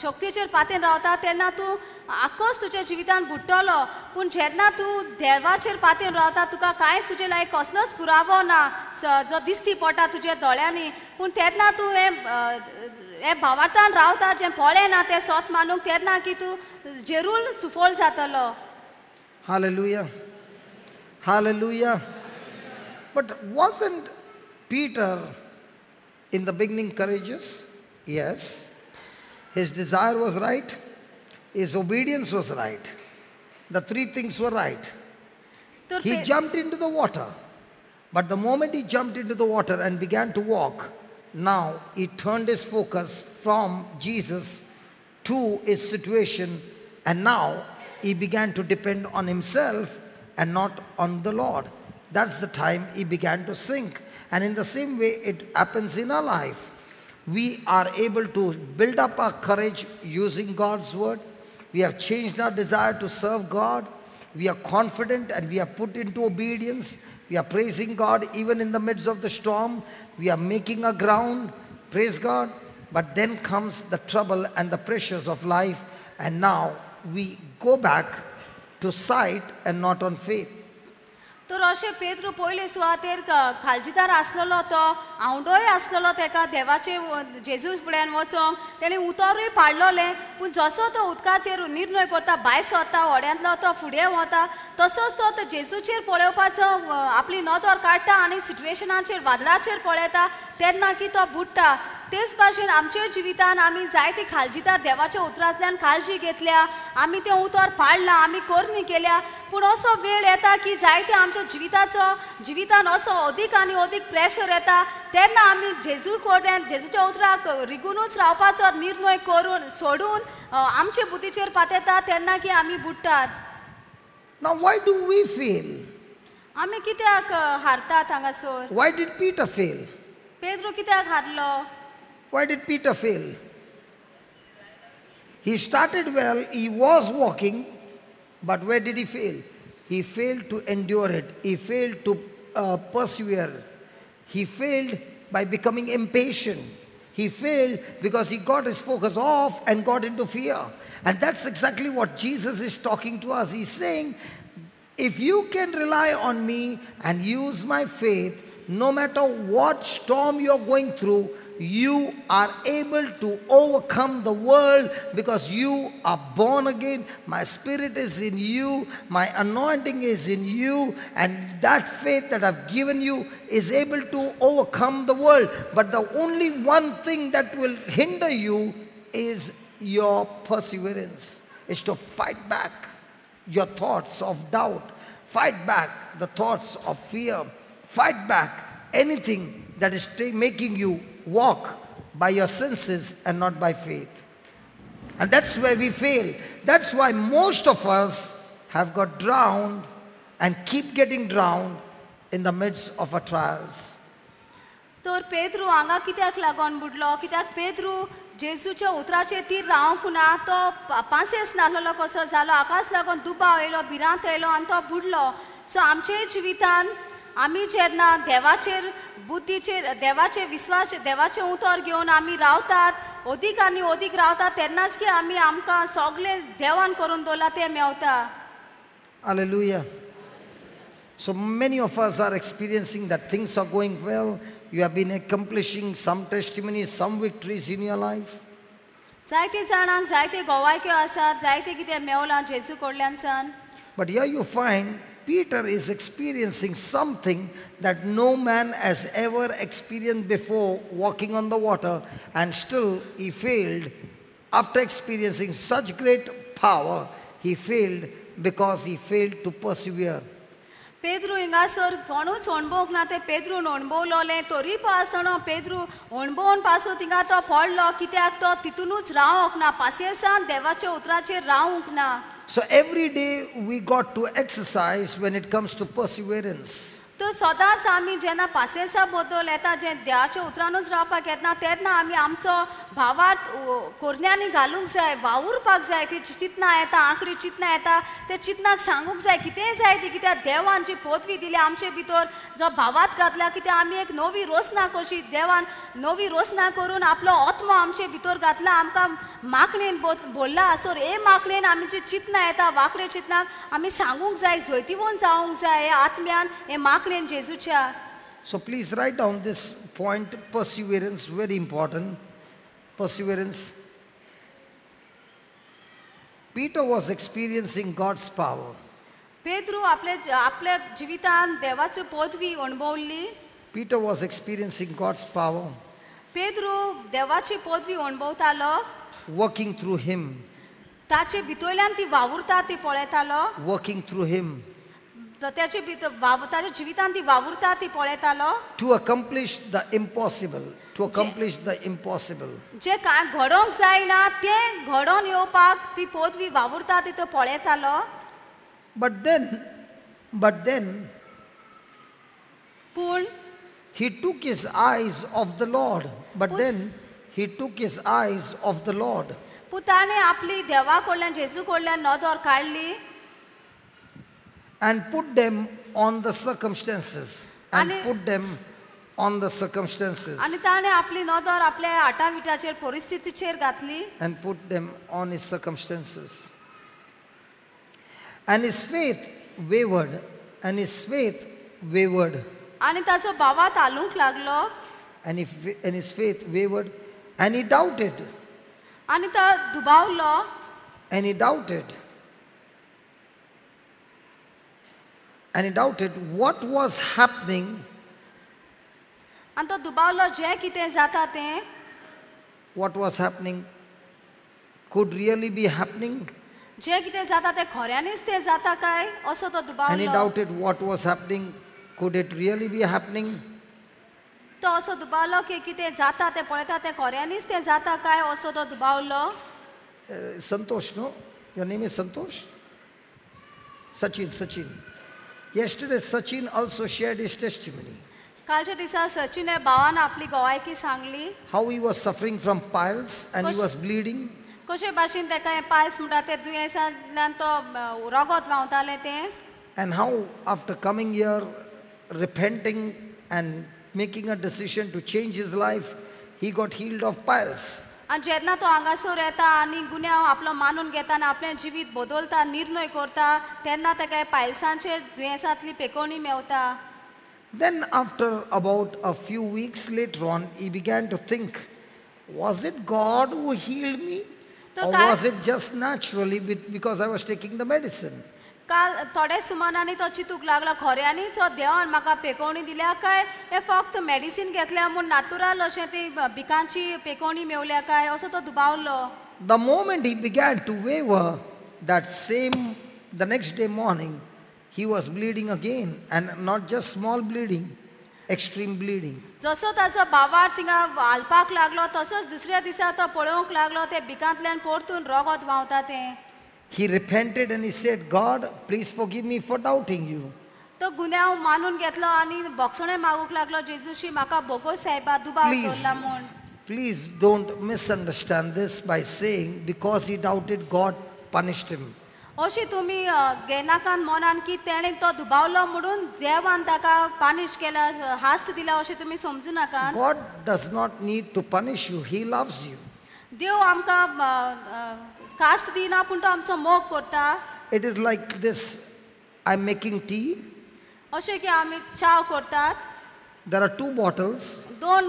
शक्तीचेर पातेन रावता तेन्ना तूं आखोच तुज्या जिवितान बुडटलो पूण जेन्ना तूं देवाचेर पातेन रावता तुका कांयच तुजे लायक कसलोच पुरावो ना जो दिसती पडटा तुज्या दोळ्यांनी. पूण तेन्ना तूं हे हे भावार्थान रावता जें पळें ना तें सोत मानूंक तेन्ना की तूं जेरूल सुफोल जातलो. Hallelujah. Hallelujah. But wasn't Peter in the beginning courageous? Yes. His desire was right. His obedience was right. The three things were right. He jumped into the water. But the moment he jumped into the water and began to walk, now he turned his focus from Jesus to his situation. And now he began to depend on himself and not on the Lord. That's the time he began to sink. And in the same way, it happens in our life. We are able to build up our courage using God's word. We have changed our desire to serve God. We are confident and we are put into obedience. We are praising God even in the midst of the storm. We are making a ground. Praise God. But then comes the trouble and the pressures of life. And now we go back to sight and not on faith. तर अशें पेद्रू पयले सुवातेर खालजीदार आसलेलो तो आवंडोय आसलेलो तेका देवाचे जेजू फुड्यान वचोंक तेणें उतरूय पाडलोलें पूण जसो तो उदकाचेर निर्णय करता भायर सरता व्हड्यांतलो तो फुडें वता तसोच तो तो जेजूचेर पळोवपाचो आपली नदर काडटा आनी सिट्युएशनाचेर वादळाचेर पळयता तेन्ना की तो बुडटा तेच भाशेन आमच्या जिवितान आमी जायती खालजीदार देवाच्या उतरांतल्यान काळजी घेतल्या. आमी तें उतर पाडलां आमी करणी केल्या. पूण असो वेळ येता की जायते आमच्या जिविताचो. जिवितान असो अदीक आनी अदीक प्रेशर येता. तेन्ना आमी जेजू कोड्यान जेजूच्या उतराक रिगूनूच रावपाचो निर्णय करून सोडून अ, आमचे बुद्धीचेर पातयता तेन्ना की आमी बुडटात. Now, why do we fail? आमी कित्याक अ, हारतात हांगासर? Why did Peter fail? Pedro कित्याक हारलो? Why did Peter fail? He started well, he was walking, but where did he fail? He failed to endure it, he failed to uh, persevere, he failed by becoming impatient. He failed because he got his focus off and got into fear. And that's exactly what Jesus is talking to us. He's saying, if you can rely on me and use my faith, no matter what storm you're going through, you are able to overcome the world because you are born again. My spirit is in you, my anointing is in you, and that faith that I've given you is able to overcome the world. But the only one thing that will hinder you is your perseverance, is to fight back your thoughts of doubt. Fight back the thoughts of fear. Fight back anything that is making you walk by your senses and not by faith. And that's where we fail. That's why most of us have got drowned and keep getting drowned in the midst of our trials. तर पेद्रू हांगा कित्याक लागोन बुडलो कित्याक पेद्रू जेजूच्या उतराचेर तीर रावंक ना तो प- पांसेस नासलेलो कसो जालो आकाश लागून दुबाव येयलो भिरांत येयलो आनी तो बुडलो सो आमचे जिवितान आमी जेन्ना देवाचेर बुद्धीचेर देवाचे विस्वास देवाचें उतर घेवन आमी रावतात अदीक आनी अदीक रावतात तेन्नाच की आमी आमकां सगळें देवान करून दवरला तें Mewat Hallelujah. So many of us are experiencing that things are going well. You have been accomplishing some testimonies, some victories in your life. जायते जाणांक जायते गोवायक्यो आसात जायते कितें मेवलां जेजू कडल्यान सान But here you find Peter is experiencing something that no man has ever experienced before walking on the water, and still he failed. After experiencing such great power, he failed because he failed to persevere. Pedro हिंगासर कोणूच ओणभोवंक ना ते पेद्रून ओणभवलोले तोरी पो आसतना पेद्रू ओणभोवन पासून थिंगा तो पडलो कित्याक तो तितूनच रावंक ना पासियेंसान देवाच्या उतराचेर रावंक ना so every day we got to exercise when it comes to perseverance. तो सदांच आमी जेन्ना पासेसा बद्दल येता जे देवाच्या उतरानूच रावपाक येतना तेन्ना आमी आमचो भावार्थ कोरण्यांनी घालूंक जाय वावुरपाक जाय ती चिंतना येता आंकडी चिंतना येता ते चिंतनाक सांगूंक जाय कितेंय जाय ती कित्याक देवान जी पोतवी दिली आमचे भितर जो भावात घातला कित्याक आमी एक नवी रोसना कशी देवान नवी रोसना करून आपलो आत्मो आमचे भितर घातला आमकां माकणेन बोल्ला आसोर हे माकणेन आमी जी चिंतना येता वाकडे चिंतनाक आमी सांगूंक जाय जोयतीवोन जावंक जाय हे आत्म्यान हे माकणेन जेजूच्या So please write down this point perseverance, very important. Perseverance. Peter was experiencing God's power. Pedro आपले आपल्या जिवितान देवाची पदवी अणभवली Peter was experiencing God's power, Pedro देवाची पदवी अणभवतालो working through him, ताचे भितरल्यान ती वावुरता ती पळयतालो working through him तर त्याचे भितर वाव ताच्या जिवितान ती वावुरता ती पळयतालो to accomplish the impossible, to accomplish the impossible. जे कांय घडोवंक जायना तें घडोवन येवपाक ती पदवी वावुरता ती तो पळयतालो But then, but then पूण he took his eyes off the Lord. But then he took his eyes off the Lord. पूण ताणें आपली देवा कडल्यान जेजू कडल्यान नदर काडली and put them on the circumstances and आणि- put them on the circumstances आनी ताणें आपली नदर आपल्या आटाविटाचेर परिस्थितीचेर घातली and put them on his circumstances and his faith wavered and his faith wavered आनी ताचो भावात हालूंक लागलो and, if, and his faith wavered and he doubted आनी तो दुबावलो and he doubted and he doubted what was happening आनी तो दुबावलो जें कितें जाता तें what was happening could really be happening जें कितें जाता तें खऱ्यांनीच तें जाता काय असो तो And he दुबावलो doubted what was happening. Could it really be happening? तो असो दुबावलो की कितें जाता तें पळयता तें खऱ्यांनीच तें जाता काय असो तो दुबावलो Uh, Santosh, no? Your name is Santosh? Sachin, Sachin. Yesterday, Sachin also shared his testimony. कालच्या दिसा सचिने भावान आपली गोवायकी Sangli How he was suffering from piles and he Kos- was bleeding. कशे भाशेन तेका हें पायल्स म्हणटा तें दुयेंसांतल्यान तो अ, रगत व्हांवतालें तें And how, after coming here, repenting and making a decision to change his life, he got healed of piles. आणि जेव्हा तो हंगासूर येता आणि गुन्हेव आपला मानून घेता आणि आपले जिवीत बदलता निर्णय करता त्यांना ते काय पायलसांचे दुयेंसातली पेकोणी Mewat then after about a few weeks later on he began to think was it God who heal me was it just naturally with because I was taking the medicine काल थोडे सुमानांनी तो चिंतूंक लागलो खऱ्यांनीच हो देवान म्हाका पेकोवणी दिल्या काय हे फक्त मेडिसीन घेतल्या म्हूण नॅचरल अशें ती पिकांची पेकोवणी मेवल्या काय असो तो दुबावलो. The moment he began to waver, that same, the next day morning, he was bleeding again, and not just small bleeding, extreme bleeding. जसो ताचो भावार थिंगा हालपाक लागलो तसोच दुसऱ्या दिसा तो पळोवंक लागलो ते बिकांतल्यान परतून रगत व्हांवता तें. He repented and he said, God, please forgive me for doubting you. तो गुन्यांव मानून घेतलो आनी बोगसणे मागूंक लागलो जेजूशी म्हाका बोगो साहेबा दुबाव Please, दवरला म्हूण please don't misunderstand this by saying because he doubted, God punished him. अशी तुमी अ, घेनाकान मनान की तेणें तो दुबावलो म्हणून देवान ताका पानीश केला हास्त दिला अशें तुमी समजू नाकात God does not need to punish you, he loves you. देव आमकां अ, अ, कास्त दीना पुंटो आमचो मोग करता? It is like this I am making tea असे की आम्ही चाव करतात. देर आर टू बॉटल्स दोन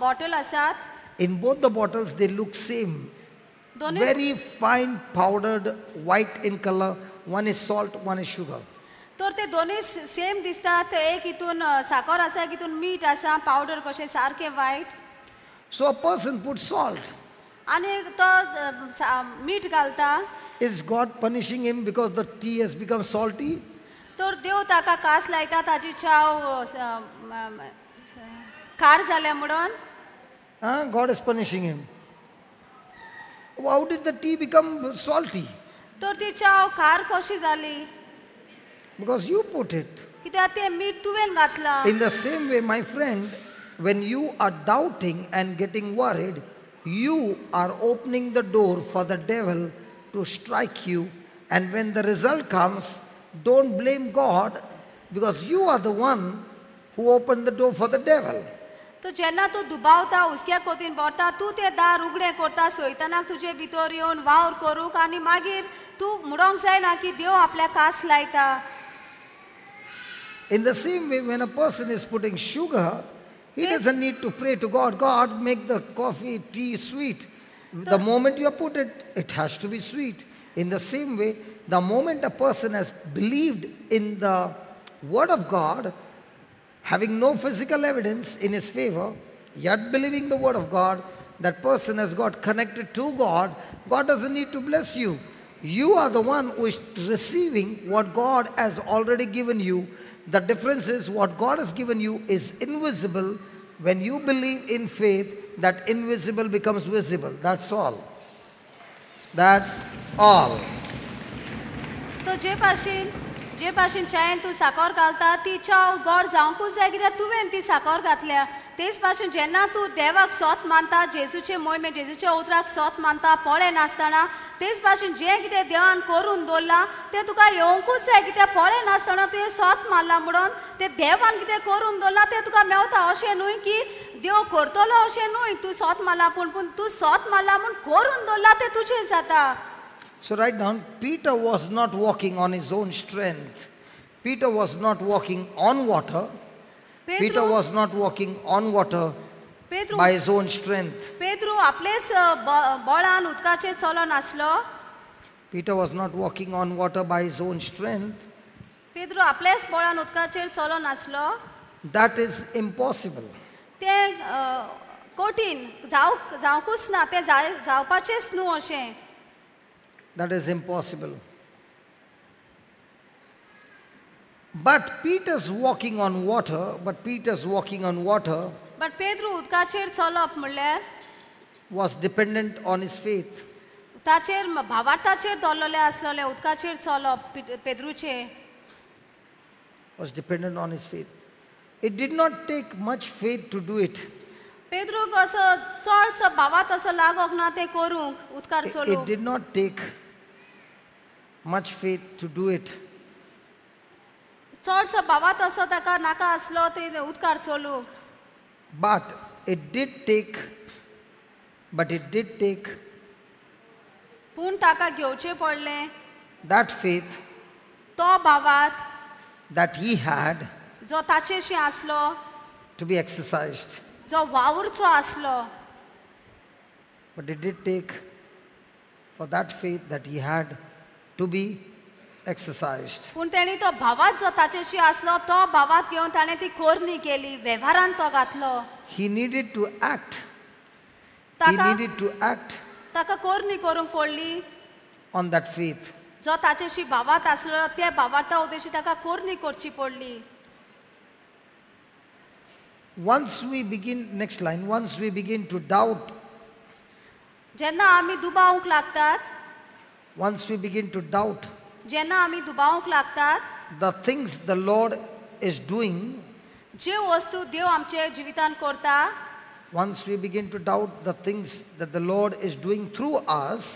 बॉटल असतात. In both the bottles they look same very fine powdered white in colour one is salt one is sugar तर ते दोन्ही सेम दिसतात. एक इथून साखर असा एक इथून मीठ असा. पावडर कसे सारखे white so a person put salt आनी तो मीठ घालता Is God punishing him because the tea has become salty? तर देव ताका कास लायता ताची चाव कार जाल्या म्हणून Huh? God is punishing him. How did the tea become salty? तर ती चाव कार कशी जाली Because you put it. कित्याक ते मीठ तुवें घातला In the same way, my friend, when you are doubting and getting worried, you are opening the door for the devil to strike you. And when the result comes, don't blame God because you are the one who opened the door for the devil. तो जेन्ना तूं दुबावता हुस्क्या कोतीन भरता तूं तें दार उगडें करता सोयतानाक तुजे भितर येवन वावर करूंक आनी मागीर तूं म्हणोंक जायना की देव आपल्या कास लायता In the same way, when a person is putting sugar, he doesn't need to pray to God, God, make the coffee, tea sweet. The moment you put it, it has to be sweet. In the same way, the moment a person has believed in the Word of God, having no physical evidence in his favor, yet believing the Word of God, that person has got connected to God. God doesn't need to bless you. You are the one who is receiving what God has already given you. The difference is what God has given you is invisible. When you believe in faith, that invisible becomes visible. That's all. That's all. तो जे भाशेन जे भाशेन चायेन तूं साकर घालता ती चाव गोड जावंकूच जाय कित्याक तुवें ती साकर घातल्या तेच भाशेन जेन्ना तूं देवाक सोत मानता जेजूचे मोहिमे जेजूच्या उतराक सोत मानता पोळे नासतना तेच भाशेन जें कितें देवान करून दवरलां तें तुका येवंकूच जाय कित्याक पोळे नासतना तुवें सोत मारला म्हणून तें देवान कितें करून दवरलां तें तुका मेवता अशें न्हय की देव करतलो अशें न्हय तूं सोत मारला पूण पूण तूं सोत मारला म्हूण करून दवरलां तें तुजें जाता So, right down Peter was not walking on his own strength. Peter was not walking on water. Peter was not walking on water Pedru by his own strength. Pedru आपलेच बळान उदकाचेर चलो नासलो Peter was not walking on water by his own strength. Pedru आपलेच बळान उदकाचेर चलो नासलो That is impossible. तें कठीण जावंक जावंकूच ना तें जाय जावपाचेंच न्हू अशें That is impossible. But Peter's walking on water, but Peter's walking on water but Pedro उदकाचेर चलप म्हणल्यार was dependent on his faith. ताचेर म- भावार्थाचेर दवरलेलें आसलेलें उदकाचेर चलप पे- पेद्रूचे Was dependent on his faith. It did not take much faith to do it. पेद्रूक असो चडसो भावात असो लागोक ना तें करूंक उदकार It, it चलूंक did not take much faith to do it. चडसो भावात असो ताका नाका आसलो ते उदकार चलूक. But it did take but it did take पूण ताका घेवचें पडलें. दॅट फेथ तो भावात दॅट ही हॅड जो ताचेशी आसलो टू बी एक्सरसायज जो वावरचो आसलो. But it did take for that faith that he had to be exercised. पूण तेणी तो भावात जो ताचेशी आसलो तो भावात घेवन ताणें ती कोरणी केली वेव्हारान तो घातलो He needed to act. He ताका needed to act ताका कोरणी करूंक पडली on that faith. जो ताचेशी भावात आसलो त्या भावार्था उद्देशी ताका कोरणी करची पडली Once we begin, next line, once we begin to doubt, जेन्ना आमी दुबावंक लागतात once we begin to doubt जेना आम्ही दुबावक लागतात the things the lord is doing जे वस्तू देव आमचे जीवितान करता once we begin to doubt the things that the lord is doing through us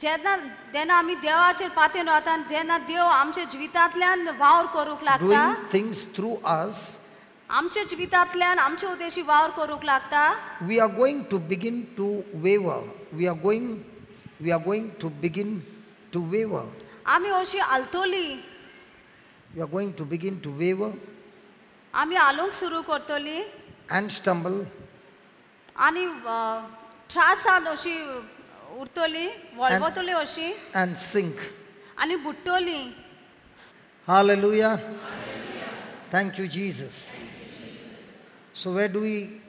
जेना देना आम्ही देवाचे पाते नवतान जेना देव आमचे जीवितातल्यान वावर करूक लागता डूइंग थिंग्स थ्रू अस आमच्या जीवितातल्यान आमचे उद्देशी वावर करूक लागता we are going to begin to waver we are going we are going to begin to waver आमी अशी आलतोली We are going to begin to waver आमी आलोवंक सुरू करतली and stumble आनी अ, त्रासान अशी उरतली वळवतली अशी and sink. आनी बुडटली Hallelujah. Thank you, Jesus. So, where do we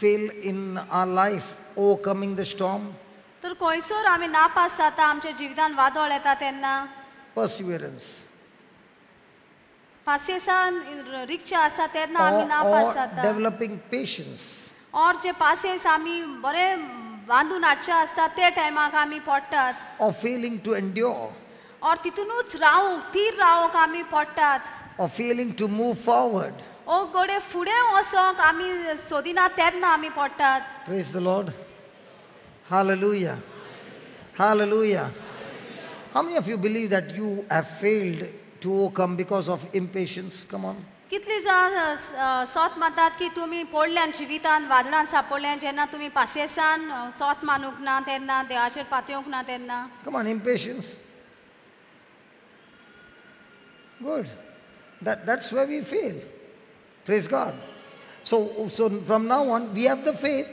fail in our life overcoming the storm? तर खंयसर आमी नापास जाता आमच्या जिवितान वादळ येता तेन्ना Perseverance. पासियेसान रिक्षा आसता तेन्ना आमी नापास जाता developing patience. और जे पासियेंस आमी बरे बांदून हाडचे आसता ते टायमाक आमी पडटात to endure, और तितूनूच रावूंक तीर रावूंक आमी पडटात failing to move forward. ओ गोडे फुडें वचोंक आमी सोदिना तेन्ना आमी पडटात Praise the Lord. Hallelujah. Hallelujah. How many of you believe that you have failed to overcome because of impatience? Come on. कितली जाण अ, सोत मानतात की तुमी पडल्यान जिवितान वादळान सांपडल्यान जेन्ना तुमी पासियेसान अ, सोत मानूंक ना तेन्ना देवाचेर पातयेवंक ना तेन्ना Come on, impatience. Good. That, that's where we fail. Praise God. So, so from now on, we have the faith.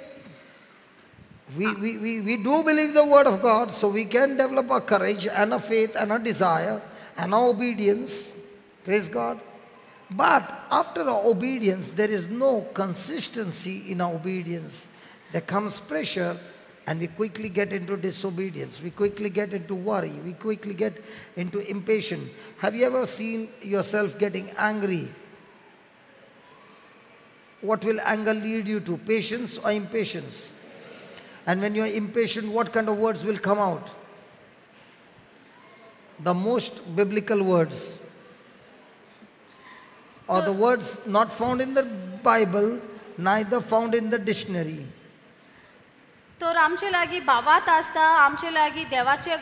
we, we, we, we do believe the word of God, so we can develop a courage and a faith and a desire and our obedience. Praise God. But after our obedience, there is no consistency in our obedience. There comes pressure, and we quickly get into disobedience. We quickly get into worry. We quickly get into impatient. Have you ever seen yourself getting angry? What will anger lead you to? Patience or impatience? And when you're impatient, what kind of words will come out? The most biblical words. Or the words not found in the Bible, neither found in the dictionary. तर आमचे लागीं भावात आसता आमचे लागीं देवाचे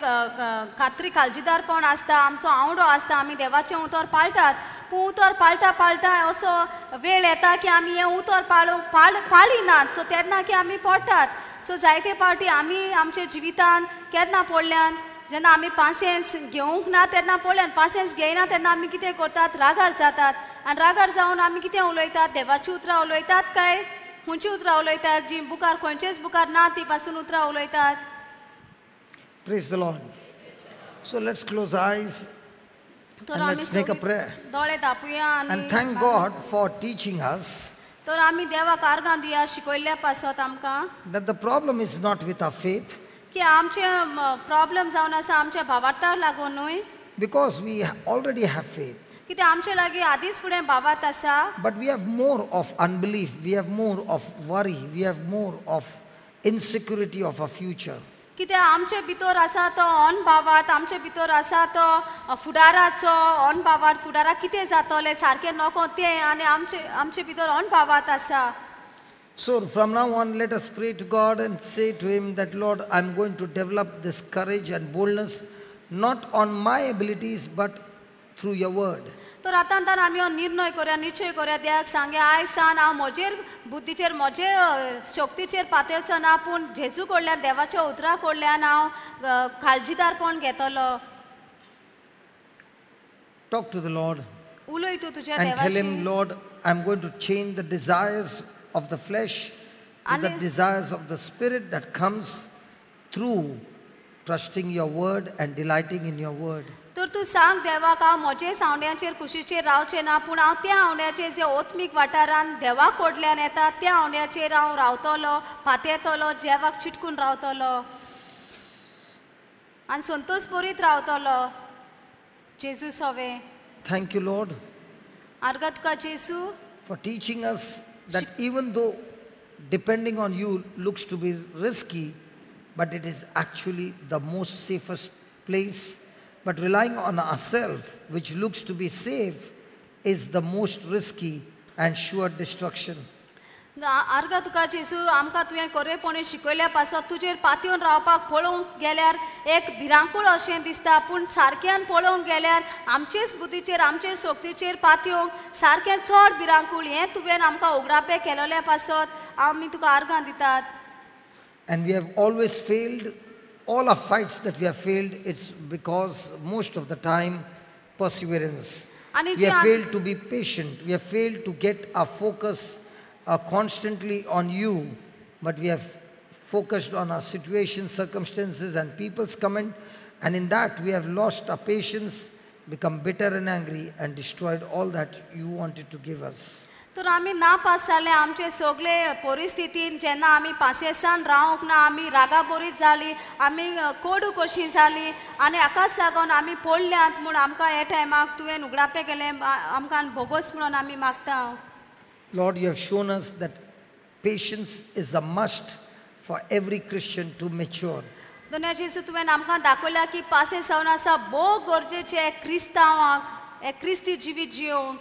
खात्री काळजीदारपण आसता आमचो आवडो आसता आमी देवाचें उतर पाळटात पूण उतर पाळटा पाळटा असो वेळ येता की आमी हें उतर पाळूंक पाळ पाळिनात सो तेन्ना की आमी पडटात सो जायते फावटी आमी आमच्या जिवितान केन्ना पडल्यान जेन्ना आमी पासियेंस घेवंक ना तेन्ना पडल्यान पासियेंस घेयना तेन्ना आमी कितें करतात? रागार जातात. आनी रागार जावन आमी कितें उलयतात? देवाची उतरां उलयतात काय? खंयची उतरां उलयतात? जी बुकार खंयचेच बुकार ना ती पासून उतरां उलयतात. Praise the Lord. So let's close eyes तर And let's make a prayer. and thank God for teaching us तर आम्ही देवाक कारगां दिया शिकवल्या पासत आमकां. That the problem is not with our faith की आमचे प्रॉब्लम जावन आसा आमच्या भावार्थाक लागून न्हय because we already have faith कित्या आमचे लागी आदीच फुडें भावात आसा but we have more of unbelief we have more of worry we have more of insecurity of a future कित्याक आमचे भितर आसा तो अनभावार्थ आमचे भितर आसा तो फुडाराचो अनभावार्थ फुडारा कितें जातलें सारकें नको तें आनी आमचे आमचे भितर अनभावार्थ आसा so from now on let a spirit God and say to him that Lord I am going to develop this courage and boldness not on my abilities but through your word तर आतां तर आमी हो निर्णय करया निश्चय करया देयाक सांगे आयज सावन हांव म्हजेर बुद्धीचेर म्हजे शक्तीचेर पातयचो ना पूण जेजू कडल्यान देवाच्या उतरा कडल्यान हांव काळजीदारपण घेतलो? टॉक टू द लॉर्ड उलय तूं तुज्या देवाशी. Lord I am going to change the desires of the flesh the desires of the spirit that comes through trusting your word and delighting in your word तर तूं सांग देवाक हांव म्हजे सावंड्याचेर कुशीचेर रावचें ना? पूण हांव त्या हावंड्याचेर जे ओत्मीक वाठारान देवा कडल्यान येता त्या हावंड्याचेर हांव रावतलो पातयेतलो देवाक चिटकून रावतलो. आनी संतोश बरीत रावतलो. जेजू सवे Thank you, Lord, आर्गां तुका जेजू? for teaching us that even though depending on you looks to be risky, but it is actually the most safest place. But relying on ourselves, which looks to be safe, is the most risky and sure destruction. आर्गां तुका जेजू आमकां तुवें खरेपणी शिकयल्या पासत तुजेर पातयेवन रावपाक पळोवंक गेल्यार एक भिरांकूळ अशें दिसता पूण सारक्यान पळोवंक गेल्यार आमचेच बुद्धीचेर आमचे शक्तीचेर पातयेवंक सारकें चड भिरांकूळ हें तुवें आमकां उगडापे केलेल्या पासत आमी तुका आर्गां दितात And we have always failed. all our fights that we have failed, it's because most of the time, perseverance. We have failed to be patient. We have failed to get our focus uh, constantly on you, but we have focused on our situation, circumstances, and people's comment. And in that, we have lost our patience, become bitter and angry, and destroyed all that you wanted to give us. तर आमी ना पास जाले आमचे सगळे परिस्थितीन जेन्ना आमी पासेसान रावंक ना आमी रागा बोरीत जाली आमी अ, कोडू कशी जाली आनी हाकाच लागून आमी पडल्यात म्हूण आमकां हे टायमाक तुवें उगडापे केलें आमकां भोगोस म्हणून आमी मागता Lord, you have shown us that patience is a must for every Christian to mature. दोनूय जेसू तुवें आमकां दाखयला की पासे जावन आसा भोव गरजेचें क्रिस्तांवाक हे क्रिस्ती जिवीत जियोंक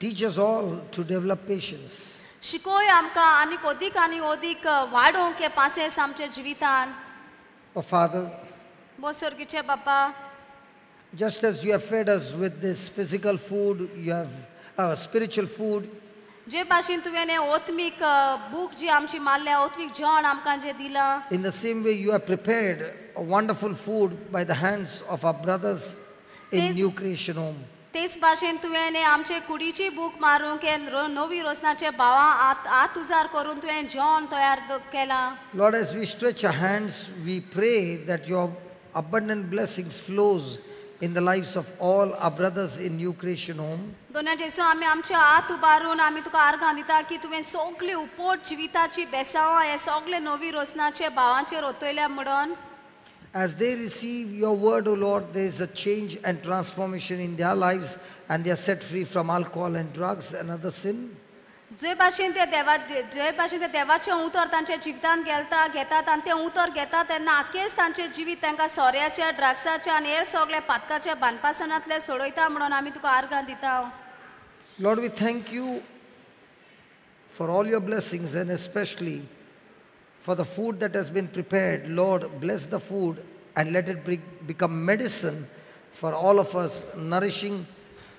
Teach us all to develop patience. शिकोय आमकां आनीक अदीक आनी अदीक वाडोवंक हे पासेस आमच्या जिवितान Oh, Father, बो सर्गीचे बापा just as you have fed us with this physical food, you have uh, spiritual food, जे भाशेन तुवें हें ओत्मीक बूक जी आमची मारल्या ओत्मीक जेवण आमकां जें दिलां in the same way you have prepared a wonderful food by the hands of our brothers in Yes. New Creation Home. तेच भाशेन तुवें हें आमचे कुडीची बूक हे रो- नवी रोसनाचे भावां आत आत उजार करून तुवें जेवण तयार द- केलां Lord, as we stretch our hands, we pray that your abundant blessings flows in the lives of all our brothers in New Creation Home. दोनाय जेसू आमी आमचे हात उबारून आमी तुका आर्गां दिता की तुवें सगळी उपोट जिविताची बेसांवां हे सगळे नवी रोसनाचे भावांचेर ओतयल्या म्हणून As they receive your word, O Lord, there is a change and transformation in their lives and they are set free from alcohol and drugs and other sin. जे भाशेन ते देवा जे जे भाशेन ते देवाचें उतर तांच्या जिवितान गेलता घेतात आनी तें उतर घेतात तेन्ना आखेच तांचें जिवीत तांकां सोऱ्याच्या ड्रग्साच्या आनी हेर सगळे पातकाच्या बानपासनांतले सोडयता म्हणून आमी तुका आर्गां दिता Lord, we thank you for all your blessings and especially for the food that has been prepared. Lord, bless the food and let it bring, become medicine for all of us, nourishing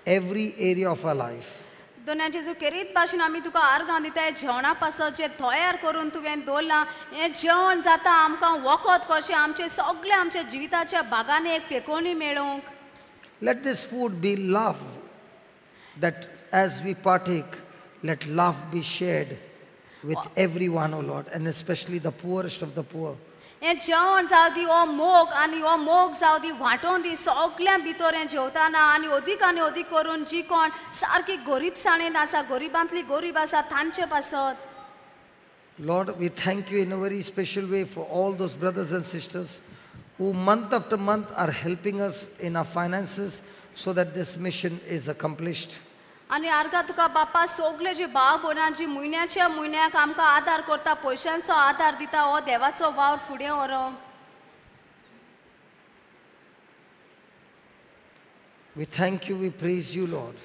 every area of our life. दोनांचे जो केरीत भाशेन आमी तुका आर्गां दिता हे जेवणा पासत जे तयार करून तुवें दवरलां हें जेवण जाता आमकां वखद कशें आमचे सगळे आमच्या जिविताच्या भागांनी एक पेकोवणी मेळोवंक Let this food be love, that as we partake, let love be shared with everyone, O Lord, and especially the poorest of the poor. हें जेवण जावं दी हो मोग आनी हो मोग जावं दी वांटोवन दी सगळ्या भितर हें जेवताना आनी अदीक आनी अदीक करून जी कोण सारकी गरीबसाणेन आसा गरिबांतली गरीब आसा तांचे पासत Lord, we thank you in a very special way for all those brothers and sisters who month after month are helping us in our finances so that this mission is accomplished. आनी आर्गा तुका बापा सगळे जे भाव भयणां जी म्हयन्याच्या म्हयन्याक आमकां आदार करता पयशांचो आदार दिता हो देवाचो वावर फुडें व्हरोंक We thank you, we praise you, Lord.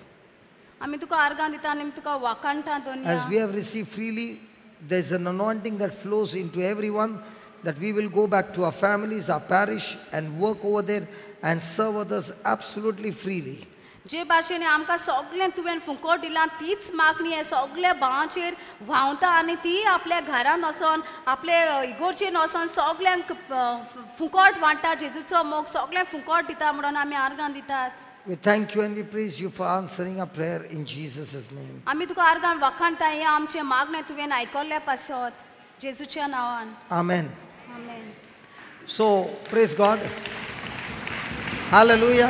आमी तुका आर्गां दिता आनी आमी तुका वाकाणटा दोनया As we have received freely, there's an anointing that flows into everyone that we will go back to our families, our parish, and work over there and serve others absolutely freely. जे भाशेन आमकां सगळें तुवें फुंकट दिलां तीच मागणी हे सगळ्या भावांचेर व्हांवता आनी ती आपल्या घरान वचोन आपले अ, इगोर्जेन वचोन सगल्यांक अ, फुंकट जेजूचो मोग सगळें फुंकट दिता म्हणून आमी आर्गां दितात We thank you and we praise you for answering our prayer in Jesus' name. आमी तुका आर्गां वखाणटा हें आमचें मागणें तुवें आयकल्ल्या पासत जेजूच्या नांवान Amen. आमेन So, praise God. Hallelujah.